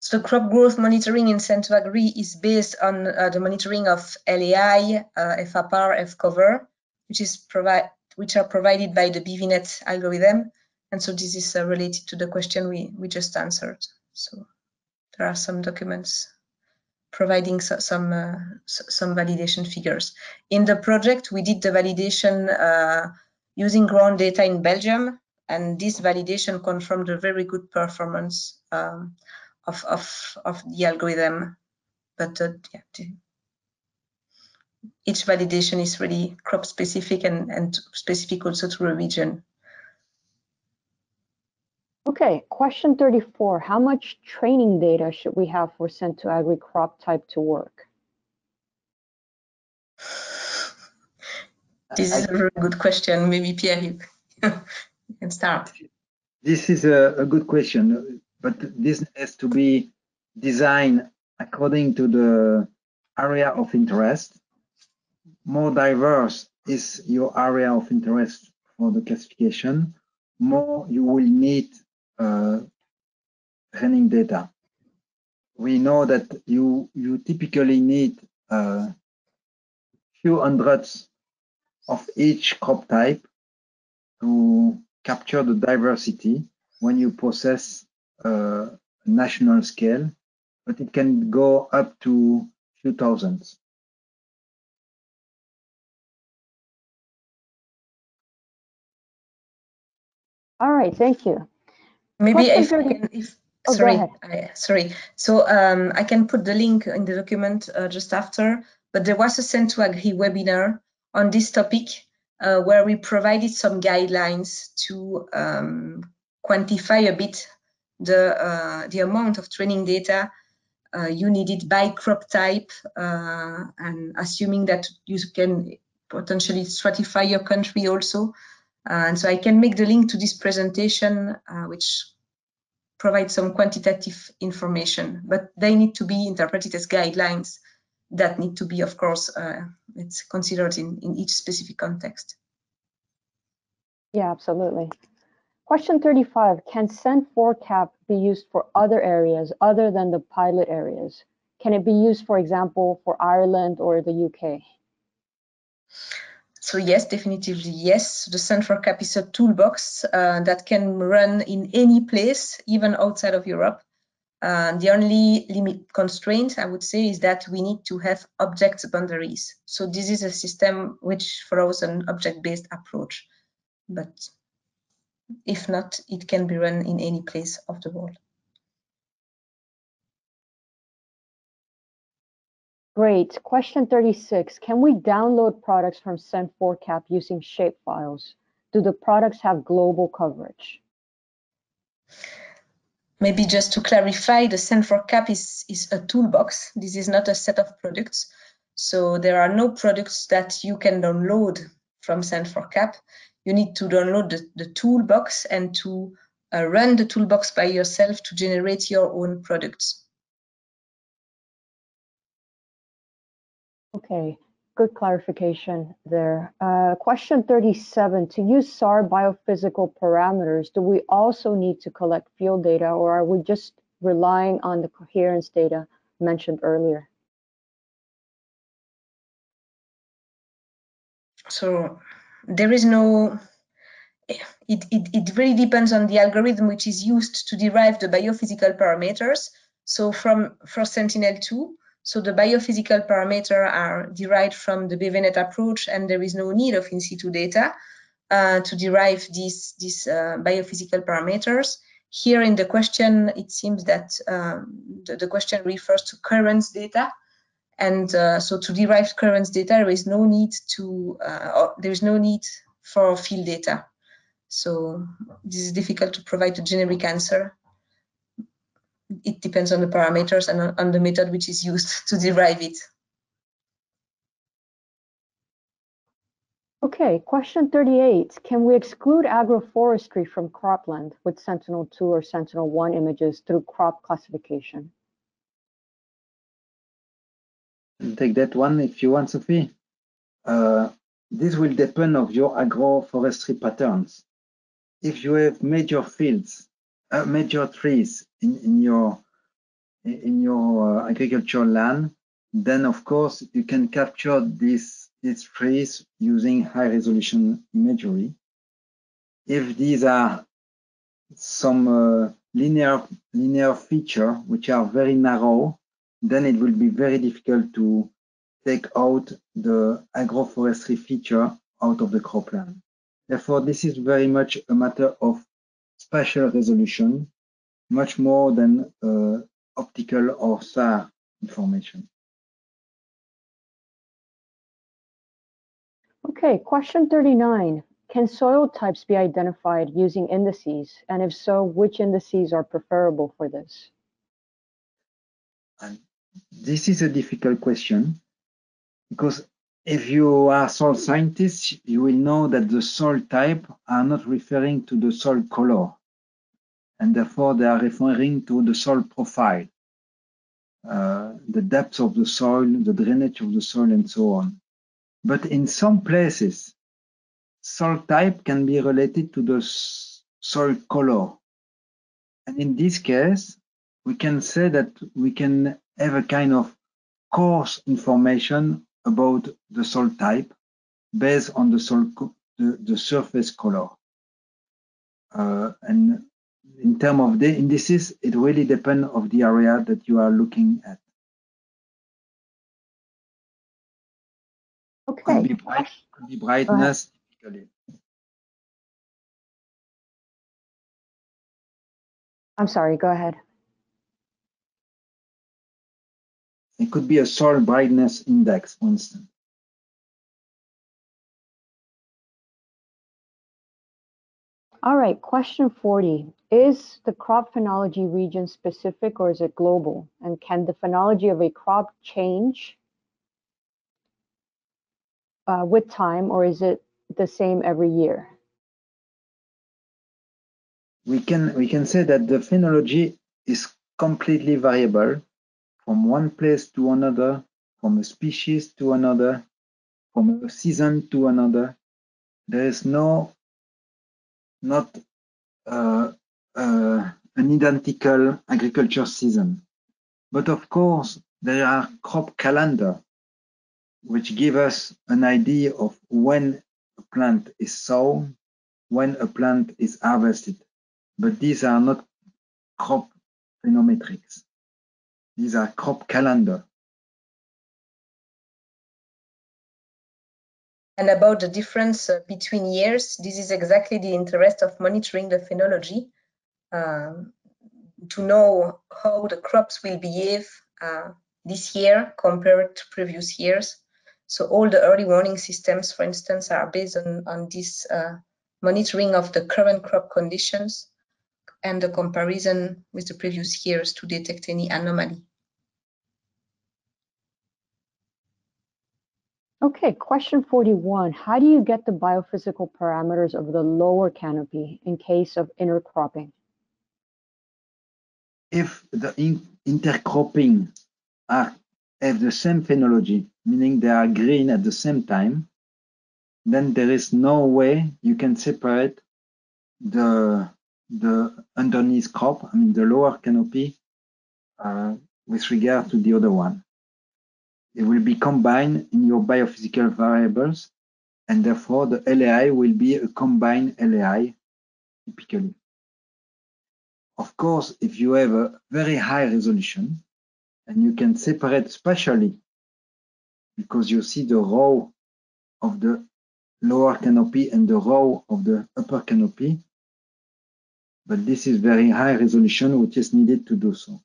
So crop growth monitoring in Sen2Agri is based on uh, the monitoring of LAI, uh, FAPAR, FCover, which is provide which are provided by the BVNet algorithm and so this is uh, related to the question we, we just answered. So there are some documents providing so, some uh, some validation figures. In the project, we did the validation uh, using ground data in Belgium, and this validation confirmed a very good performance um, of, of, of the algorithm. But uh, yeah, each validation is really crop specific and, and specific also to a region. Okay, question 34. How much training data should we have for Sen2Agri crop type to work? [sighs] This is a very good question. Maybe Pierre, you, [laughs] can start. This is a, a good question, but this has to be designed according to the area of interest. More diverse is your area of interest for the classification, more you will need uh, training data. We know that you you typically need a uh, few hundreds of each crop type to capture the diversity when you process a national scale, but it can go up to few thousands. All right, thank you. Maybe if, can, if oh, sorry, I, sorry. So um, I can put the link in the document uh, just after, but there was a Sen2Agri webinar on this topic uh, where we provided some guidelines to um, quantify a bit the, uh, the amount of training data uh, you needed by crop type uh, and assuming that you can potentially stratify your country also and so I can make the link to this presentation, uh, which provides some quantitative information, but they need to be interpreted as guidelines that need to be, of course, uh, it's considered in, in each specific context. Yeah, absolutely. Question 35, can Sen4Cap be used for other areas other than the pilot areas? Can it be used, for example, for Ireland or the UK? So yes, definitively yes. The Sen4CAP is a toolbox uh, that can run in any place, even outside of Europe. Uh, the only limit constraint I would say is that we need to have object boundaries. So this is a system which follows an object-based approach. But if not, it can be run in any place of the world. Great. Question 36. Can we download products from Sen4CAP using shapefiles? Do the products have global coverage? Maybe just to clarify, the Sen4CAP is, is a toolbox. This is not a set of products. So there are no products that you can download from Sen4CAP. You need to download the, the toolbox and to uh, run the toolbox by yourself to generate your own products. Okay, good clarification there. Uh, question 37, to use SAR biophysical parameters, do we also need to collect field data or are we just relying on the coherence data mentioned earlier? So there is no, it, it, it really depends on the algorithm which is used to derive the biophysical parameters. So from for Sentinel-2, so the biophysical parameters are derived from the BVNet approach, and there is no need of in situ data uh, to derive these, these uh, biophysical parameters. Here in the question, it seems that um, the, the, question refers to coherence data. And uh, so to derive coherence data, there is no need to, uh, there is no need for field data. So this is difficult to provide a generic answer it depends on the parameters and on the method which is used to derive it. Okay, question 38. Can we exclude agroforestry from cropland with Sentinel-2 or Sentinel-1 images through crop classification? Take that one if you want, Sophie. Uh, this will depend of your agroforestry patterns. If you have major fields uh, major trees in, in your in your uh, agricultural land, then of course you can capture this these trees using high resolution imagery. If these are some uh, linear linear feature which are very narrow, then it will be very difficult to take out the agroforestry feature out of the cropland. Therefore, this is very much a matter of spatial resolution much more than uh, optical or SAR information. Okay, question 39. Can soil types be identified using indices? And if so, which indices are preferable for this? And this is a difficult question because if you are soil scientists, you will know that the soil type are not referring to the soil color, and therefore they are referring to the soil profile, uh, the depth of the soil, the drainage of the soil, and so on. But in some places, soil type can be related to the soil color. And in this case, we can say that we can have a kind of coarse information about the soil type based on the soil the, the surface color. Uh, and in terms of the indices, it really depends of the area that you are looking at. Okay. Could be, bright, could be brightness, typically. I'm sorry, go ahead. It could be a soil brightness index, for instance. All right, question 40. Is the crop phenology region specific or is it global? And can the phenology of a crop change uh, with time or is it the same every year? We can, we can say that the phenology is completely variable from one place to another, from a species to another, from a season to another. There is no not uh, uh, an identical agriculture season. But of course, there are crop calendar, which give us an idea of when a plant is sown, when a plant is harvested. But these are not crop phenometrics. These are crop calendar. And about the difference uh, between years, this is exactly the interest of monitoring the phenology um, to know how the crops will behave uh, this year compared to previous years. So all the early warning systems, for instance, are based on, on this uh, monitoring of the current crop conditions and the comparison with the previous years to detect any anomaly. Okay, question 41. How do you get the biophysical parameters of the lower canopy in case of intercropping? If the in intercropping are, have the same phenology, meaning they are green at the same time, then there is no way you can separate the the underneath crop, I mean the lower canopy, uh, with regard to the other one. It will be combined in your biophysical variables, and therefore the LAI will be a combined LAI typically. Of course, if you have a very high resolution, and you can separate spatially because you see the row of the lower canopy and the row of the upper canopy, but this is very high resolution which is needed to do so.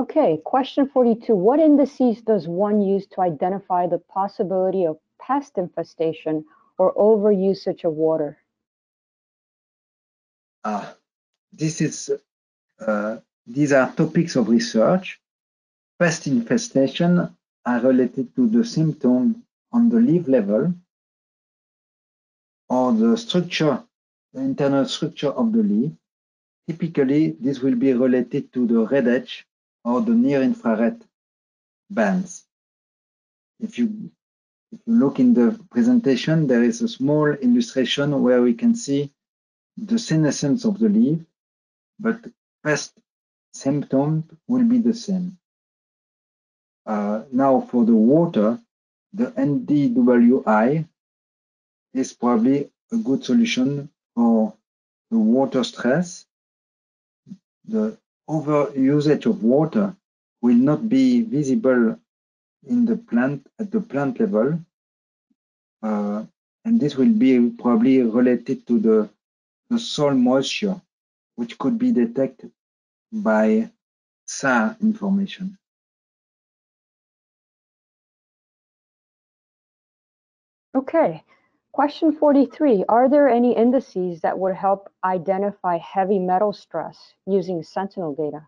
Okay, question 42. What indices does one use to identify the possibility of pest infestation or overusage of water? Uh, this is, uh, these are topics of research. Pest infestation are related to the symptom on the leaf level or the structure, the internal structure of the leaf. Typically, this will be related to the red edge or the near infrared bands. If you, if you look in the presentation, there is a small illustration where we can see the senescence of the leaf, but pest symptom will be the same. Uh, now for the water, the NDWI is probably a good solution for the water stress. The over usage of water will not be visible in the plant at the plant level. Uh, and this will be probably related to the, the soil moisture, which could be detected by SAR information. Okay, question 43. Are there any indices that would help identify heavy metal stress using Sentinel data?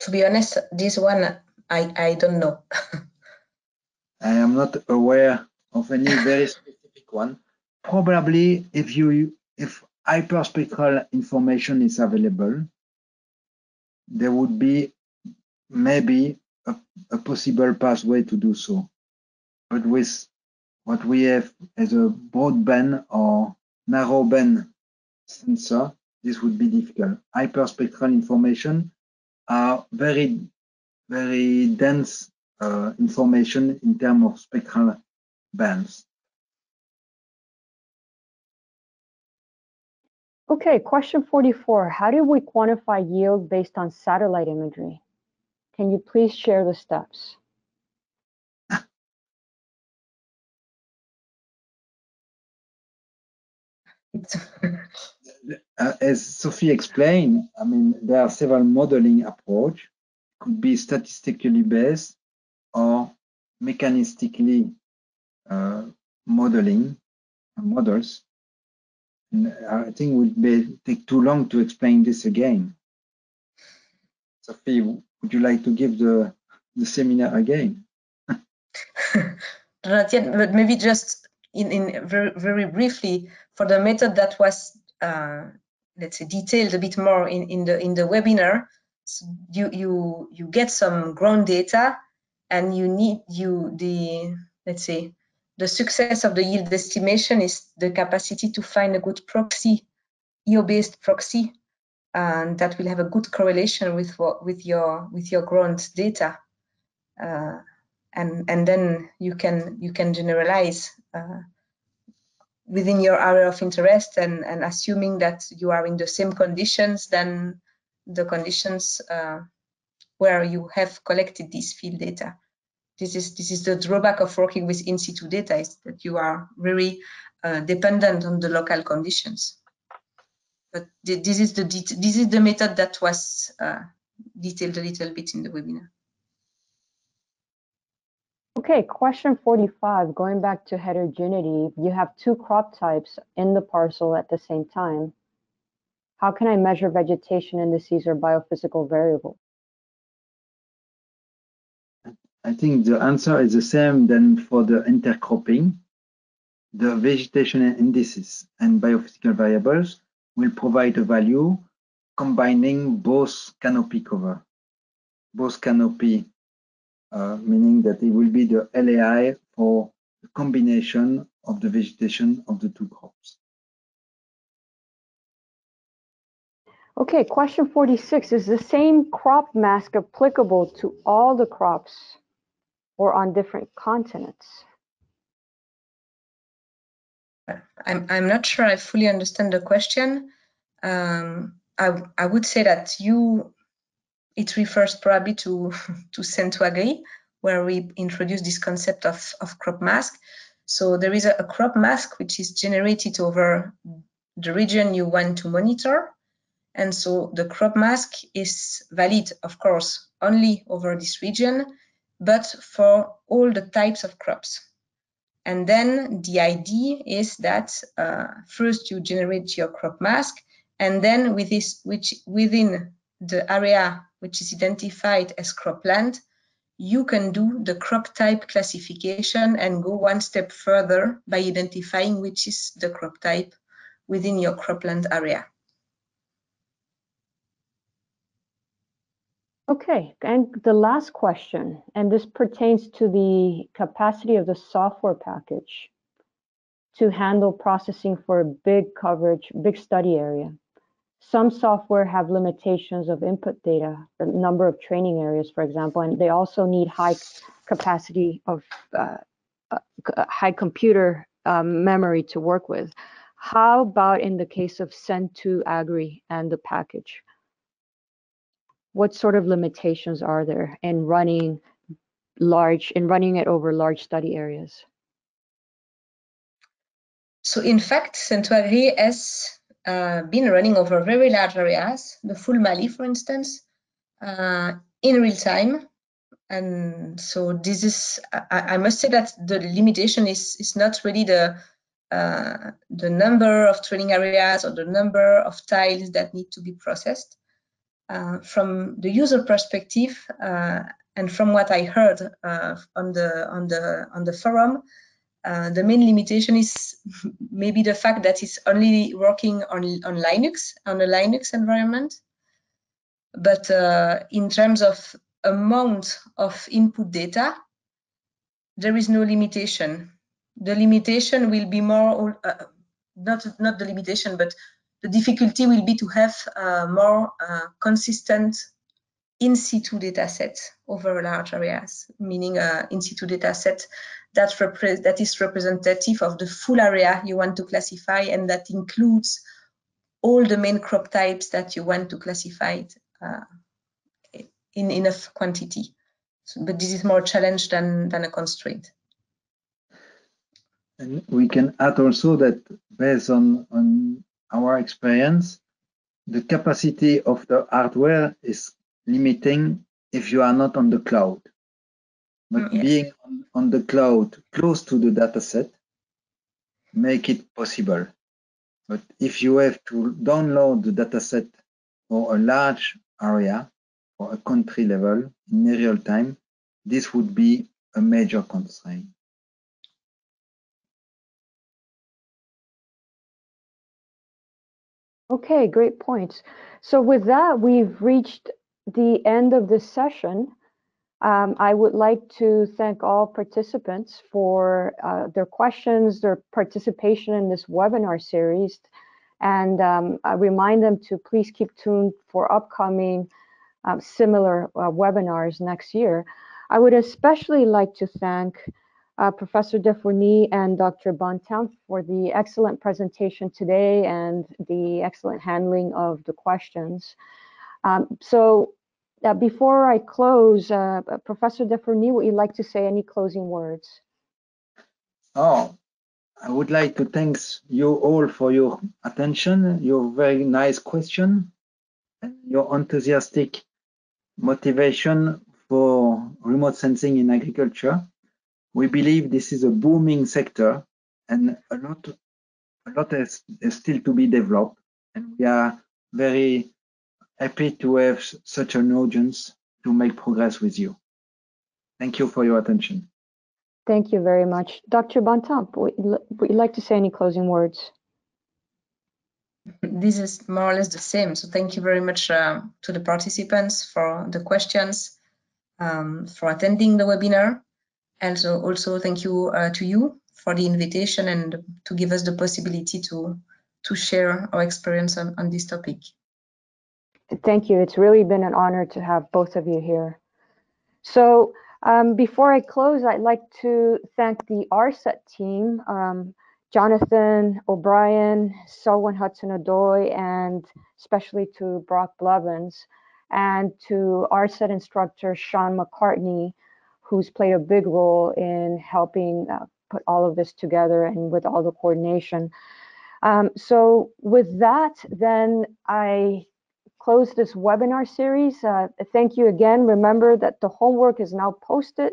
To be honest, this one I, I don't know. [laughs] I am not aware of any very specific one. Probably if you if hyperspectral information is available, there would be maybe a, a possible pathway to do so. But with what we have as a broadband or narrowband sensor, this would be difficult. Hyperspectral information are very, very dense uh, information in terms of spectral bands. Okay, question 44. How do we quantify yield based on satellite imagery? Can you please share the steps? [laughs] uh, as Sophie explained, I mean, there are several modeling approach. Could be statistically based or mechanistically uh, modeling models. And I think it would be, take too long to explain this again. Sophie, would you like to give the, the seminar again? [laughs] Not yet, but maybe just in, in very, very briefly for the method that was uh, let's say detailed a bit more in, in the in the webinar so you you you get some ground data and you need you the let's say the success of the yield estimation is the capacity to find a good proxy EO based proxy and that will have a good correlation with what with your with your ground data uh, and and then you can you can generalize uh, within your area of interest and, and assuming that you are in the same conditions than the conditions uh, where you have collected this field data. This is this is the drawback of working with in situ data is that you are very uh, dependent on the local conditions. But this is the this is the method that was uh, detailed a little bit in the webinar. Okay, question 45, going back to heterogeneity, you have two crop types in the parcel at the same time. How can I measure vegetation indices or biophysical variables? I think the answer is the same than for the intercropping. The vegetation indices and biophysical variables will provide a value combining both canopy cover, both canopy uh, meaning that it will be the LAI for the combination of the vegetation of the two crops. Okay, question 46. Is the same crop mask applicable to all the crops or on different continents? I'm, I'm not sure I fully understand the question. Um, I, I would say that you it refers probably to, [laughs] to Sen2Agri, where we introduce this concept of, of crop mask. So there is a, a crop mask which is generated over the region you want to monitor. And so the crop mask is valid, of course, only over this region, but for all the types of crops. And then the idea is that uh, first you generate your crop mask, and then with this, which within the area which is identified as cropland, you can do the crop type classification and go one step further by identifying which is the crop type within your cropland area. Okay, and the last question, and this pertains to the capacity of the software package to handle processing for a big coverage, big study area. Some software have limitations of input data, the number of training areas, for example, and they also need high capacity of uh, uh, high computer um, memory to work with. How about in the case of Sen2Agri and the package? What sort of limitations are there in running large, in running it over large study areas? So in fact, Sen2Agri has uh, been running over very large areas, the full Mali, for instance, uh, in real time. And so this is, I, I, must say that the limitation is, is not really the, uh, the number of training areas or the number of tiles that need to be processed. Uh, from the user perspective, uh, and from what I heard uh, on the on the on the forum, uh, the main limitation is [laughs] maybe the fact that it's only working on, on Linux, on a Linux environment. But uh, in terms of amount of input data, there is no limitation. The limitation will be more, uh, not, not the limitation, but the difficulty will be to have uh, more uh, consistent in situ data set over large areas, meaning uh, in situ data set that, that is representative of the full area you want to classify and that includes all the main crop types that you want to classify uh, in enough quantity. So, but this is more a challenge than, than a constraint. And we can add also that based on, on our experience, the capacity of the hardware is limiting if you are not on the cloud. But mm, yes. being on the cloud close to the dataset make it possible. But if you have to download the dataset for a large area or a country level in real time, this would be a major constraint. Okay, great points. So with that, we've reached the end of this session. Um, I would like to thank all participants for uh, their questions, their participation in this webinar series, and um, I remind them to please keep tuned for upcoming uh, similar uh, webinars next year. I would especially like to thank uh, Professor Defourny and Dr. Bontemps for the excellent presentation today and the excellent handling of the questions. Um, so uh, before I close, uh, Professor Defourny, would you like to say any closing words? Oh, I would like to thank you all for your attention, your very nice question, your enthusiastic motivation for remote sensing in agriculture. We believe this is a booming sector and a lot, a lot is, is still to be developed. And we are very happy to have such an audience to make progress with you. Thank you for your attention. Thank you very much. Dr. Bontemps, would you like to say any closing words? This is more or less the same. So thank you very much uh, to the participants for the questions, um, for attending the webinar. And so also thank you uh, to you for the invitation and to give us the possibility to, to share our experience on, on this topic. Thank you. It's really been an honor to have both of you here. So um, before I close, I'd like to thank the ARSET team, um, Jonathan O'Brien, Selwyn Hudson-Odoi, and especially to Brock Blevins, and to ARSET instructor Sean McCartney, who's played a big role in helping uh, put all of this together and with all the coordination. Um, so with that, then I close this webinar series. Uh, thank you again. Remember that the homework is now posted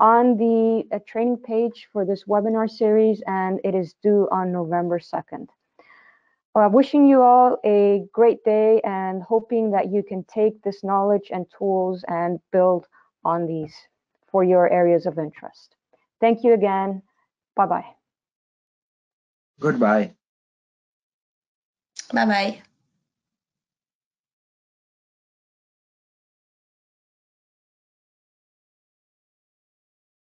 on the uh, training page for this webinar series and it is due on November 2nd. Uh, wishing you all a great day and hoping that you can take this knowledge and tools and build on these for your areas of interest. Thank you again. Bye-bye. Goodbye. Bye-bye.